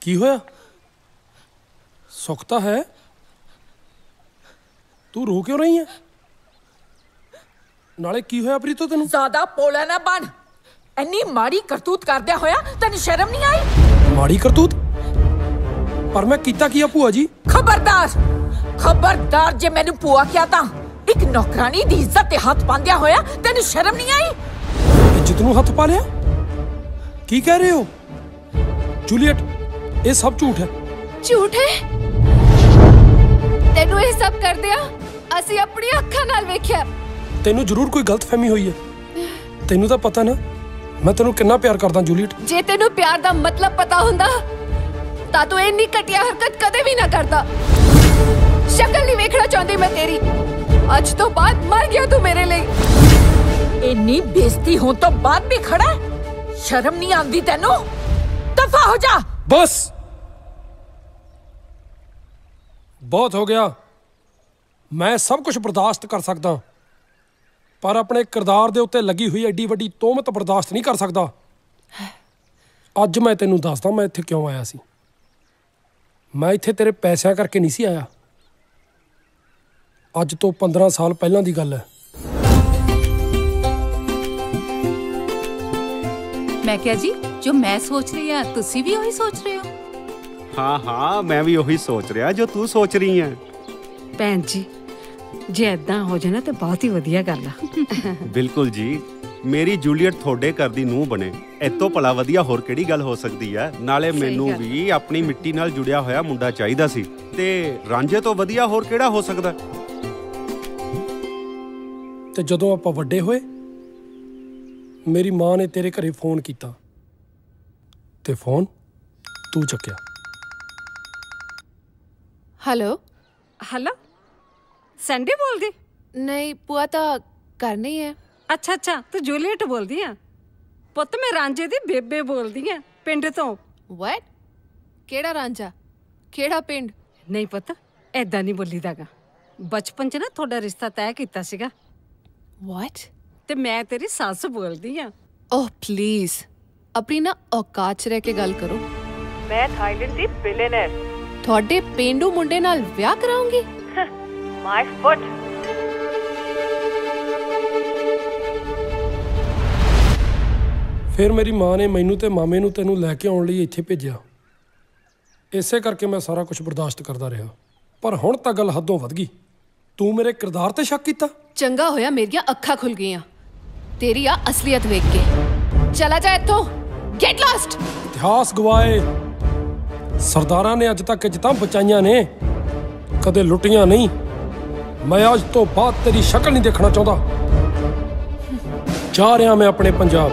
ਕੀ ਹੋਇਆ ਸੁੱਖ ਤਾਂ ਹੈ ਤੂੰ ਰੋ ਕਿਉਂ ਰਹੀ ਹੈ ਨਾਲੇ ਕੀ ਹੋਇਆ ਪ੍ਰੀਤੋ ਤੈਨੂੰ ਜ਼ਿਆਦਾ ਪੋਲਾ ਨਾ ਬਣ ਇੰਨੀ ਮਾੜੀ ਕਰਤੂਤ ਕਰਦਿਆ ਹੋਇਆ ਤੈਨੂੰ ਸ਼ਰਮ ਨਹੀਂ ਆਈ? ਮਾੜੀ ਕਰਤੂਤ? ਪਰ ਮੈਂ ਕੀਤਾ ਕੀ ਆ ਭੂਆ ਜੀ? ਖਬਰਦਾਰ ਖਬਰਦਾਰ ਜੇ ਮੈਨੂੰ ਪੁਆ ਕਿਹਾ ਤਾਂ ਇੱਕ ਨੌਕਰਾਨੀ ਦੀ ਇੱਜ਼ਤ ਤੇ ਹੱਥ ਪਾਉਂਦਿਆ ਹੋਇਆ ਤੈਨੂੰ ਸ਼ਰਮ ਨਹੀਂ ਆਈ? ਇੱਜ਼ਤ ਨੂੰ ਹੱਥ ਪਾ ਲਿਆ? ਕੀ ਕਹਿ ਰਹੇ ਹੋ? ਜੂਲੀਅਟ ਇਹ ਸਭ ਝੂਠ ਹੈ। ਝੂਠ ਹੈ? ਤੈਨੂੰ ਇਹ ਸਭ ਕਰਦਿਆਂ ਅਸੀਂ ਆਪਣੀ ਅੱਖਾਂ ਨਾਲ ਵੇਖਿਆ। ਤੈਨੂੰ ਜ਼ਰੂਰ ਕੋਈ ਗਲਤਫਹਿਮੀ ਹੋਈ ਹੈ। ਤੈਨੂੰ ਤਾਂ ਪਤਾ ਨਾ ਮੈਂ ਤੈਨੂੰ ਕਿੰਨਾ ਪਿਆਰ ਕਰਦਾ ਜੂਲੀਅਟ? ਜੇ ਤੈਨੂੰ ਪਿਆਰ ਦਾ ਮਤਲਬ ਪਤਾ ਹੁੰਦਾ ਤਾਂ ਤੂੰ ਇੰਨੀ ਘਟੀਆ ਹਰਕਤ ਕਦੇ ਵੀ ਨਾ ਕਰਦਾ। ਸ਼ਕਲ ਨਹੀਂ ਵੇਖਣਾ ਚਾਹੁੰਦੀ ਮੈਂ ਤੇਰੀ। ਅੱਜ ਤੋਂ ਬਾਅਦ ਮਰ ਗਿਆ ਤੂੰ ਮੇਰੇ ਲਈ। ਇੰਨੀ ਬੇਇੱਜ਼ਤੀ ਹੋਣ ਤੋਂ ਬਾਅਦ ਵੀ ਖੜਾ ਹੈ? ਸ਼ਰਮ ਨਹੀਂ ਆਉਂਦੀ ਤੈਨੂੰ? ਦਫਾ ਹੋ ਜਾ! ਬਸ! ਬਹੁਤ ਹੋ ਗਿਆ। ਮੈਂ ਸਭ ਕੁਝ ਬਰਦਾਸ਼ਤ ਕਰ ਸਕਦਾ। ਪਰ ਆਪਣੇ ਕਿਰਦਾਰ ਦੇ ਉੱਤੇ ਲੱਗੀ ਹੋਈ ਐਡੀ ਵੱਡੀ ਤੋਹਮਤ ਬਰਦਾਸ਼ਤ ਨਹੀਂ ਕਰ ਸਕਦਾ। ਅੱਜ ਮੈਂ ਤੈਨੂੰ ਦੱਸਦਾ ਮੈਂ ਇੱਥੇ ਕਿਉਂ ਆਇਆ ਸੀ। ਮੈਂ ਇੱਥੇ ਤੇਰੇ ਪੈਸਿਆਂ ਕਰਕੇ ਨਹੀਂ ਸੀ ਆਇਆ। ਅੱਜ ਤੋਂ 15 ਸਾਲ ਪਹਿਲਾਂ ਦੀ ਗੱਲ ਹੈ। ਮੈਂ ਕਿਹਾ ਜੀ ਜੋ ਮੈਂ ਸੋਚ ਰਹੀ ਹਾਂ ਤੁਸੀਂ ਵੀ ਉਹੀ ਸੋਚ ਰਹੇ ਹੋ? ਹਾਂ ਹਾਂ ਮੈਂ ਵੀ ਉਹੀ ਸੋਚ ਰਿਹਾ ਜੋ ਤੂੰ ਸੋਚ ਰਹੀ ਹੈ। ਭੈਣ ਜੀ ਜੇ ਐਦਾਂ ਹੋ ਜਾਣਾ ਤੇ ਬਹੁਤ ਹੀ ਵਧੀਆ ਗੱਲ ਆ। ਬਿਲਕੁਲ ਜੀ। ਮੇਰੀ ਜੂਲੀਅਟ ਤੁਹਾਡੇ ਘਰ ਦੀ ਨੂੰਹ ਬਣੇ। ਇਤੋਂ ਭਲਾ ਵਧੀਆ ਹੋਰ ਕਿਹੜੀ ਗੱਲ ਹੋ ਸਕਦੀ ਹੈ ਨਾਲੇ ਮੈਨੂੰ। ਵੀ ਆਪਣੀ ਮਿੱਟੀ ਨਾਲ ਜੁੜਿਆ ਹੋਇਆ ਮੁੰਡਾ ਚਾਹੀਦਾ ਸੀ। ਤੇ ਰਾਂਝੇ ਤੋਂ ਵਧੀਆ ਹੋਰ ਕਿਹੜਾ ਹੋ ਸਕਦਾ? ਤੇ ਜਦੋਂ ਆਪਾਂ ਵੱਡੇ ਹੋਏ ਮੇਰੀ ਮਾਂ ਨੇ ਤੇਰੇ ਘਰੇ ਫੋਨ ਕੀਤਾ। ਤੇ ਫੋਨ ਤੂੰ ਚੱਕਿਆ। ਹੈਲੋ। ਹੈਲੋ? ਸੈਂਡੀ ਬੋਲਦੀ? ਨਹੀਂ ਪੂਆ ਤਾਂ ਨਹੀਂ ਹੈ ਅੱਛਾ ਅੱਛਾ ਤੂੰ ਜੂਲੀਅਟ ਬੋਲਦੀ ਆ ਪੁੱਤ ਮੈਂ ਰਾਂਝੇ ਦੀ ਬੇਬੇ ਬੋਲਦੀ ਆ ਪਿੰਡ ਤੋਂ। ਵਾਟ ਕਿਹੜਾ ਰਾਂਝਾ? ਕਿਹੜਾ ਪਿੰਡ? ਨਹੀਂ ਪੁੱਤ ਐਦਾਂ ਨਹੀਂ ਬੋਲੀਦਾਗਾ। ਬਚਪਨ 'ਚ ਨਾ ਤੁਹਾਡਾ ਰਿਸ਼ਤਾ ਤੈਅ ਕੀਤਾ ਸੀਗਾ। ਵਾਟ ਤੇ ਮੈਂ ਤੇਰੀ ਸੱਸ ਬੋਲਦੀ ਆ। ਓਹ ਪਲੀਜ਼ ਆਪਣੀ ਨਾ ਔਕਾਤ 'ਚ ਰਹਿ ਕੇ ਗੱਲ ਕਰੋ। ਮੈਂ ਥਾਈਲੈਂਡ ਦੀ ਬਿਲੀਅਨਰ ਤੁਹਾਡੇ ਪੇਂਡੂ ਮੁੰਡੇ ਨਾਲ ਵਿਆਹ ਕਰਾਉਂਗੀ? ਮਾਈ ਫੁੱਟ ਫਿਰ ਮੇਰੀ ਮਾਂ ਨੇ ਮੈਨੂੰ ਤੇ ਮਾਮੇ ਨੂੰ ਤੈਨੂੰ ਲੈ ਕੇ ਆਉਣ ਲਈ ਇੱਥੇ ਭੇਜਿਆ। ਇਸੇ ਕਰਕੇ ਮੈਂ ਸਾਰਾ ਕੁਝ ਬਰਦਾਸ਼ਤ ਕਰਦਾ ਰਿਹਾ। ਪਰ ਹੁਣ ਤਾਂ ਗੱਲ ਹੱਦੋਂ ਵੱਧ ਗਈ। ਤੂੰ ਮੇਰੇ ਕਿਰਦਾਰ ਤੇ ਸ਼ੱਕ ਕੀਤਾ? ਚੰਗਾ ਹੋਇਆ ਮੇਰੀਆਂ ਅੱਖਾਂ ਖੁੱਲ ਗਈਆਂ। ਤੇਰੀ ਆ ਅਸਲੀਅਤ ਵੇਖ ਕੇ। ਚਲਾ ਜਾ ਇੱਥੋਂ। ਗੈਟ ਲਾਸਟ ਇਤਿਹਾਸ ਗਵਾਏ। ਸਰਦਾਰਾਂ ਨੇ ਅੱਜ ਤੱਕ ਇੱਜ਼ਤਾਂ ਬਚਾਈਆਂ ਨੇ। ਕਦੇ ਲੁੱਟੀਆਂ ਨਹੀਂ। ਮੈਂ ਅੱਜ ਤੋਂ ਬਾਅਦ ਤੇਰੀ ਸ਼ਕਲ ਨਹੀਂ ਦੇਖਣਾ ਚਾਹੁੰਦਾ। ਜਾ ਰਿਹਾ ਮੈਂ ਆਪਣੇ ਪੰਜਾਬ।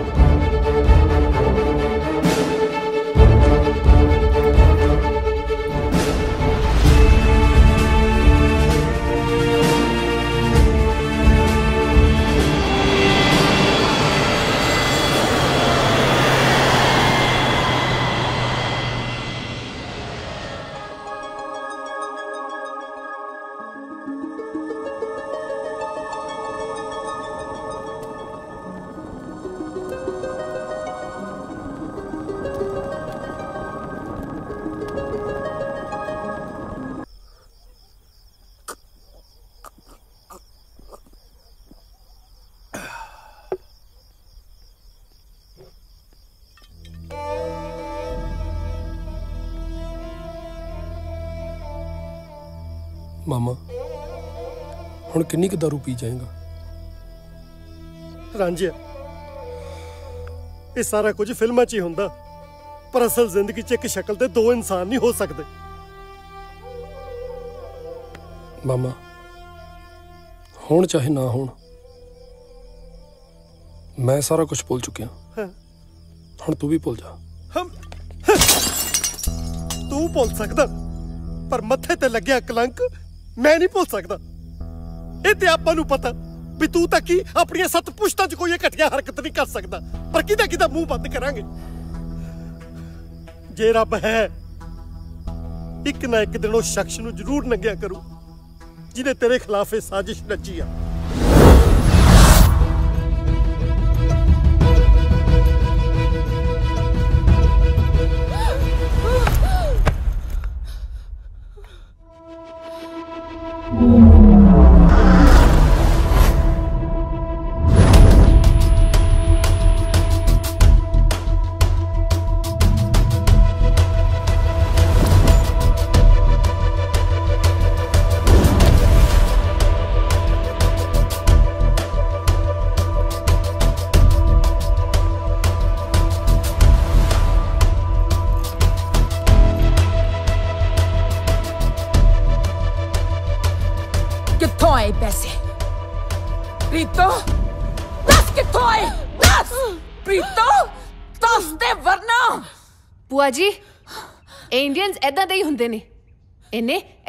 ਹੁਣ ਕਿੰਨੀ ਕੁ ਦਾਰੂ ਪੀ ਜਾਏਗਾ? ਰਾਂਝਿਆ ਇਹ ਸਾਰਾ ਕੁਝ ਫਿਲਮਾਂ 'ਚ ਹੀ ਹੁੰਦਾ ਪਰ ਅਸਲ ਜ਼ਿੰਦਗੀ 'ਚ ਇੱਕ ਸ਼ਕਲ ਤੇ ਦੋ ਇਨਸਾਨ ਨਹੀਂ ਹੋ ਸਕਦੇ। ਮਾਮਾ ਹੁਣ ਚਾਹੇ ਨਾ ਹੋਣ ਮੈਂ ਸਾਰਾ ਕੁਝ ਭੁੱਲ ਚੁੱਕਿਆ। ਹੁਣ ਤੂੰ ਵੀ ਭੁੱਲ ਜਾ। ਤੂੰ ਭੁੱਲ ਸਕਦਾ ਪਰ ਮੱਥੇ ਤੇ ਲੱਗਿਆ ਕਲੰਕ ਮੈਂ ਨਹੀਂ ਭੁੱਲ ਸਕਦਾ। ਇਹ ਤੇ ਆਪਾਂ ਨੂੰ ਪਤਾ ਵੀ ਤੂੰ ਤਾਂ ਕੀ ਆਪਣੀਆਂ ਸੱਤ ਪੁਸ਼ਤਾਂ 'ਚ ਕੋਈ ਇਹ ਘਟੀਆ ਹਰਕਤ ਨਹੀਂ ਕਰ ਸਕਦਾ। ਪਰ ਕਿਹਦਾ ਕਿਹਦਾ ਮੂੰਹ ਬੰਦ ਕਰਾਂਗੇ? ਜੇ ਰੱਬ ਹੈ, ਇੱਕ ਨਾ ਇੱਕ ਦਿਨ ਉਹ ਸ਼ਖਸ ਨੂੰ ਜ਼ਰੂਰ ਨੰਗਿਆ ਕਰੂ, ਜਿਹਨੇ ਤੇਰੇ ਖਿਲਾਫ ਇਹ ਸਾਜ਼ਿਸ਼ ਰਚੀ ਆ।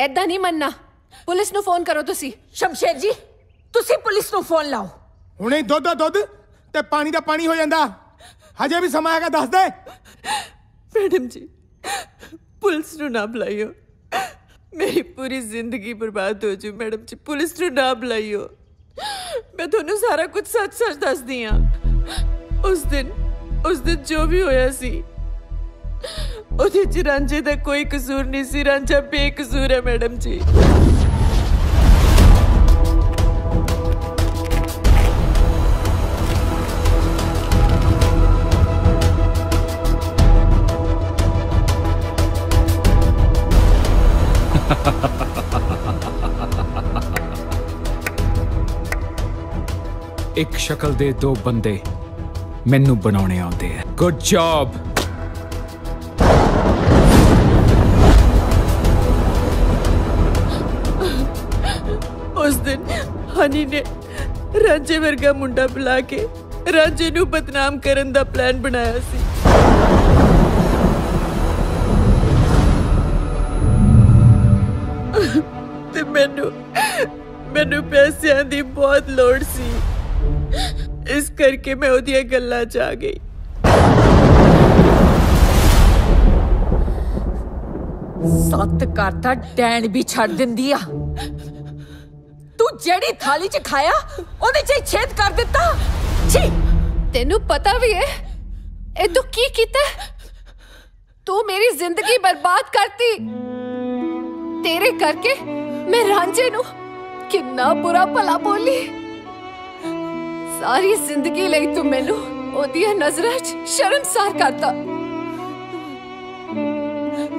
ਐਦਾਂ ਨਹੀਂ ਮੰਨਣਾ ਪੁਲਿਸ ਨੂੰ ਫੋਨ ਕਰੋ ਤੁਸੀਂ ਸ਼ਮਸ਼ੇਰ ਜੀ ਤੁਸੀਂ ਪੁਲਿਸ ਨੂੰ ਫੋਨ ਲਾਓ ਹੁਣੇ ਹੀ ਦੁੱਧ ਦਾ ਦੁੱਧ ਤੇ ਪਾਣੀ ਦਾ ਪਾਣੀ ਹੋ ਜਾਂਦਾ ਹਜੇ ਵੀ ਸਮਾਂ ਹੈਗਾ ਦੱਸ ਦੇ ਮੈਡਮ ਜੀ ਪੁਲਿਸ ਨੂੰ ਨਾ ਬੁਲਾਇਓ ਮੇਰੀ ਪੂਰੀ ਜ਼ਿੰਦਗੀ ਬਰਬਾਦ ਹੋ ਜੂ ਮੈਡਮ ਜੀ ਪੁਲਿਸ ਨੂੰ ਨਾ ਬੁਲਾਇਓ ਮੈਂ ਤੁਹਾਨੂੰ ਸਾਰਾ ਕੁਝ ਸੱਚ-ਸੱਚ ਦੱਸਦੀ ਆ ਉਸ ਦਿਨ ਉਸ ਦਿਨ ਜੋ ਵੀ ਹੋਇਆ ਸੀ ਉਹਦੇ ਚ ਰਾਂਝੇ ਦਾ ਕੋਈ ਕਸੂਰ ਨਹੀਂ ਸੀ, ਰਾਂਝਾ ਬੇਕਸੂਰ ਹੈ ਮੈਡਮ ਜੀ। ਇੱਕ ਸ਼ਕਲ ਦੇ ਦੋ ਬੰਦੇ ਮੈਨੂੰ ਬਣਾਉਣੇ ਆਉਂਦੇ ਆ। ਗੁੱਡ ਜੌਬ ਹਨੀ ਨੇ ਰਾਜੇ ਵਰਗਾ ਮੁੰਡਾ ਬੁਲਾ ਕੇ ਰਾਜੇ ਨੂੰ ਬਦਨਾਮ ਕਰਨ ਦਾ ਪਲਾਨ ਬਣਾਇਆ ਸੀ। ਤੇ ਮੈਨੂੰ ਮੈਨੂੰ ਪੈਸਿਆਂ ਦੀ ਬਹੁਤ ਲੋੜ ਸੀ। ਇਸ ਕਰਕੇ ਮੈਂ ਉਹਦੀਆਂ ਗੱਲਾਂ 'ਚ ਆ ਗਈ। ਸੱਤ ਕਰਤਾ ਦਾ ਡੈਣ ਵੀ ਛੱਡ ਦਿੰਦੀ ਆ। ਤੂੰ ਜਿਹੜੀ ਥਾਲੀ 'ਚ ਖਾਇਆ, ਉਹਦੇ 'ਚ ਹੀ ਛੇਦ ਕਰ ਦਿੱਤਾ। ਛੀ ਤੈਨੂੰ ਪਤਾ ਵੀ ਹੈ ਇਹ ਤੂੰ ਕੀ ਕੀਤਾ? ਤੂੰ ਮੇਰੀ ਜ਼ਿੰਦਗੀ ਬਰਬਾਦ ਕਰਤੀ। ਤੇਰੇ ਕਰਕੇ ਮੈਂ ਰਾਂਝੇ ਨੂੰ ਕਿੰਨਾ ਬੁਰਾ ਭਲਾ ਬੋਲੀ। ਸਾਰੀ ਜ਼ਿੰਦਗੀ ਲਈ ਤੂੰ ਮੈਨੂੰ ਉਹਦੀਆਂ ਨਜ਼ਰਾਂ 'ਚ ਸ਼ਰਮਸਾਰ ਕਰਤਾ।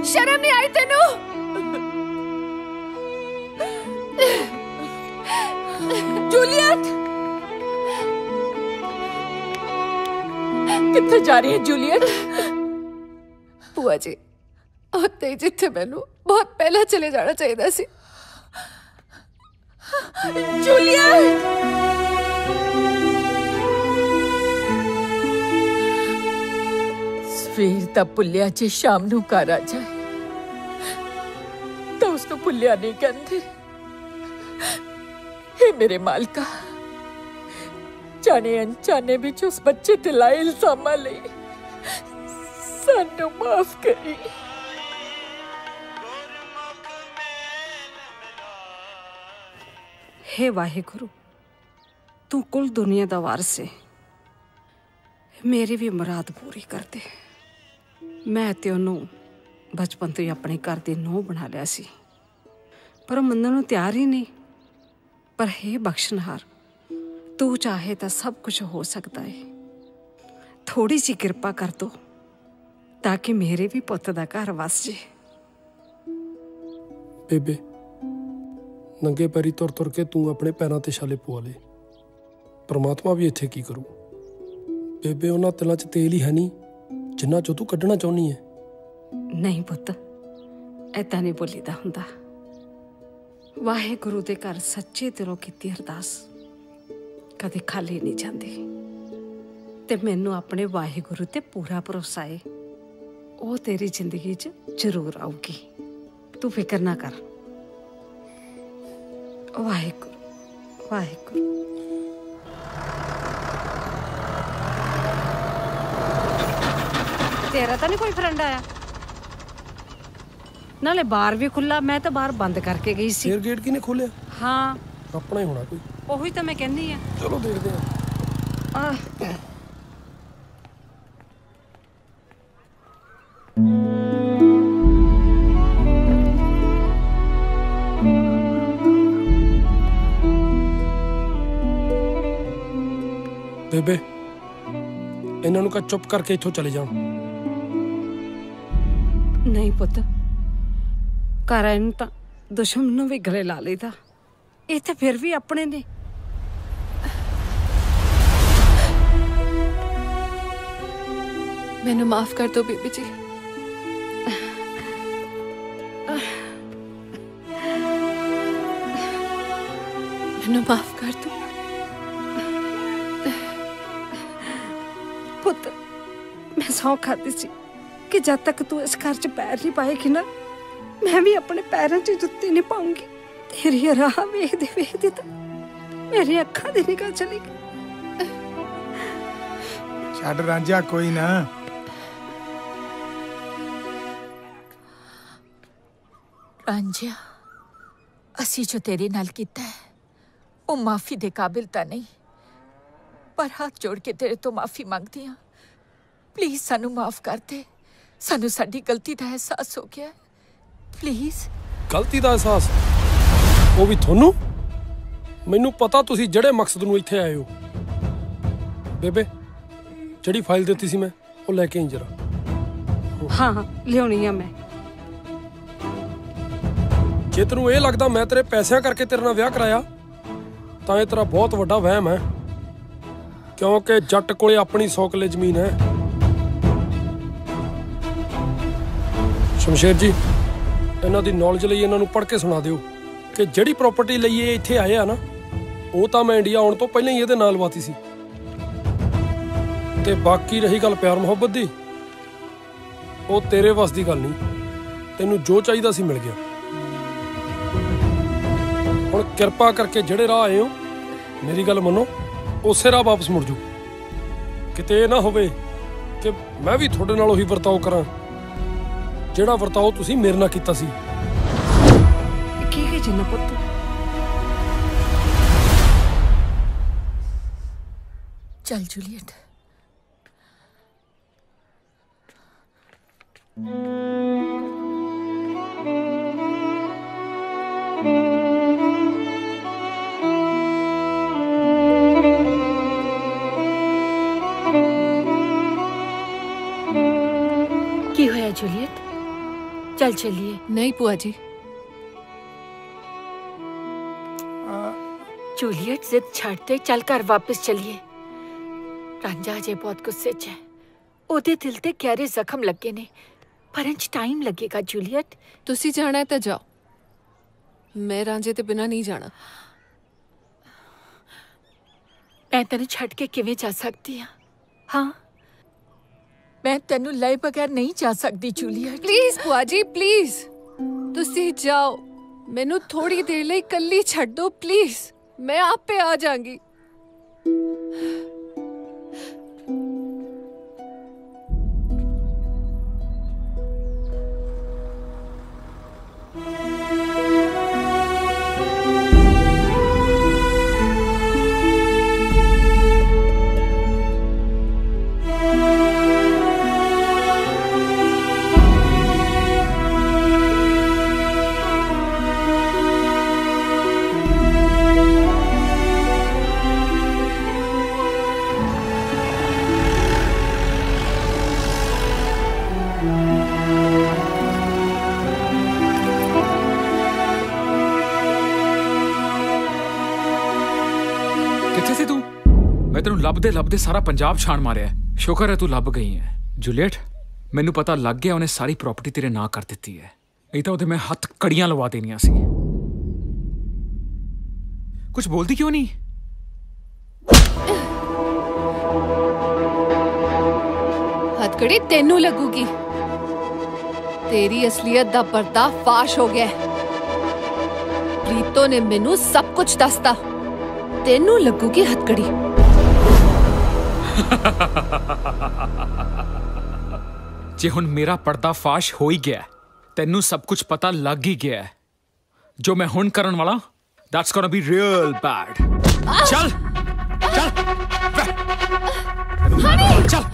ਸ਼ਰਮ ਨਹੀਂ ਆਈ ਤੈਨੂੰ? ਜੂਲੀਅਟ! ਕਿੱਥੇ ਜਾ ਰਹੀ ਹੈ ਜੂਲੀਅਟ? ਭੂਆ ਜੀ ਉੱਤੇ ਜਿੱਥੇ ਮੈਨੂੰ ਬਹੁਤ ਪਹਿਲਾਂ ਚਲੇ ਜਾਣਾ ਚਾਹੀਦਾ ਸੀ। ਜੂਲੀਅਟ! ਸਵੇਰ ਦਾ ਭੁੱਲਿਆ ਜੇ ਸ਼ਾਮ ਨੂੰ ਘਰ ਆ ਜਾਏ। ਤਾਂ ਉਸ ਨੂੰ ਭੁੱਲਿਆ ਨਹੀਂ ਕਹਿੰਦੇ। ਹੇ ਮੇਰੇ ਮਾਲਕਾ। ਜਾਣੇ ਅਣਜਾਣੇ ਵਿੱਚ ਉਸ ਬੱਚੇ ਤੇ ਲਾਏ ਇਲਜ਼ਾਮਾਂ ਲਈ ਸਾਨੂੰ ਮਾਫ ਕਰੀ। हे ਵਾਹਿਗੁਰੂ, ਤੂੰ ਕੁੱਲ ਦੁਨੀਆ ਦਾ ਵਾਰਿਸ ਹੈ ਮੇਰੀ ਵੀ ਮੁਰਾਦ ਪੂਰੀ ਕਰ ਦੇ। ਮੈਂ ਤੇ ਉਹਨੂੰ ਬਚਪਨ ਤੋਂ ਹੀ ਆਪਣੇ ਘਰ ਦੀ ਨੂੰਹ ਬਣਾ ਲਿਆ ਸੀ। ਪਰ ਉਹ ਮੰਨਣ ਨੂੰ ਤਿਆਰ ਹੀ ਨਹੀਂ। ਪਰ हे ਬਖਸ਼ਨਹਾਰ ਤੂੰ ਚਾਹੇ ਤਾਂ ਸਭ ਕੁਝ ਹੋ ਸਕਦਾ ਹੈ ਥੋੜੀ ਜਿਹੀ ਕਿਰਪਾ ਕਰ ਦੋ ਤਾਂ ਕਿ ਮੇਰੇ ਵੀ ਪੁੱਤ ਦਾ ਘਰ ਵਸ ਜੇ। ਬੇਬੇ ਨੰਗੇ ਪੈਰੀ ਤੁਰ ਤੁਰ ਕੇ ਤੂੰ ਆਪਣੇ ਪੈਰਾਂ ਤੇ ਛਾਲੇ ਪਵਾ ਲੇ। ਪ੍ਰਮਾਤਮਾ ਵੀ ਇੱਥੇ ਕੀ ਕਰੂ? ਬੇਬੇ ਉਹਨਾਂ ਤਿਲਾਂ 'ਚ ਤੇਲ ਹੀ ਹੈ ਨਹੀਂ ਜਿੰਨਾ ਚੋਂ ਤੂੰ ਕੱਢਣਾ ਚਾਹੁੰਨੀ ਹੈ ਨਹੀਂ ਪੁੱਤ ਐਦਾਂ ਨਹੀਂ ਬੋਲੀਦਾ ਹੁੰਦਾ। ਵਾਹਿਗੁਰੂ ਦੇ ਘਰ ਸੱਚੇ ਦਿਲੋਂ ਕੀਤੀ ਅਰਦਾਸ। ਕਦੇ ਖਾਲੀ ਨਹੀਂ ਜਾਂਦੀ। ਤੇ ਮੈਨੂੰ ਆਪਣੇ ਵਾਹਿਗੁਰੂ ਤੇ ਪੂਰਾ ਭਰੋਸਾ ਏ। ਉਹ ਤੇਰੀ ਜ਼ਿੰਦਗੀ 'ਚ ਜ਼ਰੂਰ ਆਊਗੀ। ਤੂੰ ਫਿਕਰ ਨਾ ਕਰ। ਵਾਹਿਗੁਰੂ ਵਾਹਿਗੁਰੂ। ਤੇਰਾ ਤਾਂ ਨਹੀਂ ਕੋਈ ਫਰੈਂਡ ਆਇਆ? ਨਾਲੇ ਬਾਹਰ ਵੀ ਖੁੱਲਾ ਮੈਂ ਤਾਂ ਬਾਹਰ ਬੰਦ ਕਰਕੇ ਗਈ ਸੀ। ਫੇਰ ਗੇਟ ਕਿਨੇ ਖੋਲਿਆ ਹਾਂ। ਆਪਣਾ ਹੀ ਹੋਣਾ ਕੋਈ। ਉਹੀ ਤਾਂ ਮੈਂ ਕਹਿੰਦੀ ਆ ਚਲੋ ਦੇਖਦੇ ਹਾਂ। ਆਹ। ਬੇਬੇ ਇਹਨਾਂ ਨੂੰ ਕਹ ਚੁੱਪ ਕਰਕੇ ਇੱਥੋਂ ਚਲੇ ਜਾਣ ਨਹੀਂ ਪੁੱਤ। ਘਰ ਆਏ ਨੂੰ ਤਾਂ ਦੁਸ਼ਮਣ ਨੂੰ ਵੀ ਗਲੇ ਲਾ ਲਈਦਾ। ਇਹ ਤਾਂ ਫਿਰ ਵੀ ਆਪਣੇ ਨੇ। ਮੈਨੂੰ ਮਾਫ ਕਰ ਦਿਓ ਬੀਬੀ ਜੀ। ਮੈਨੂੰ ਮਾਫ ਕਰ ਦਿਓ। ਪੁੱਤ ਮੈਂ ਸੌ ਖਾਦੀ ਸੀ ਕਿ ਜਦ ਤੱਕ ਤੂੰ ਇਸ ਘਰ 'ਚ ਪੈਰ ਨਹੀਂ ਪਾਏਗੀ ਨਾ ਮੈਂ ਵੀ ਆਪਣੇ ਪੈਰਾਂ 'ਚ ਜੁੱਤੀ ਨਹੀਂ ਪਾਉਂਗੀ ਤੇਰੀ ਰਾਹ ਵੇਖਦੇ ਵੇਖਦੇ ਤਾਂ ਮੇਰੀ ਅੱਖਾਂ ਦੀ ਨਿਗਾਹ ਚਲੀ ਗਈ। ਛੱਡ ਰਾਂਝਾ ਕੋਈ ਨਾ। ਰਾਂਝਿਆ ਅਸੀਂ ਜੋ ਤੇਰੇ ਨਾਲ ਕੀਤਾ ਹੈ ਉਹ ਮਾਫੀ ਦੇ ਕਾਬਿਲ ਤਾਂ ਨਹੀਂ। ਪਰ ਹੱਥ ਜੋੜ ਕੇ ਤੇਰੇ ਤੋਂ ਮਾਫੀ ਮੰਗਦੀ ਹਾਂ। ਪਲੀਜ਼ ਸਾਨੂੰ ਮਾਫ ਕਰ ਦੇ। ਸਾਨੂੰ ਸਾਡੀ ਗਲਤੀ ਦਾ ਅਹਿਸਾਸ ਹੋ ਗਿਆ ਪਲੀਜ਼ ਗਲਤੀ ਦਾ ਅਹਿਸਾਸ। ਉਹ ਵੀ ਤੁਹਾਨੂੰ? ਮੈਨੂੰ ਪਤਾ ਤੁਸੀਂ ਜਿਹੜੇ ਮਕਸਦ ਨੂੰ ਇੱਥੇ ਆਏ ਹੋ। ਬੇਬੇ ਜਿਹੜੀ ਫਾਈਲ ਦਿੱਤੀ ਸੀ ਮੈਂ ਉਹ ਲੈ ਕੇ ਆਈ ਜਰਾ। ਹਾਂ ਹਾਂ ਲਿਆਉਣੀ ਆ ਮੈਂ। ਜੇ ਤੈਨੂੰ ਇਹ ਲੱਗਦਾ ਮੈਂ ਤੇਰੇ ਪੈਸਿਆਂ ਕਰਕੇ ਤੇਰੇ ਨਾਲ ਵਿਆਹ ਕਰਾਇਆ ਤਾਂ ਇਹ ਤੇਰਾ ਬਹੁਤ ਵੱਡਾ ਵਹਿਮ ਹੈ। ਕਿਉਂਕਿ ਜੱਟ ਕੋਲੇ ਆਪਣੀ 100 ਕਿੱਲੇ ਜ਼ਮੀਨ ਹੈ। ਸ਼ਮਸ਼ੇਰ ਜੀ ਇਹਨਾਂ ਦੀ ਨੌਲੇਜ ਲਈ ਇਹਨਾਂ ਨੂੰ ਪੜ੍ਹ ਕੇ ਸੁਣਾ ਦਿਓ ਕਿ ਜਿਹੜੀ ਪ੍ਰਾਪਰਟੀ ਲਈ ਇਹ ਇੱਥੇ ਆਏ ਆ ਨਾ, ਉਹ ਤਾਂ ਮੈਂ ਇੰਡੀਆ ਆਉਣ ਤੋਂ ਪਹਿਲਾਂ ਹੀ ਇਹਦੇ ਨਾਲ ਲਵਾਤੀ ਸੀ। ਤੇ ਬਾਕੀ ਰਹੀ ਗੱਲ ਪਿਆਰ ਮੁਹੱਬਤ ਦੀ, ਉਹ ਤੇਰੇ ਵੱਸ ਦੀ ਗੱਲ ਨਹੀਂ, ਤੈਨੂੰ ਜੋ ਚਾਹੀਦਾ ਸੀ ਮਿਲ ਗਿਆ। ਹੁਣ ਕਿਰਪਾ ਕਰਕੇ ਜਿਹੜੇ ਰਾਹ ਆਏ ਹੋ, ਮੇਰੀ ਗੱਲ ਮੰਨੋ, ਉਸੇ ਰਾਹ ਵਾਪਸ ਮੁੜ ਜਾਓ। ਕਿਤੇ ਇਹ ਨਾ ਹੋਵੇ ਕਿ ਮੈਂ ਵੀ ਤੁਹਾਡੇ ਨਾਲ ਉਹੀ ਵਰਤਾਓ ਕਰਾਂ। ਜਿਹੜਾ ਵਰਤਾਓ ਤੁਸੀਂ ਮੇਰੇ ਨਾਲ ਕੀਤਾ ਸੀ। ਕੀ ਕੀ ਜਿੰਨਾ ਪੁੱਤ? ਚੱਲ ਜੂਲੀਅਟ। ਕੀ ਚੱਲ ਚਲਿਏ ਨਹੀਂ ਭੂਆ ਜੀ ਜੂਲੀਅਟ ਜ਼ਿੱਦ ਛੱਡ ਦੇ ਚੱਲ ਘਰ ਵਾਪਸ ਚਲੀਏ ਰਾਂਝਾ ਜੇ ਬਹੁਤ ਗੁੱਸੇ 'ਚ ਹੈ ਉਹਦੇ ਦਿਲ ਤੇ ਗਹਿਰੇ ਜ਼ਖਮ ਲੱਗੇ ਨੇ ਪਰ ਇੰਚ ਟਾਈਮ ਲੱਗੇਗਾ ਜੂਲੀਅਟ ਤੁਸੀਂ ਜਾਣਾ ਹੈ ਤਾਂ ਜਾਓ ਮੈਂ ਰਾਂਝੇ ਤੇ ਬਿਨਾ ਨਹੀਂ ਜਾਣਾ ਮੈਂ ਤੈਨੂੰ ਛੱਡ ਕੇ ਕਿਵੇਂ ਜਾ ਸਕਦੀ ਹਾਂ ਹਾਂ ਮੈਂ ਤੈਨੂੰ ਲਏ ਬਗੈਰ ਨਹੀਂ ਜਾ ਸਕਦੀ ਜੂਲੀਅਟ ਪਲੀਜ਼ ਭੂਆ ਜੀ ਪਲੀਜ਼ ਤੁਸੀਂ ਜਾਓ। ਮੈਨੂੰ ਥੋੜੀ ਦੇਰ ਲਈ ਇਕੱਲੀ ਛੱਡ ਦਿਓ ਪਲੀਜ਼ ਮੈਂ ਆਪੇ ਆ ਜਾਾਂਗੀ। ਲੱਭਦੇ ਲੱਭਦੇ ਸਾਰਾ ਪੰਜਾਬ ਛਾਣ ਮਾਰਿਆ ਸ਼ੁਕਰ ਹੈ ਤੂੰ ਲੱਭ ਗਈ ਹੈ। ਜੂਲੀਅਟ, ਮੈਨੂੰ ਪਤਾ ਲੱਗ ਗਿਆ ਉਹਨੇ ਸਾਰੀ ਪ੍ਰਾਪਰਟੀ ਤੇਰੇ ਨਾਂ ਕਰ ਦਿੱਤੀ ਹੈ। ਨਹੀਂ ਤਾਂ ਉਹਦੇ ਮੈਂ ਹੱਥ ਕੜੀਆਂ ਲਵਾ ਦੇਣੀਆਂ ਸੀ। ਕੁਝ ਬੋਲਦੀ ਕਿਉਂ ਨਹੀਂ? ਹੱਥਕੜੀ ਤੈਨੂੰ ਲੱਗੂਗੀ। ਤੇਰੀ ਅਸਲੀਅਤ ਦਾ ਪਰਦਾ ਫਾਸ਼ ਹੋ ਗਿਆ ਪ੍ਰੀਤੋ ਨੇ ਮੈਨੂੰ ਸਭ ਕੁਝ ਦੱਸਤਾ। ਤੈਨੂੰ ਲੱਗੂਗੀ ਹੱਥਕੜੀ। ਜੇ ਹੁਣ ਮੇਰਾ ਪਰਦਾ ਫਾਸ਼ ਹੋ ਹੀ ਗਿਆ ਤੈਨੂੰ ਸਭ ਕੁਝ ਪਤਾ ਲੱਗ ਹੀ ਗਿਆ। ਜੋ ਮੈਂ ਹੁਣ ਕਰਨ ਵਾਲਾ that's gonna be real bad ਚੱਲ ਚੱਲ ਹਨੀ ਚੱਲ।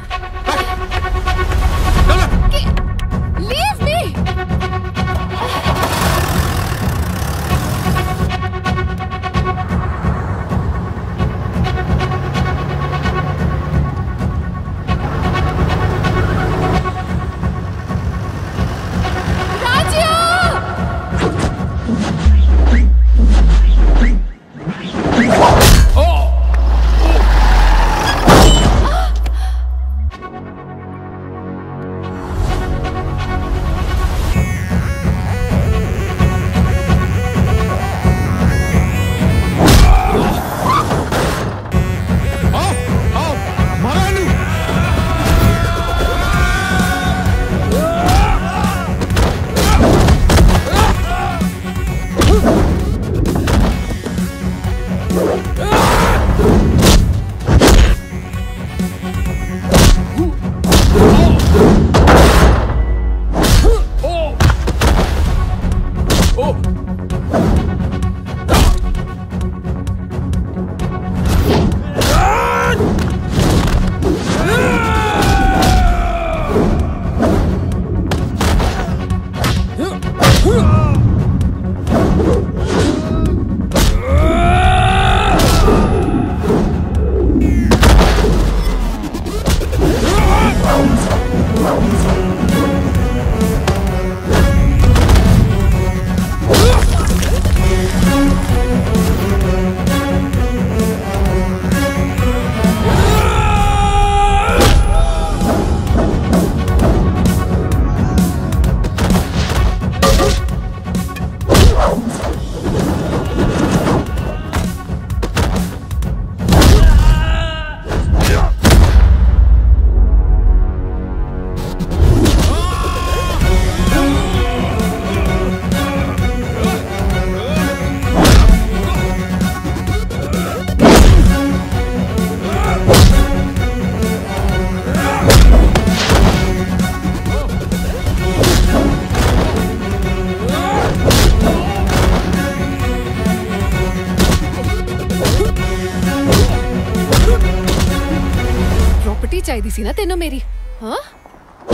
ਸੀ ਨਾ ਤੈਨੂੰ ਮੇਰੀ ਹਾਂ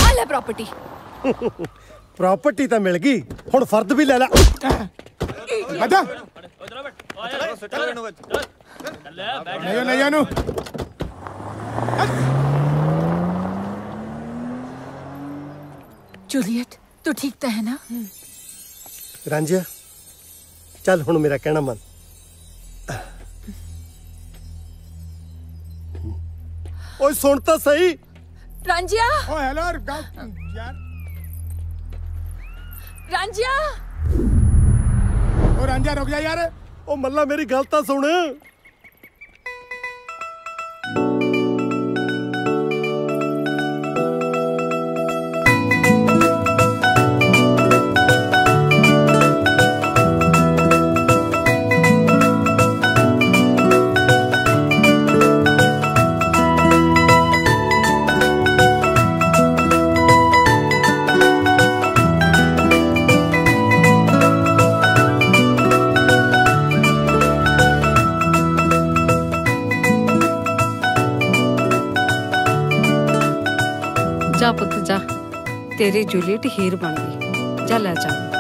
ਆ ਲੈ ਪ੍ਰਾਪਰਟੀ ਪ੍ਰਾਪਰਟੀ ਤਾਂ ਮਿਲ ਗਈ ਹੁਣ ਫਰਦ ਵੀ ਲੈ ਲੈ ਅੱਛਾ ਲੈ ਜਾ ਲੈ ਜਾ ਨੂੰ जूलियट तू ठीक तो है ना ਰਾਂਝਿਆ ਚੱਲ ਹੁਣ ਮੇਰਾ ਕਹਿਣਾ ਮੰਨ ਸੁਣ ਤਾਂ ਸਹੀ। ਰਾਂਝਿਆ। ਓ ਹੈਲੋ ਯਾਰ। ਰਾਂਝਿਆ। ਓ ਰਾਂਝਾ ਰੁਕ ਜਾ ਯਾਰ। ਓ ਮੱਲਾ ਮੇਰੀ ਗੱਲ ਤਾਂ ਸੁਣ। ਤੇਰੀ ਜੂਲੀਅਟ ਹੀਰ ਬਣ ਗਈ। ਜਾ ਲੈ ਜਾ।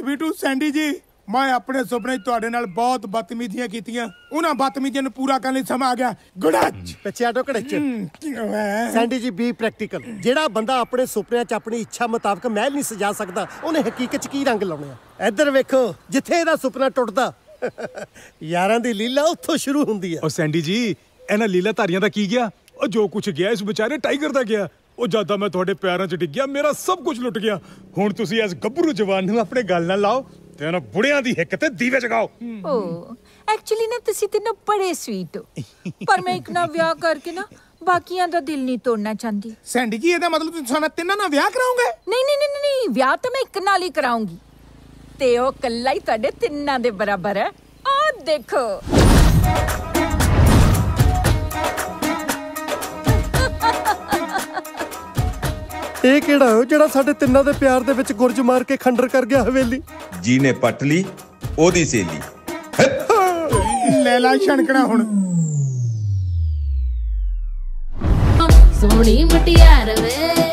ਸਵੀਟੂ ਸੈਂਡੀ ਜੀ ਮੈਂ ਆਪਣੇ ਸੁਪਨੇ 'ਚ ਤੁਹਾਡੇ ਨਾਲ ਬਹੁਤ ਬਦਤਮੀਜ਼ੀਆਂ ਕੀਤੀਆਂ। ਉਹਨਾਂ ਬਦਤਮੀਜ਼ੀਆਂ ਨੂੰ ਪੂਰਾ ਕਰਨ ਲਈ ਸਮਾਂ ਆ ਗਿਆ। ਗੁੜਾਚ ਪਿੱਛੇ ਆਟੋ ਕੜਚ ਸੈਂਡੀ ਜੀ ਬੀ ਪ੍ਰੈਕਟੀਕਲ ਜਿਹੜਾ ਬੰਦਾ ਆਪਣੇ ਸੁਪਨਿਆਂ 'ਚ ਆਪਣੀ ਇੱਛਾ ਮੁਤਾਬਕ ਮਹਿਲ ਨਹੀਂ ਸਜਾ ਸਕਦਾ ਉਹਨੇ ਹਕੀਕਤ 'ਚ ਕੀ ਰੰਗ ਲਾਉਣੇ ਆ? ਇੱਧਰ ਵੇਖੋ ਜਿੱਥੇ ਇਹਦਾ ਸੁਪਨਾ ਟੁੱਟਦਾ ਯਾਰਾਂ ਦੀ ਲੀਲਾ ਉੱਥੋਂ ਸ਼ੁਰੂ ਹੁੰਦੀ ਆ। ਉਹ ਸੈਂਡੀ ਜੀ ਇਹਨਾਂ ਲੀਲਾ ਧਾਰੀਆਂ ਦਾ ਕੀ ਗਿਆ? ਉਹ ਜੋ ਕੁਝ ਗਿਆ ਇਸ ਵਿਚਾਰੇ ਟਾਈਗਰ ਦਾ ਗਿਆ। ਉਹ ਜ਼ਿਆਦਾ ਮੈਂ ਤੁਹਾਡੇ ਪਿਆਰਾਂ 'ਚ ਡਿੱਗ ਗਿਆ ਮੇਰਾ ਸਭ ਕੁਝ ਲੁੱਟ ਗਿਆ। ਹੁਣ ਤੁਸੀਂ ਇਸ ਗੱਭਰੂ ਜਵਾਨ ਨੂੰ ਆਪਣੇ ਗੱਲ ਨਾਲ ਲਾਓ ਤੇ ਇਹਨਾਂ ਬੁੜਿਆਂ ਦੀ ਹਿੱਕ ਤੇ ਦੀਵੇ ਜਗਾਓ। ਓ ਐਕਚੁਅਲੀ ਨਾ ਤੁਸੀਂ ਤਿੰਨੋਂ ਬੜੇ ਸਵੀਟ ਹੋ। ਪਰ ਮੈਂ ਇੱਕ ਨਾਲ ਵਿਆਹ ਕਰਕੇ ਨਾ ਬਾਕੀਆਂ ਦਾ ਦਿਲ ਨਹੀਂ ਤੋੜਨਾ ਚਾਹੁੰਦੀ। ਸੈਂਡੀ ਜੀ ਇਹਦਾ ਮਤਲਬ ਤੁਸੀਂ ਸਾਡਾ ਤਿੰਨਾਂ ਨਾਲ ਵਿਆਹ ਕਰਾਉਂਗੇ? ਨਹੀਂ ਨਹੀਂ ਨਹੀਂ ਨਹੀਂ ਵਿਆਹ ਤਾਂ ਮੈਂ ਇੱਕ ਨਾਲ ਹੀ ਕਰਾਉਂਗੀ। ਤੇ ਉਹ ਕੱਲਾ ਹੀ ਤੁਹਾਡੇ ਤਿੰਨਾਂ ਦੇ ਬਰਾਬਰ ਹੈ। ਆਹ ਦੇਖੋ। ਇਹ ਕਿਹੜਾ ਹੋ? ਜਿਹੜਾ ਸਾਡੇ ਤਿੰਨਾਂ ਦੇ ਪਿਆਰ ਦੇ ਵਿੱਚ ਗੁਰਜ ਮਾਰ ਕੇ ਖੰਡਰ ਕਰ ਗਿਆ ਹਵੇਲੀ। ਜਿਹਨੇ ਪੱਟ ਲਈ ਉਹਦੀ ਸੇਲੀ ਲੈ ਲਾ ਛਣਕਣਾ ਹੁਣ। ਸੋਹਣੀ ਮਟਿਆਰ ਵੇ।